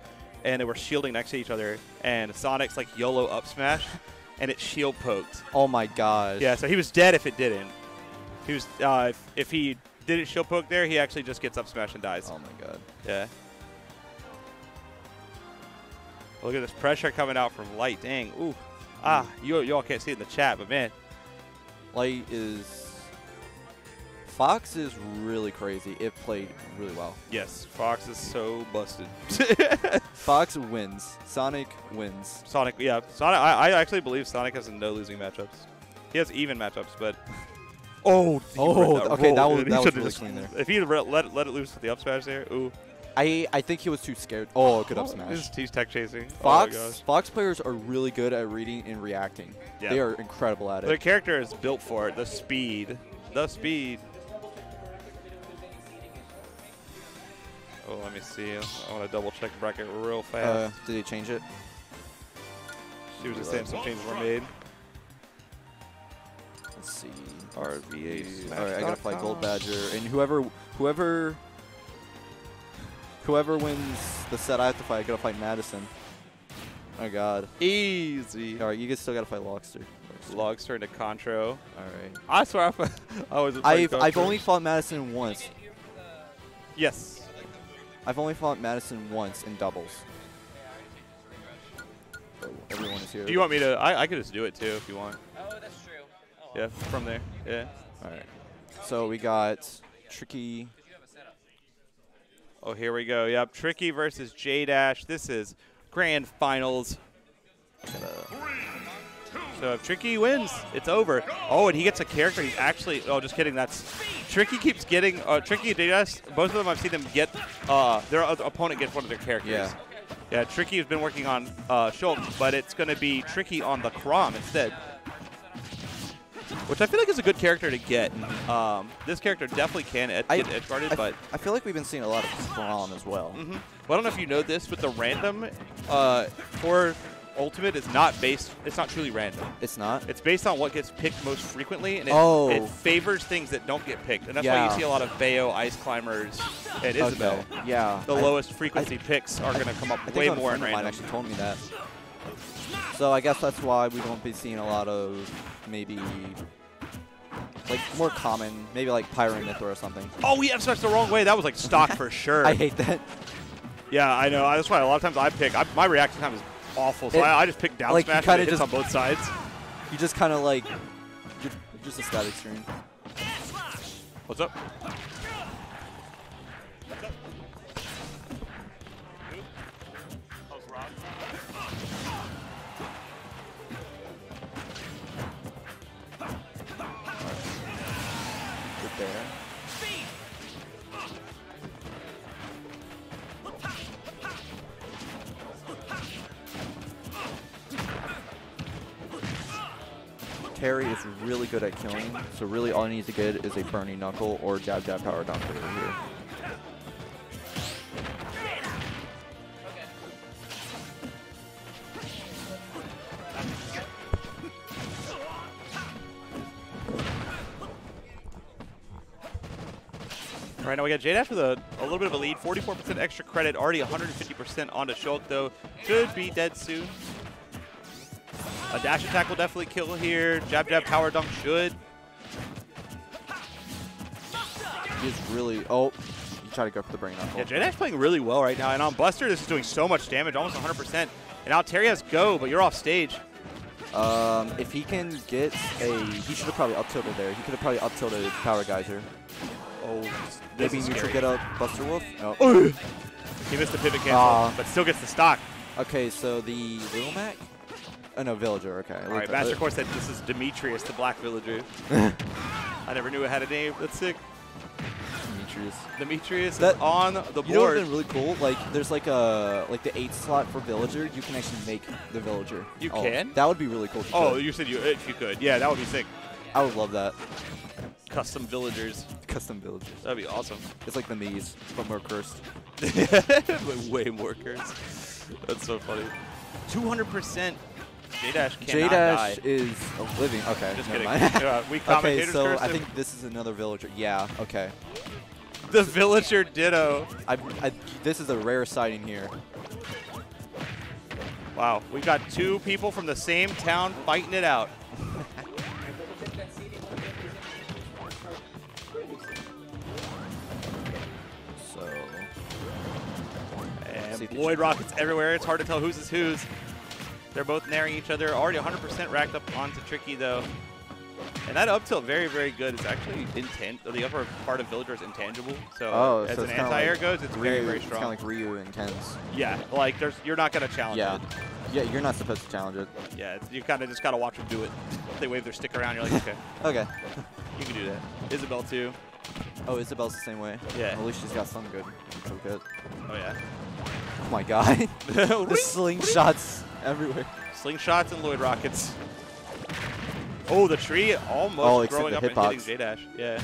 and they were shielding next to each other. And Sonic's like YOLO up smash, <laughs> and it shield poked. Oh my gosh. Yeah, so he was dead if it didn't. He was uh, if, if he didn't shield poke there, he actually just gets up smash and dies. Oh my god. Yeah. Look at this pressure coming out from Light. Dang. Ooh. Ah, you y'all can't see it in the chat, but man, Light is. Fox is really crazy. It played really well. Yes, Fox is so busted. <laughs> Fox wins. Sonic wins. Sonic, yeah, Sonic. I, I actually believe Sonic has no losing matchups. He has even matchups, but <laughs> oh, Oh, read okay, that was- He that was really just- clean there. If he re- let let it loose with the up smash there, ooh, I I think he was too scared. Oh, good up Oh, smash. He's, tech chasing. Fox Oh. Fox players are really good at reading and reacting. Yeah. They are incredible at it. Their character is built for it. The speed, the speed. Oh, let me see. I want to double check bracket real Uh, fast. did they change it? she was just saying some changes were made. Let's see. RVA. All right, I gotta fight Gold Badger, and whoever whoever whoever wins the set I have to fight, I gotta fight Madison. Oh god. Easy. All right, you guys still gotta fight Logster. Logster turn to Contro. All right. I swear I, fu- <laughs> I was. I've I've only fought Madison once. Yes. I've only fought Madison once in doubles. Oh, everyone is here. Do you want me to? I, I could just do it too if you want. Yeah, from there. Yeah. All right. So we got Tricky. Oh, here we go. Yep. Tricky versus J Dash. This is grand finals. So if Tricky wins, it's over. Oh, and he gets a character. He's actually. Oh, just kidding. That's Tricky keeps getting. Uh, Tricky and J Dash. Both of them, I've seen them get. Uh, their other opponent gets one of their characters. Yeah. Yeah. Tricky has been working on uh, Shulk, but it's going to be Tricky on the Chrom instead. Which I feel like is a good character to get. Um, this character definitely can ed- I- get edge guarded, I, but I feel like we've been seeing a lot of Chrom as well. hmm Well, I don't know if you know this, but the random uh, for Ultimate is not based. It's not truly random. It's not. It's based on what gets picked most frequently, and it, Oh. it favors things that don't get picked. And that's why you see a lot of Bayo, Ice Climbers, and Isabelle. Okay. Yeah. The I- lowest frequency picks are going to come up way more in friend of mine random. actually told me that. So I guess that's why we won't be seeing a lot of maybe like more common, maybe like Pyra or something. Oh, we have such the wrong way. That was like stock for <laughs> sure. I hate that. yeah, I know. That's why a lot of times I pick. I, my reaction time is awful, so It- I, I just pick down like, smash and it hits just- on both sides. You just kind of like you're just a static screen. What's up? There. Terry is really good at killing, so really all he needs to get is a Burning Knuckle or Jab Jab Power over here. Right, now we got J Dash with a, a little bit of a lead, 44% extra credit, already 150% onto Shulk, though. Should be dead soon. A dash attack will definitely kill here. Jab, jab, power dunk should. He's really. Oh, you try to go for the brain knuckle. Yeah, J-Dash playing really well right now. And on Buster, this is doing so much damage, almost 100%. And now Terry has go, but you're off stage. Um, if he can get a, he should have probably up tilted there. He could have probably up tilted Power Geyser. Oh, Maybe neutral get up Buster Wolf. No. He missed the pivot cancel, Aw. but still gets the stock. Okay, so the Little Mac. Oh no, Villager. Okay. All right, Master Core said this is Demetrius, the Black Villager. <laughs> I never knew it had a name. That's sick. Demetrius. Demetrius That- is on the board. You know what's been really cool? Like, there's like a like the eight slot for Villager. You can actually make the Villager. You Oh, can? That would be really cool. if you oh, could. you said you if you could. Yeah, that would be sick. I would love that. Custom villagers. Custom Villagers. That'd be awesome. It's like the Mii's, but more cursed. <laughs> way more cursed. That's so funny. 200% J-Dash cannot J-Dash is a living. Okay, Just never kidding. mind. Uh, we okay, so I think this is another Villager. Yeah. Okay. The villager ditto. I, I, this is a rare sighting here. Wow, we got two people from the same town fighting it out. <laughs> Lloyd Rockets everywhere. It's hard to tell whose is whose. They're both naring each other. Already 100% racked up onto Tricky, though. And that up tilt, very, very good. It's actually intent. The upper part of Villager is intangible. So Oh, as so an anti-air like goes, it's Ryu, very, very It's kind of like Ryu Ken's. yeah, like there's, you're not going to challenge Yeah. it. Yeah, you're not supposed to challenge it. Yeah, it's, you kind of just got to watch them do it. they wave their stick around, you're like, okay, <laughs> Okay. you can do that. Isabelle, too. Oh, Isabelle's the same way. Yeah. At least she's got some good. So good. Oh, yeah. Oh my god. <laughs> <laughs> the slingshots everywhere. Slingshots and Lloyd Rockets. Oh, the tree almost Oh, growing up and hitting J-Dash. Yeah.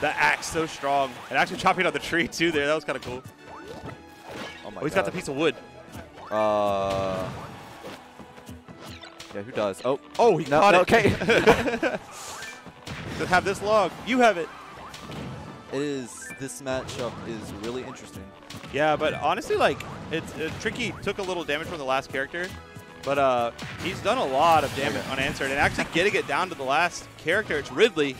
The axe so strong. And actually chopping out the tree, too, there. That was kind of cool. Oh my Oh, he's god. got the piece of wood. Uh. Yeah, who does? Oh. Oh, he No, caught no, it. okay. <laughs> Have this log. You have it. It is. This matchup is really interesting. Yeah, but honestly, like, it's uh, Tricky took a little damage from the last character, but uh, he's done a lot of damage unanswered. And actually getting it down to the last character, it's Ridley.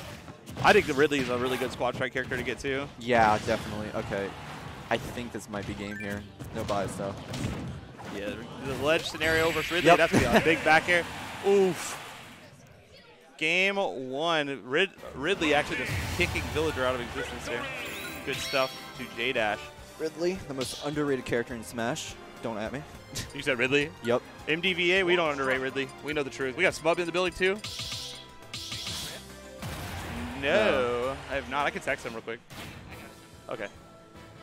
I think the Ridley is a really good squad strike character to get to. Yeah, definitely. Okay. I think this might be game here. No bias though. Yeah, the ledge scenario versus Ridley, Yep. that's a big back air. <laughs> Oof. Game one, Rid Ridley actually just kicking Villager out of existence there. Good stuff to J-Dash. Ridley, the most underrated character in Smash. Don't at me. <laughs> You said Ridley? Yep. MDVA, we don't underrate Ridley. We know the truth. We got Smub in the building too. No, No. I have not. I can text him real quick. Okay.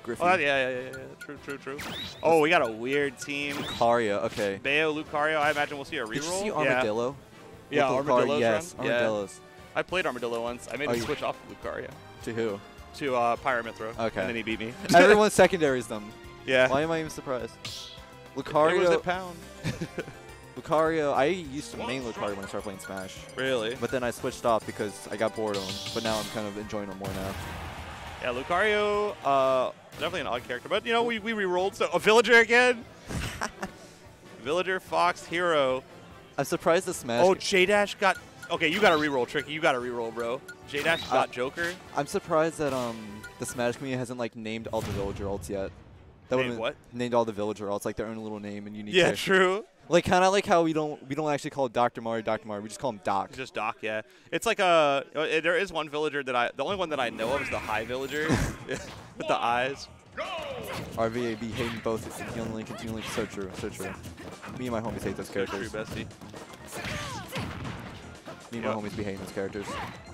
Griffin. Oh, yeah, yeah, yeah, yeah. True, true, true. Oh, we got a weird team. Lucario, Okay. Bayo, Lucario. I imagine we'll see a reroll. Did you see Armadillo? Yeah, Lucario? Armadillo's Yes, run? Yeah. Armadillos. I played Armadillo once. I made Oh, him switch off Lucario To who? To uh, Pyra/Mythra. Okay. And then he beat me. <laughs> Everyone secondaries them. <laughs> yeah. Why am I even surprised? Lucario. It was a pound. <laughs> Lucario. I used to main Lucario when I started playing Smash, really? but then I switched off because I got bored of him. But now I'm kind of enjoying him more now. Yeah, Lucario, uh, definitely an odd character. But, you know, we, we re-rolled. So, a Villager again. Villager, Fox, Hero. I'm surprised the Smash. Oh, J-Dash got... Okay, you got to re-roll, Tricky. You got to re-roll, bro. J-Dash got Joker. I'm surprised that um the Smash community hasn't like named all the villager alts yet. That Named what? Named all the villager alts like their own little name and unique. Yeah, character. true. Like kind of like how we don't we don't actually call Dr. Mario Dr. Mario. We just call him Doc. Just Doc, yeah. It's like a... uh, There is one villager that I... The only one that I know of is the High Villager. <laughs> <laughs> with the eyes. RVA be hating both continually, continually. So true, so true. Me and my homies hate those So true, characters. bestie. And Yep. my homies be hating those characters.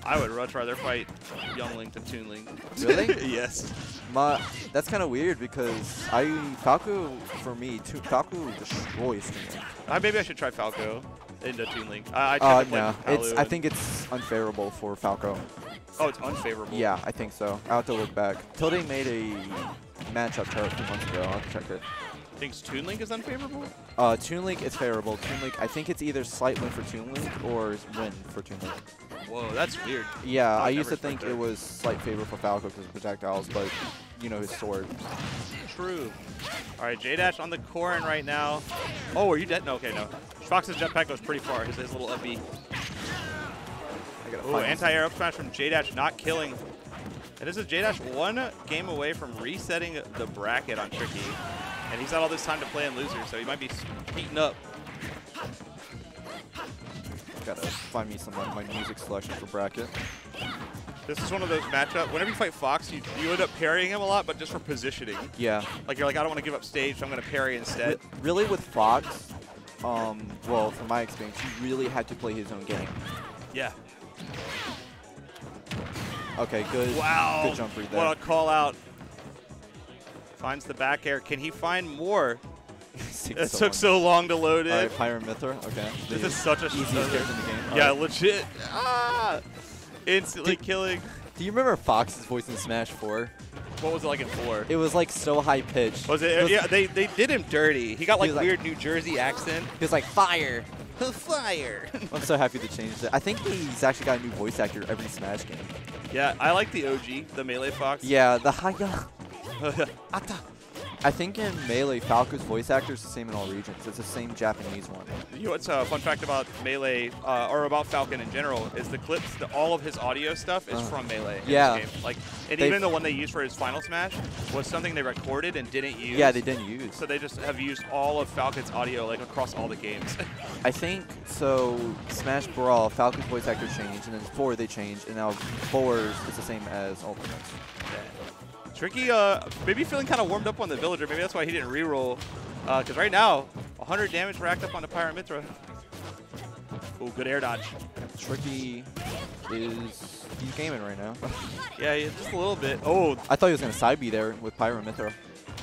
I would much rather fight Young Link than Toon Link. <laughs> Really? <laughs> yes. My that's kind of weird because I Falco for me, too, Falco destroys Toon Link. Uh, maybe I should try Falco into Toon Link. I, I Uh, to no, it's I think it's unfavorable for Falco. Oh, it's unfavorable. Yeah, I think so. I'll have to look back. Tilde made a matchup chart a few months ago. I'll have to check it. Thinks Toon Link is unfavorable? Uh, Toon Link is favorable. Toon Link, I think it's either slight win for Toon Link or win for Toon Link. Whoa, that's weird. Yeah, I I used to think expect it was slight favor for Falco because of projectiles, but you know his sword. True. All right, J-Dash on the corn right now. Oh, are you dead? No, okay, no. Fox's jetpack goes pretty far. His, his little up B. I gotta Ooh, anti-air up smash from J-Dash not killing. And this is J-Dash one game away from resetting the bracket on Tricky. And he's had all this time to play in loser, so he might be heating up. Gotta find me some of my music selection for bracket. This is one of those matchups. Whenever you fight Fox, you, you end up parrying him a lot, but just for positioning. Yeah. Like you're like, I don't want to give up stage, so I'm going to parry instead. Re- really with Fox, um, well, from my experience, he really had to play his own game. Yeah. Okay, good. Wow. Good jump read there. What a call out. Finds the back air. Can he find more? <laughs> It to took one. so long to load it. All right, Pyra Mythra. Okay. This The is such a easiest uh, character in the game. All Yeah, right. legit. Ah! Instantly Dude. killing. Do you remember Fox's voice in Smash 4? What was it like in four? It was like so high pitched. was it? yeah, they, they did him dirty. He got like was like- weird New Jersey accent. He was like fire. <laughs> Fire. <laughs> I'm so happy they changed it. I think he's actually got a new voice actor every Smash game. yeah, I like the OG, the Melee Fox. Yeah, the Haya. <laughs> I think in Melee, Falco's voice actor is the same in all regions. It's the same Japanese one. You know what's a fun fact about Melee, uh, or about Falcon in general, is the clips, the, all of his audio stuff is Uh, from Melee. in yeah. this game. Like, and They've- even the one they used for his final smash was something they recorded and didn't use. Yeah, they didn't use. So they just have used all of Falcon's audio like across all the games. <laughs> I think so. Smash Brawl, Falcon's voice actor changed, and then four they changed, and now four is the same as Ultimates. Tricky, uh, maybe feeling kind of warmed up on the Villager. Maybe that's why he didn't reroll. Because right now, 100 damage racked up on the Pyra Mythra. Oh, good air dodge. Tricky is he's gaming right now. <laughs> Yeah, yeah, just a little bit. Oh, I thought he was gonna side B there with Pyra Mythra.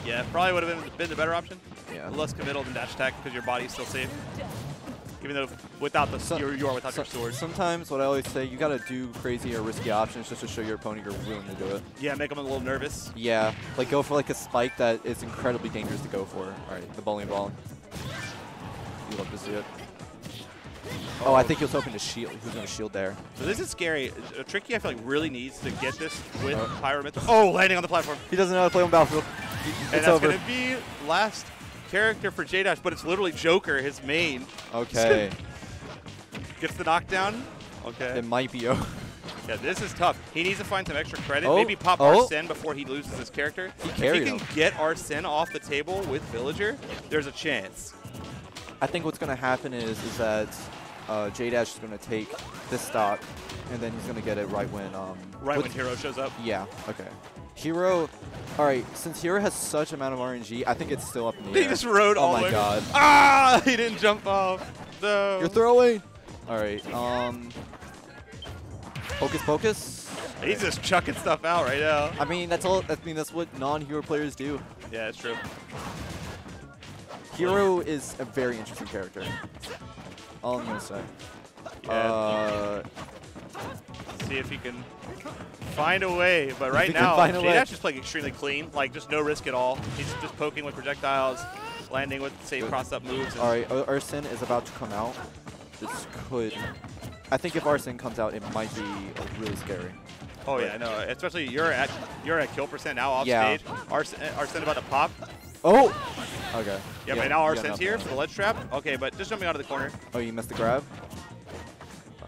yeah, probably would have been, been the better option. Yeah. Less committal than dash attack because your body's still safe. Even though without the So- you're, you are without So- your sword. Sometimes what I always say, you gotta do crazy or risky options just to show your opponent you're willing to do it. Yeah, make them a little nervous. Yeah, like go for like a spike that is incredibly dangerous to go for. All right, the bowling ball. You love to see it. Oh, I think he was hoping to shield. He was gonna shield there. So this is scary. Tricky, I feel like really needs to get this with Uh. Pyra Oh, landing on the platform. He doesn't know how to play on Battlefield. He- And It's that's going to be last character for J-Dash, but it's literally Joker, his main. Okay, <laughs> Gets the knockdown. Okay. it might be over. <laughs> Yeah, this is tough. He needs to find some extra credit. Oh, Maybe pop oh. Arsene before he loses his character. He if he can him. get Arsene off the table with Villager, there's a chance. I think what's gonna happen is is that uh, J Dash is gonna take this stock, and then he's gonna get it right when um Right when Hero shows up. Yeah. Okay. Hero. All right. Since Hero has such amount of RNG, I think it's still up in the He air. just rode oh all my the way. god. Ah! He didn't jump off. No. You're throwing. All right. Um. Focus, focus. He's just chucking stuff out right now. I mean, that's all. I mean, that's what non-hero players do. Yeah, it's true. Hero is a very interesting character. All I'm gonna say. Yeah. Uh, See if he can find a way. But right now, find a way. J-Dash is playing extremely clean. Like, just no risk at all. He's just poking with projectiles, landing with safe Good. cross-up moves. all right. Arsene is about to come out. This could. I think if Arsene comes out, it might be really scary. Oh yeah, I know. Especially you're at you're at kill percent now off Yeah. stage. Arsene, Arsene about to pop. Oh. Okay. Yeah, but now yeah, no, here for the ledge trap. Okay, but just jumping out of the corner, Oh, you missed the grab.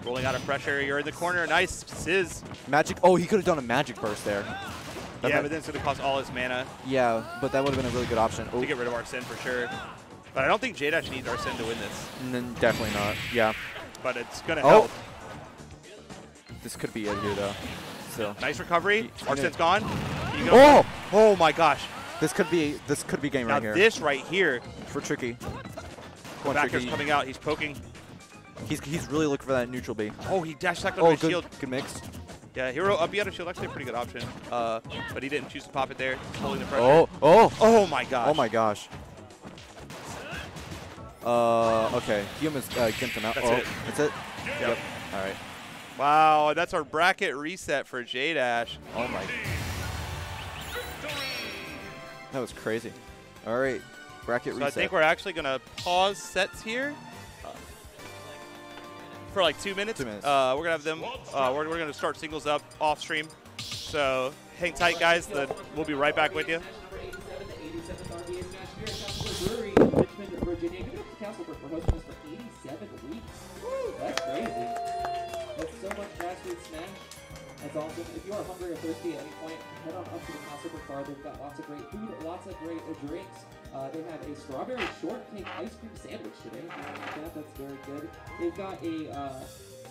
Rolling out of pressure. You're in the corner. Nice, Sizz. Magic. Oh, he could have done a magic burst there. That Yeah, might- but then it's gonna cost all his mana Yeah, but that would have been a really good option. Oh, to get rid of Arsene for sure. But I don't think J-Dash needs Arsene to win this. n- definitely not. Yeah. But it's gonna Oh. help. This could be it here, though. So. Nice recovery. Arsene's gone. Oh! Oh my gosh. This could be this could be game Now right here Now this right here, for Tricky. Backer's Tricky. coming out. He's poking. He's he's really looking for that neutral B. Oh, he dash over Oh, good shield. good mix. Yeah, hero up out of shield actually a pretty good option. Uh, but he didn't choose to pop it there, holding the pressure. Oh oh Oh my gosh. oh my gosh. Uh okay. Almost uh, gimped him out. That's oh, it. That's it. Yep. All right. Wow, that's our bracket reset for J Dash. Oh my. That was crazy. All right. Bracket reset. So reset. I think we're actually gonna pause sets here for like two minutes. Two minutes. Uh, we're gonna have them. Uh, we're, we're gonna start singles up off stream. So hang tight, guys. The, we'll be right back with you. Brewery in Richmond, Virginia. Give it up to Castleburg for hosting us for 87 weeks. Woo, that's crazy. That's so much grassroots smash. That's awesome. If you are hungry or thirsty at any point, head on up to the Castle Bar. They've got lots of great food, lots of great uh, drinks. Uh, they have a strawberry shortcake ice cream sandwich today. That, that's very good. They've got a uh,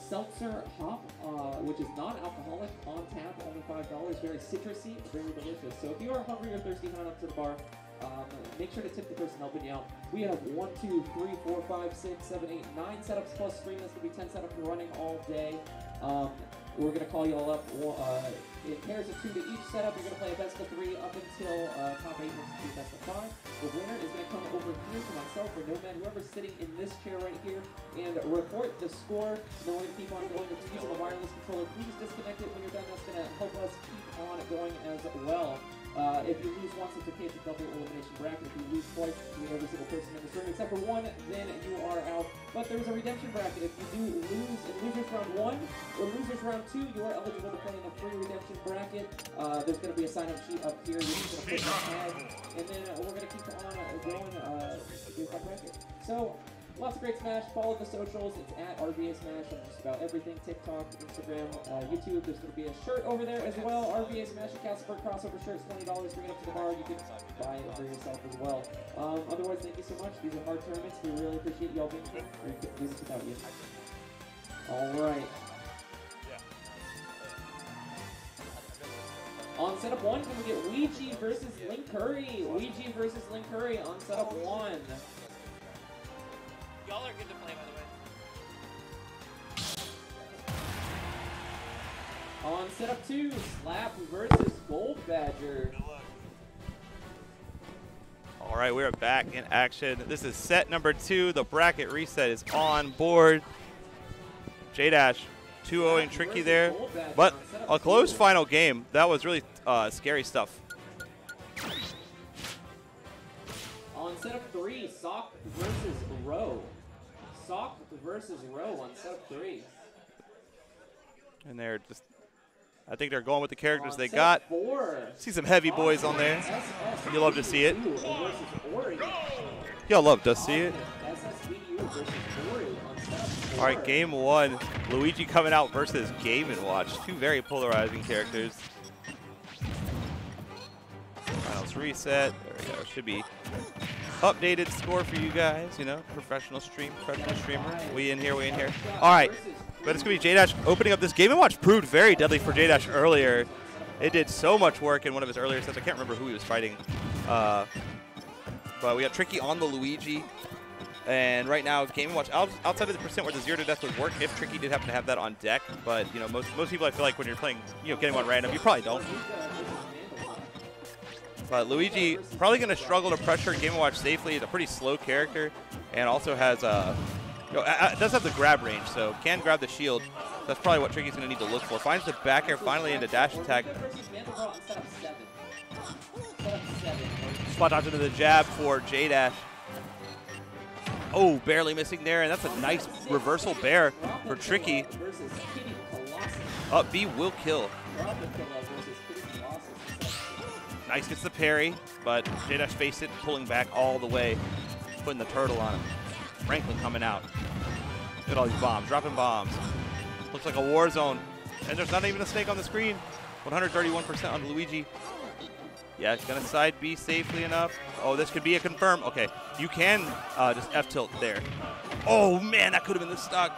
seltzer hop, uh, which is non-alcoholic, on tap, only five dollars. Very citrusy, very delicious. So if you are hungry or thirsty, head up to the bar. Um, make sure to tip the person helping you out. We have one, two, three, four, five, six, seven, eight, nine setups plus stream. That's gonna be ten setups running all day. Um, we're gonna call you all up. Uh, in pairs of two to each setup, you're gonna play a best of three up until uh, top eight versus two best of five. The winner is gonna come over here to myself or Nomad, whoever's sitting in this chair right here, and report the score. Then we're gonna keep on going. If you're using a wireless controller, please disconnect it when you're done. That's gonna help us keep on going as well. Uh, if you lose once, it's okay. It's a double elimination bracket. If you lose twice, you every single person in this room except for one, then you are But there's a redemption bracket. If you do lose in losers round one or losers round two, you are eligible to play in a free redemption bracket. Uh, there's going to be a sign-up sheet up here. Tag, and then uh, we're going to keep on uh, going uh, with that bracket. So. Lots of great Smash. Follow the socials. It's at RVA Smash on just about everything. TikTok, Instagram, uh, YouTube. There's going to be a shirt over there as well. RVA Smash and crossover shirts, $20. Bring it up to the bar. You can buy it for yourself as well. Um, otherwise, thank you so much. These are hard tournaments. We really appreciate y'all being here. We couldn't do this without you. All right. On setup one, can we get Ouija versus Link Curry? Ouija versus Link Curry on setup one. Y'all are good to play, by the way. On setup two, Slap versus Gold Badger. All right, we're back in action. This is set number two. The bracket reset is on board. J-Dash 2-0ing Tricky there. But a close final game. That was really uh, scary stuff. On setup three, Sock versus Row. Sock versus Row on setup three. And they're just, I think they're going with the characters On they got. Four. See some heavy boys on there. You love to see it. Y'all love to see it. SSVU versus Ori on setup four. All right, game one. Luigi coming out versus Game & Watch. Two very polarizing characters. Finals reset. There we go. Should be updated score for you guys. You know, professional stream, professional streamer. We in here, we in here. All right, but it's going to be J-Dash opening up this. Game & Watch proved very deadly for J-Dash earlier. It did so much work in one of his earlier sets. I can't remember who he was fighting. Uh, but we got Tricky on the Luigi. And right now, Game & Watch out, outside of the percent where the zero to death would work if Tricky did happen to have that on deck. But you know, most most people I feel like when you're playing, you know, getting one random, you probably don't. But Luigi probably going to struggle to pressure Game & Watch safely. He's a pretty slow character, and also has a, you know, uh, does have the grab range, so can grab the shield. That's probably what Tricky's going to need to look for. Finds the back air finally into dash attack. Spot dodge into the jab for J-Dash. Oh, barely missing there, and that's a nice reversal bair for Tricky. Up B will kill. Nice gets the parry, but J-Dash faced it, pulling back all the way, putting the turtle on him. Franklin coming out. Look at all these bombs, dropping bombs. Looks like a war zone. And there's not even a snake on the screen. 131% on Luigi. Yeah, he's gonna side B safely enough. Oh, this could be a confirm. Okay, you can uh, just F tilt there. Oh man, that could have been the stock.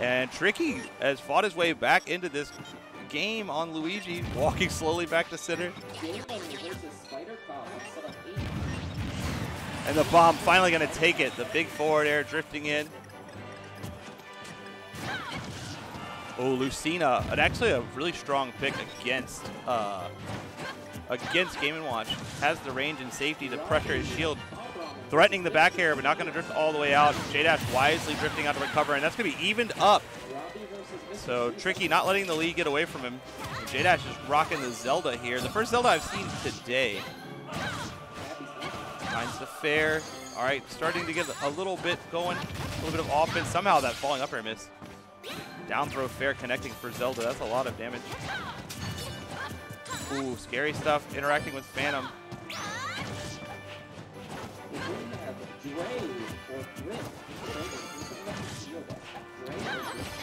And Tricky has fought his way back into this game on Luigi, walking slowly back to center. And the bomb finally going to take it. The big forward air drifting in. Oh, Lucina, and actually a really strong pick against uh, against Game & Watch. Has the range and safety to pressure his shield. Threatening the back air, but not going to drift all the way out. J-Dash wisely drifting out to recover, and that's going to be evened up. So Tricky not letting the lead get away from him. J-Dash is rocking the Zelda here. The first Zelda I've seen today. Finds the fair. All right, starting to get a little bit going, a little bit of offense. Somehow that falling up air miss. Down throw fair connecting for Zelda. That's a lot of damage. Ooh, scary stuff. Interacting with Phantom.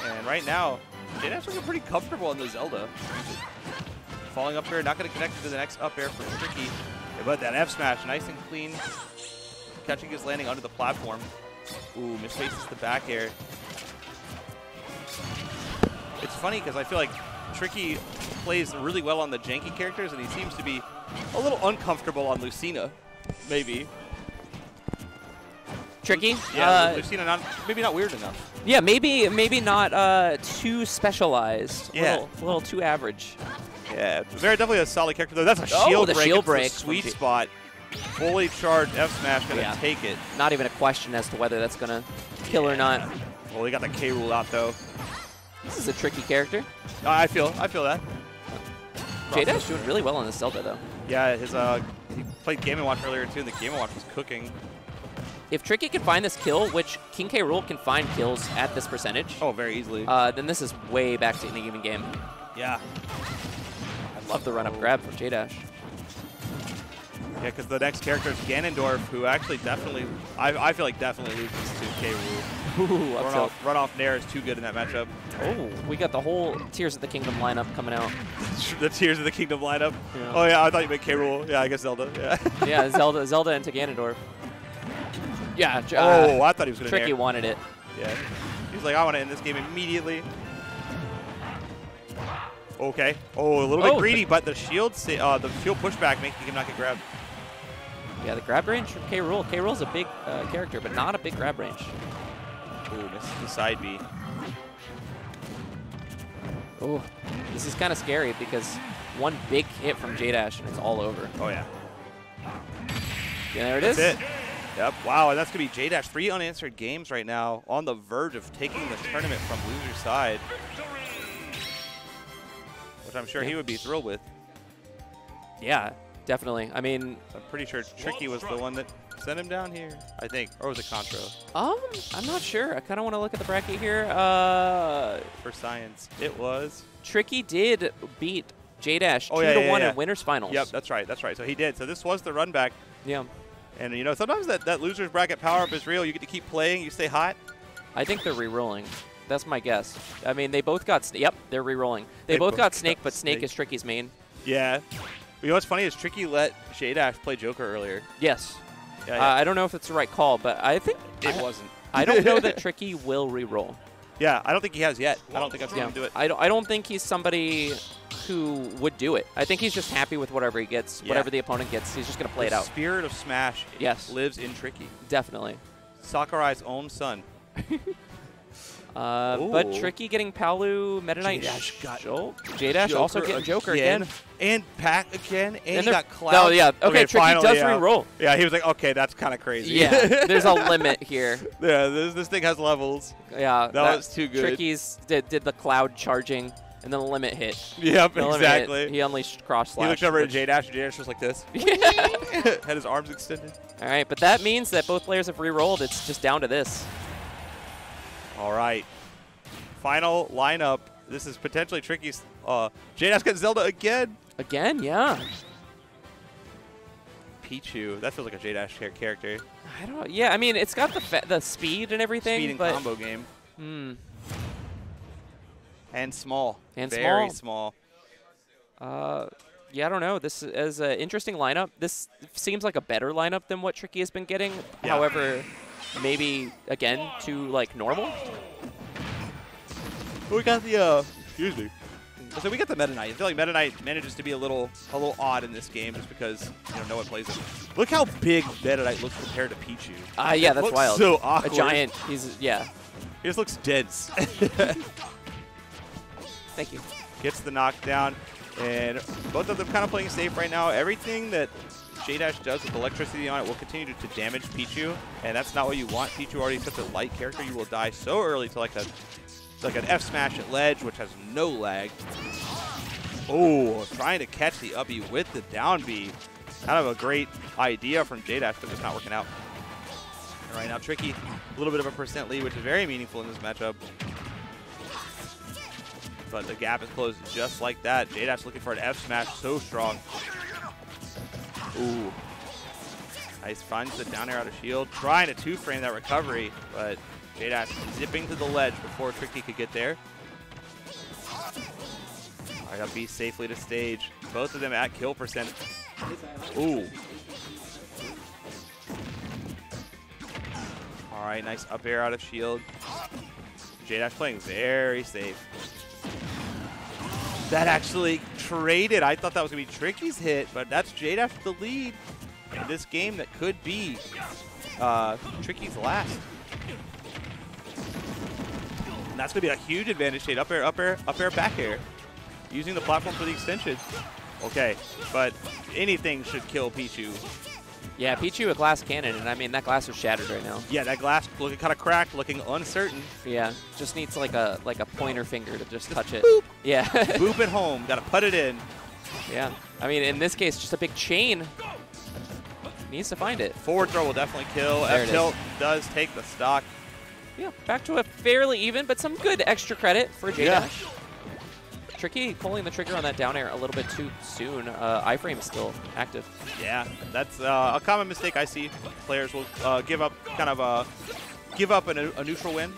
And right now, J-Dash looking pretty comfortable on the Zelda. Falling up air, not going to connect to the next up air for Tricky. But that F smash, nice and clean. Catching his landing under the platform. Ooh, misfaces the back air. It's funny because I feel like Tricky plays really well on the janky characters, and he seems to be a little uncomfortable on Lucina, maybe. Tricky. Yeah, Uh, Lucina not maybe not weird enough. yeah, maybe maybe not uh, too specialized. Yeah. Little, little too average. Yeah, very definitely a solid character though. That's a Oh, shield the break. shield It's break. sweet spot. Fully charged F smash gonna Yeah. take it. Not even a question as to whether that's gonna kill or not. Well, he got the K Rool out though. This is a tricky character. I feel I feel that. J-Dash doing really well on this Zelda though. Yeah, his uh, he played Game and Watch earlier too, and the Game and Watch was cooking. If Tricky can find this kill, which King K. Rool can find kills at this percentage, Oh, very easily. uh, then this is way back to an even game. yeah, I love the run-up grab from J-Dash. yeah, because the next character is Ganondorf, who actually definitely, I, I feel like definitely loses to K. Rool. <laughs> Ooh, Run off, run off Nair is too good in that matchup. Oh, we got the whole Tears of the Kingdom lineup coming out. <laughs> the Tears of the Kingdom lineup. Yeah. Oh yeah, I thought you meant K. Rool. Yeah, I guess Zelda. Yeah. yeah, <laughs> Zelda, Zelda into Ganondorf. Yeah, uh, oh, I thought he was gonna Tricky Nair. wanted it. Yeah. He's like, I want to end this game immediately. Okay. Oh, a little Oh, bit greedy, but the shield, uh, the shield pushback making him not get grabbed. Yeah, the grab range from K. Rool. K. Rool's a big uh, character, but not a big grab range. Ooh, misses the side B. Oh, this is kind of scary because one big hit from J-Dash and it's all over. Oh yeah. Yeah, there it is. That's it. Yep. Wow, and that's gonna be J Dash. Three unanswered games right now, on the verge of taking the tournament from loser's side, which I'm sure he would be thrilled with. Yeah, definitely. I mean, I'm pretty sure Tricky was the one that sent him down here. I think, or was it Contro um, I'm not sure. I kind of want to look at the bracket here. Uh, for science? It was. Tricky did beat J-Dash Oh, 2 yeah, to yeah, 1 yeah. in winners finals. Yep, that's right. That's right. So he did. So this was the run back. Yeah. And you know, sometimes that, that loser's bracket power up is real. You get to keep playing, you stay hot. I think they're re-rolling. That's my guess. I mean, they both got. Yep, they're re-rolling. They, They both both got got Snake, but Snake Snake. is Tricky's main. Yeah. You know what's funny is Tricky let J Dash play Joker earlier. Yes. Yeah, Uh. I don't know if it's the right call, but I think it I, wasn't. I don't know that <laughs> Tricky will re-roll. Yeah, I don't think he has yet. I don't think I've seen Yeah. him do it. I don't. I don't think he's somebody who would do it. I think he's just happy with whatever he gets, Yeah. whatever the opponent gets. He's just gonna play it out. spirit of Smash Yes. lives in Tricky. Definitely. Sakurai's own son. <laughs> Uh, but Tricky getting Palu, Meta Knight, J-Dash got J-Dash also getting Joker again. And Pack again. And, he got Cloud. No, yeah. Okay, Tricky finally, does yeah. re-roll. Yeah, he was like, okay, that's kind of crazy. Yeah, <laughs> there's a limit here. yeah, this, this thing has levels. Yeah, That was too good. Tricky's did, did the cloud charging, and then the limit hit. Yep, The limit hit. exactly. He unleashed cross slash. He looked over at J Dash, and J Dash was like this. <laughs> <laughs> Had his arms extended. All right, but that means that both players have re-rolled. It's just down to this. All right. Final lineup. This is potentially tricky. Uh, J Dash gets Zelda again. Again, yeah. Pichu. That feels like a J Dash character. I don't. Yeah, I mean, it's got the the speed and everything, Speed and but combo game. hmm, And small. And Very small. small. uh, yeah, I don't know. This is an interesting lineup. This seems like a better lineup than what Tricky has been getting. Yeah. However, maybe again too like normal. We got the uh excuse me. So we got the Meta Knight. I feel like Meta Knight manages to be a little a little odd in this game just because you know no one plays it. Look how big Meta Knight looks compared to Pichu. Ah, yeah, It that's looks wild. So awkward. A giant. He's yeah. He just looks dense. <laughs> Thank you. Gets the knockdown, and both of them kind of playing safe right now. Everything that J Dash does with electricity on it will continue to, to damage Pichu, and that's not what you want. Pichu already such a light character. You will die so early to like a like an F smash at ledge, which has no lag. Oh, trying to catch the up with the down B. Kind of a great idea from J Dash, but it's not working out. And right now, Tricky, a little bit of a percent lead, which is very meaningful in this matchup. But the gap is closed just like that. J Dash looking for an F smash, so strong. Ooh. Nice, finds the down air out of shield. Trying to two frame that recovery, but J Dash zipping to the ledge before Tricky could get there. I got B safely to stage. Both of them at kill percent. Ooh. All right, nice up air out of shield. J-Dash playing very safe. That actually traded. I thought that was going to be Tricky's hit, but that's Jade after the lead in this game that could be uh, Tricky's last. And that's going to be a huge advantage shade. Up air, up air, up air, back air. Using the platform for the extension. Okay, but anything should kill Pichu. Yeah, Pichu a glass cannon, and I mean, that glass is shattered right now. Yeah, that glass looking kind of cracked, looking uncertain. Yeah, just needs like a like a pointer finger to just touch it. boop. Yeah. <laughs> Boop it home. Got to put it in. yeah. I mean, in this case, just a big chain. Needs to find it. Forward throw will definitely kill. There F tilt does take the stock. Yeah, back to a fairly even, but some good extra credit for J-Dash. Tricky pulling the trigger on that down air a little bit too soon. Uh, iframe is still active. Yeah, that's uh, a common mistake I see. Players will uh, give up, kind of a give up a, a neutral win.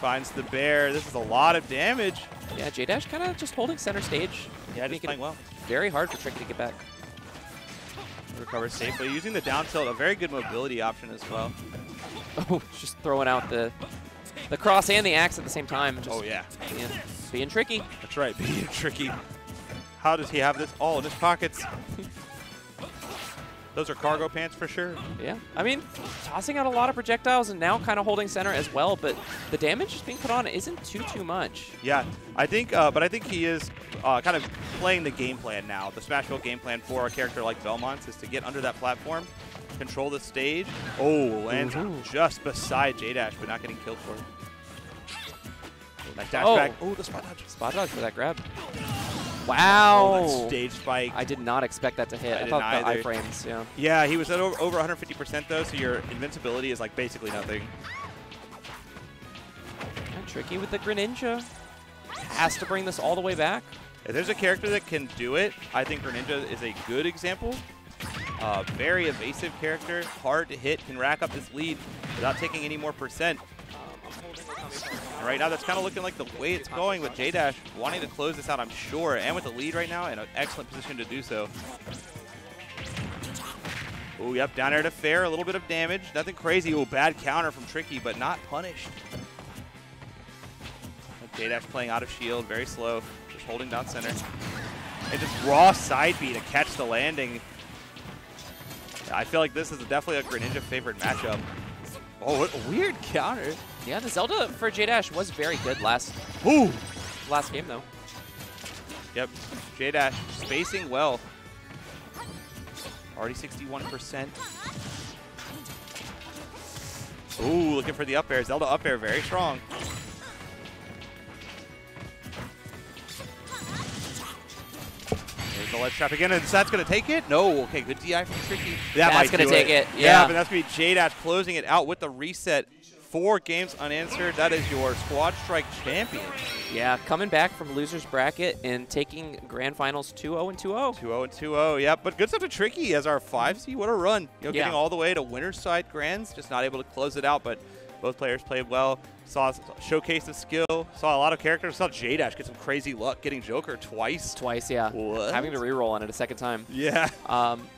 Finds the bair. This is a lot of damage. Yeah, J-Dash kind of just holding center stage. Yeah, just playing well. Very hard for Tricky to get back. Recovers safely. Using the down tilt, a very good mobility option as well. <laughs> Oh, just throwing out the the cross and the axe at the same time. Just Oh, yeah. Being, being tricky. That's right, being tricky. How does he have this all in his pockets? Those are cargo pants for sure. Yeah, I mean, tossing out a lot of projectiles and now kind of holding center as well, but the damage being put on isn't too, too much. Yeah, I think, uh, but I think he is uh, kind of playing the game plan now. The Smashville game plan for a character like Belmont is to get under that platform, control the stage. Oh, lands Ooh. just beside J-Dash, but not getting killed for it. Oh, that dash Oh. back. Oh, the spot dodge. Spot dodge for that grab. Oh, Wow. that stage spike. I did not expect that to hit. I I, thought the iframes, yeah. yeah, he was at over, over 150% though, so your invincibility is like basically nothing. And tricky with the Greninja. Has to bring this all the way back. If there's a character that can do it, I think Greninja is a good example. Uh, very evasive character, hard to hit, can rack up this lead without taking any more percent. And right now, that's kind of looking like the way it's going with J-Dash wanting to close this out, I'm sure, and with the lead right now, in an excellent position to do so. Oh, yep, down air to fair, a little bit of damage, nothing crazy. Oh, bad counter from Tricky, but not punished. J-Dash playing out of shield, very slow, just holding down center. And just raw side B to catch the landing. I feel like this is definitely a Greninja favorite matchup. Oh, what a weird counter. Yeah, the Zelda for J-Dash was very good last Ooh. last game, though. Yep, J-Dash spacing well. Already 61%. Ooh, looking for the up air. Zelda up air, very strong. The ledge trap again, and that's going to take it? No, okay, good DI from Tricky. That That's gonna do take it, Yeah, yeah. but that's going to be J-Dash closing it out with the reset. Four games unanswered. That is your Squad Strike champion. Yeah, coming back from loser's bracket and taking grand finals 2-0 and 2-0. 2-0 and 2-0, yeah. But good stuff to Tricky as our 5C. What a run. You know, Yeah. getting all the way to winner's side grands, just not able to close it out, but both players played well. Saw showcase of skill. Saw a lot of characters. Saw J-Dash get some crazy luck getting Joker twice. Twice, yeah. What? Having to re-roll on it a second time. Yeah. Um,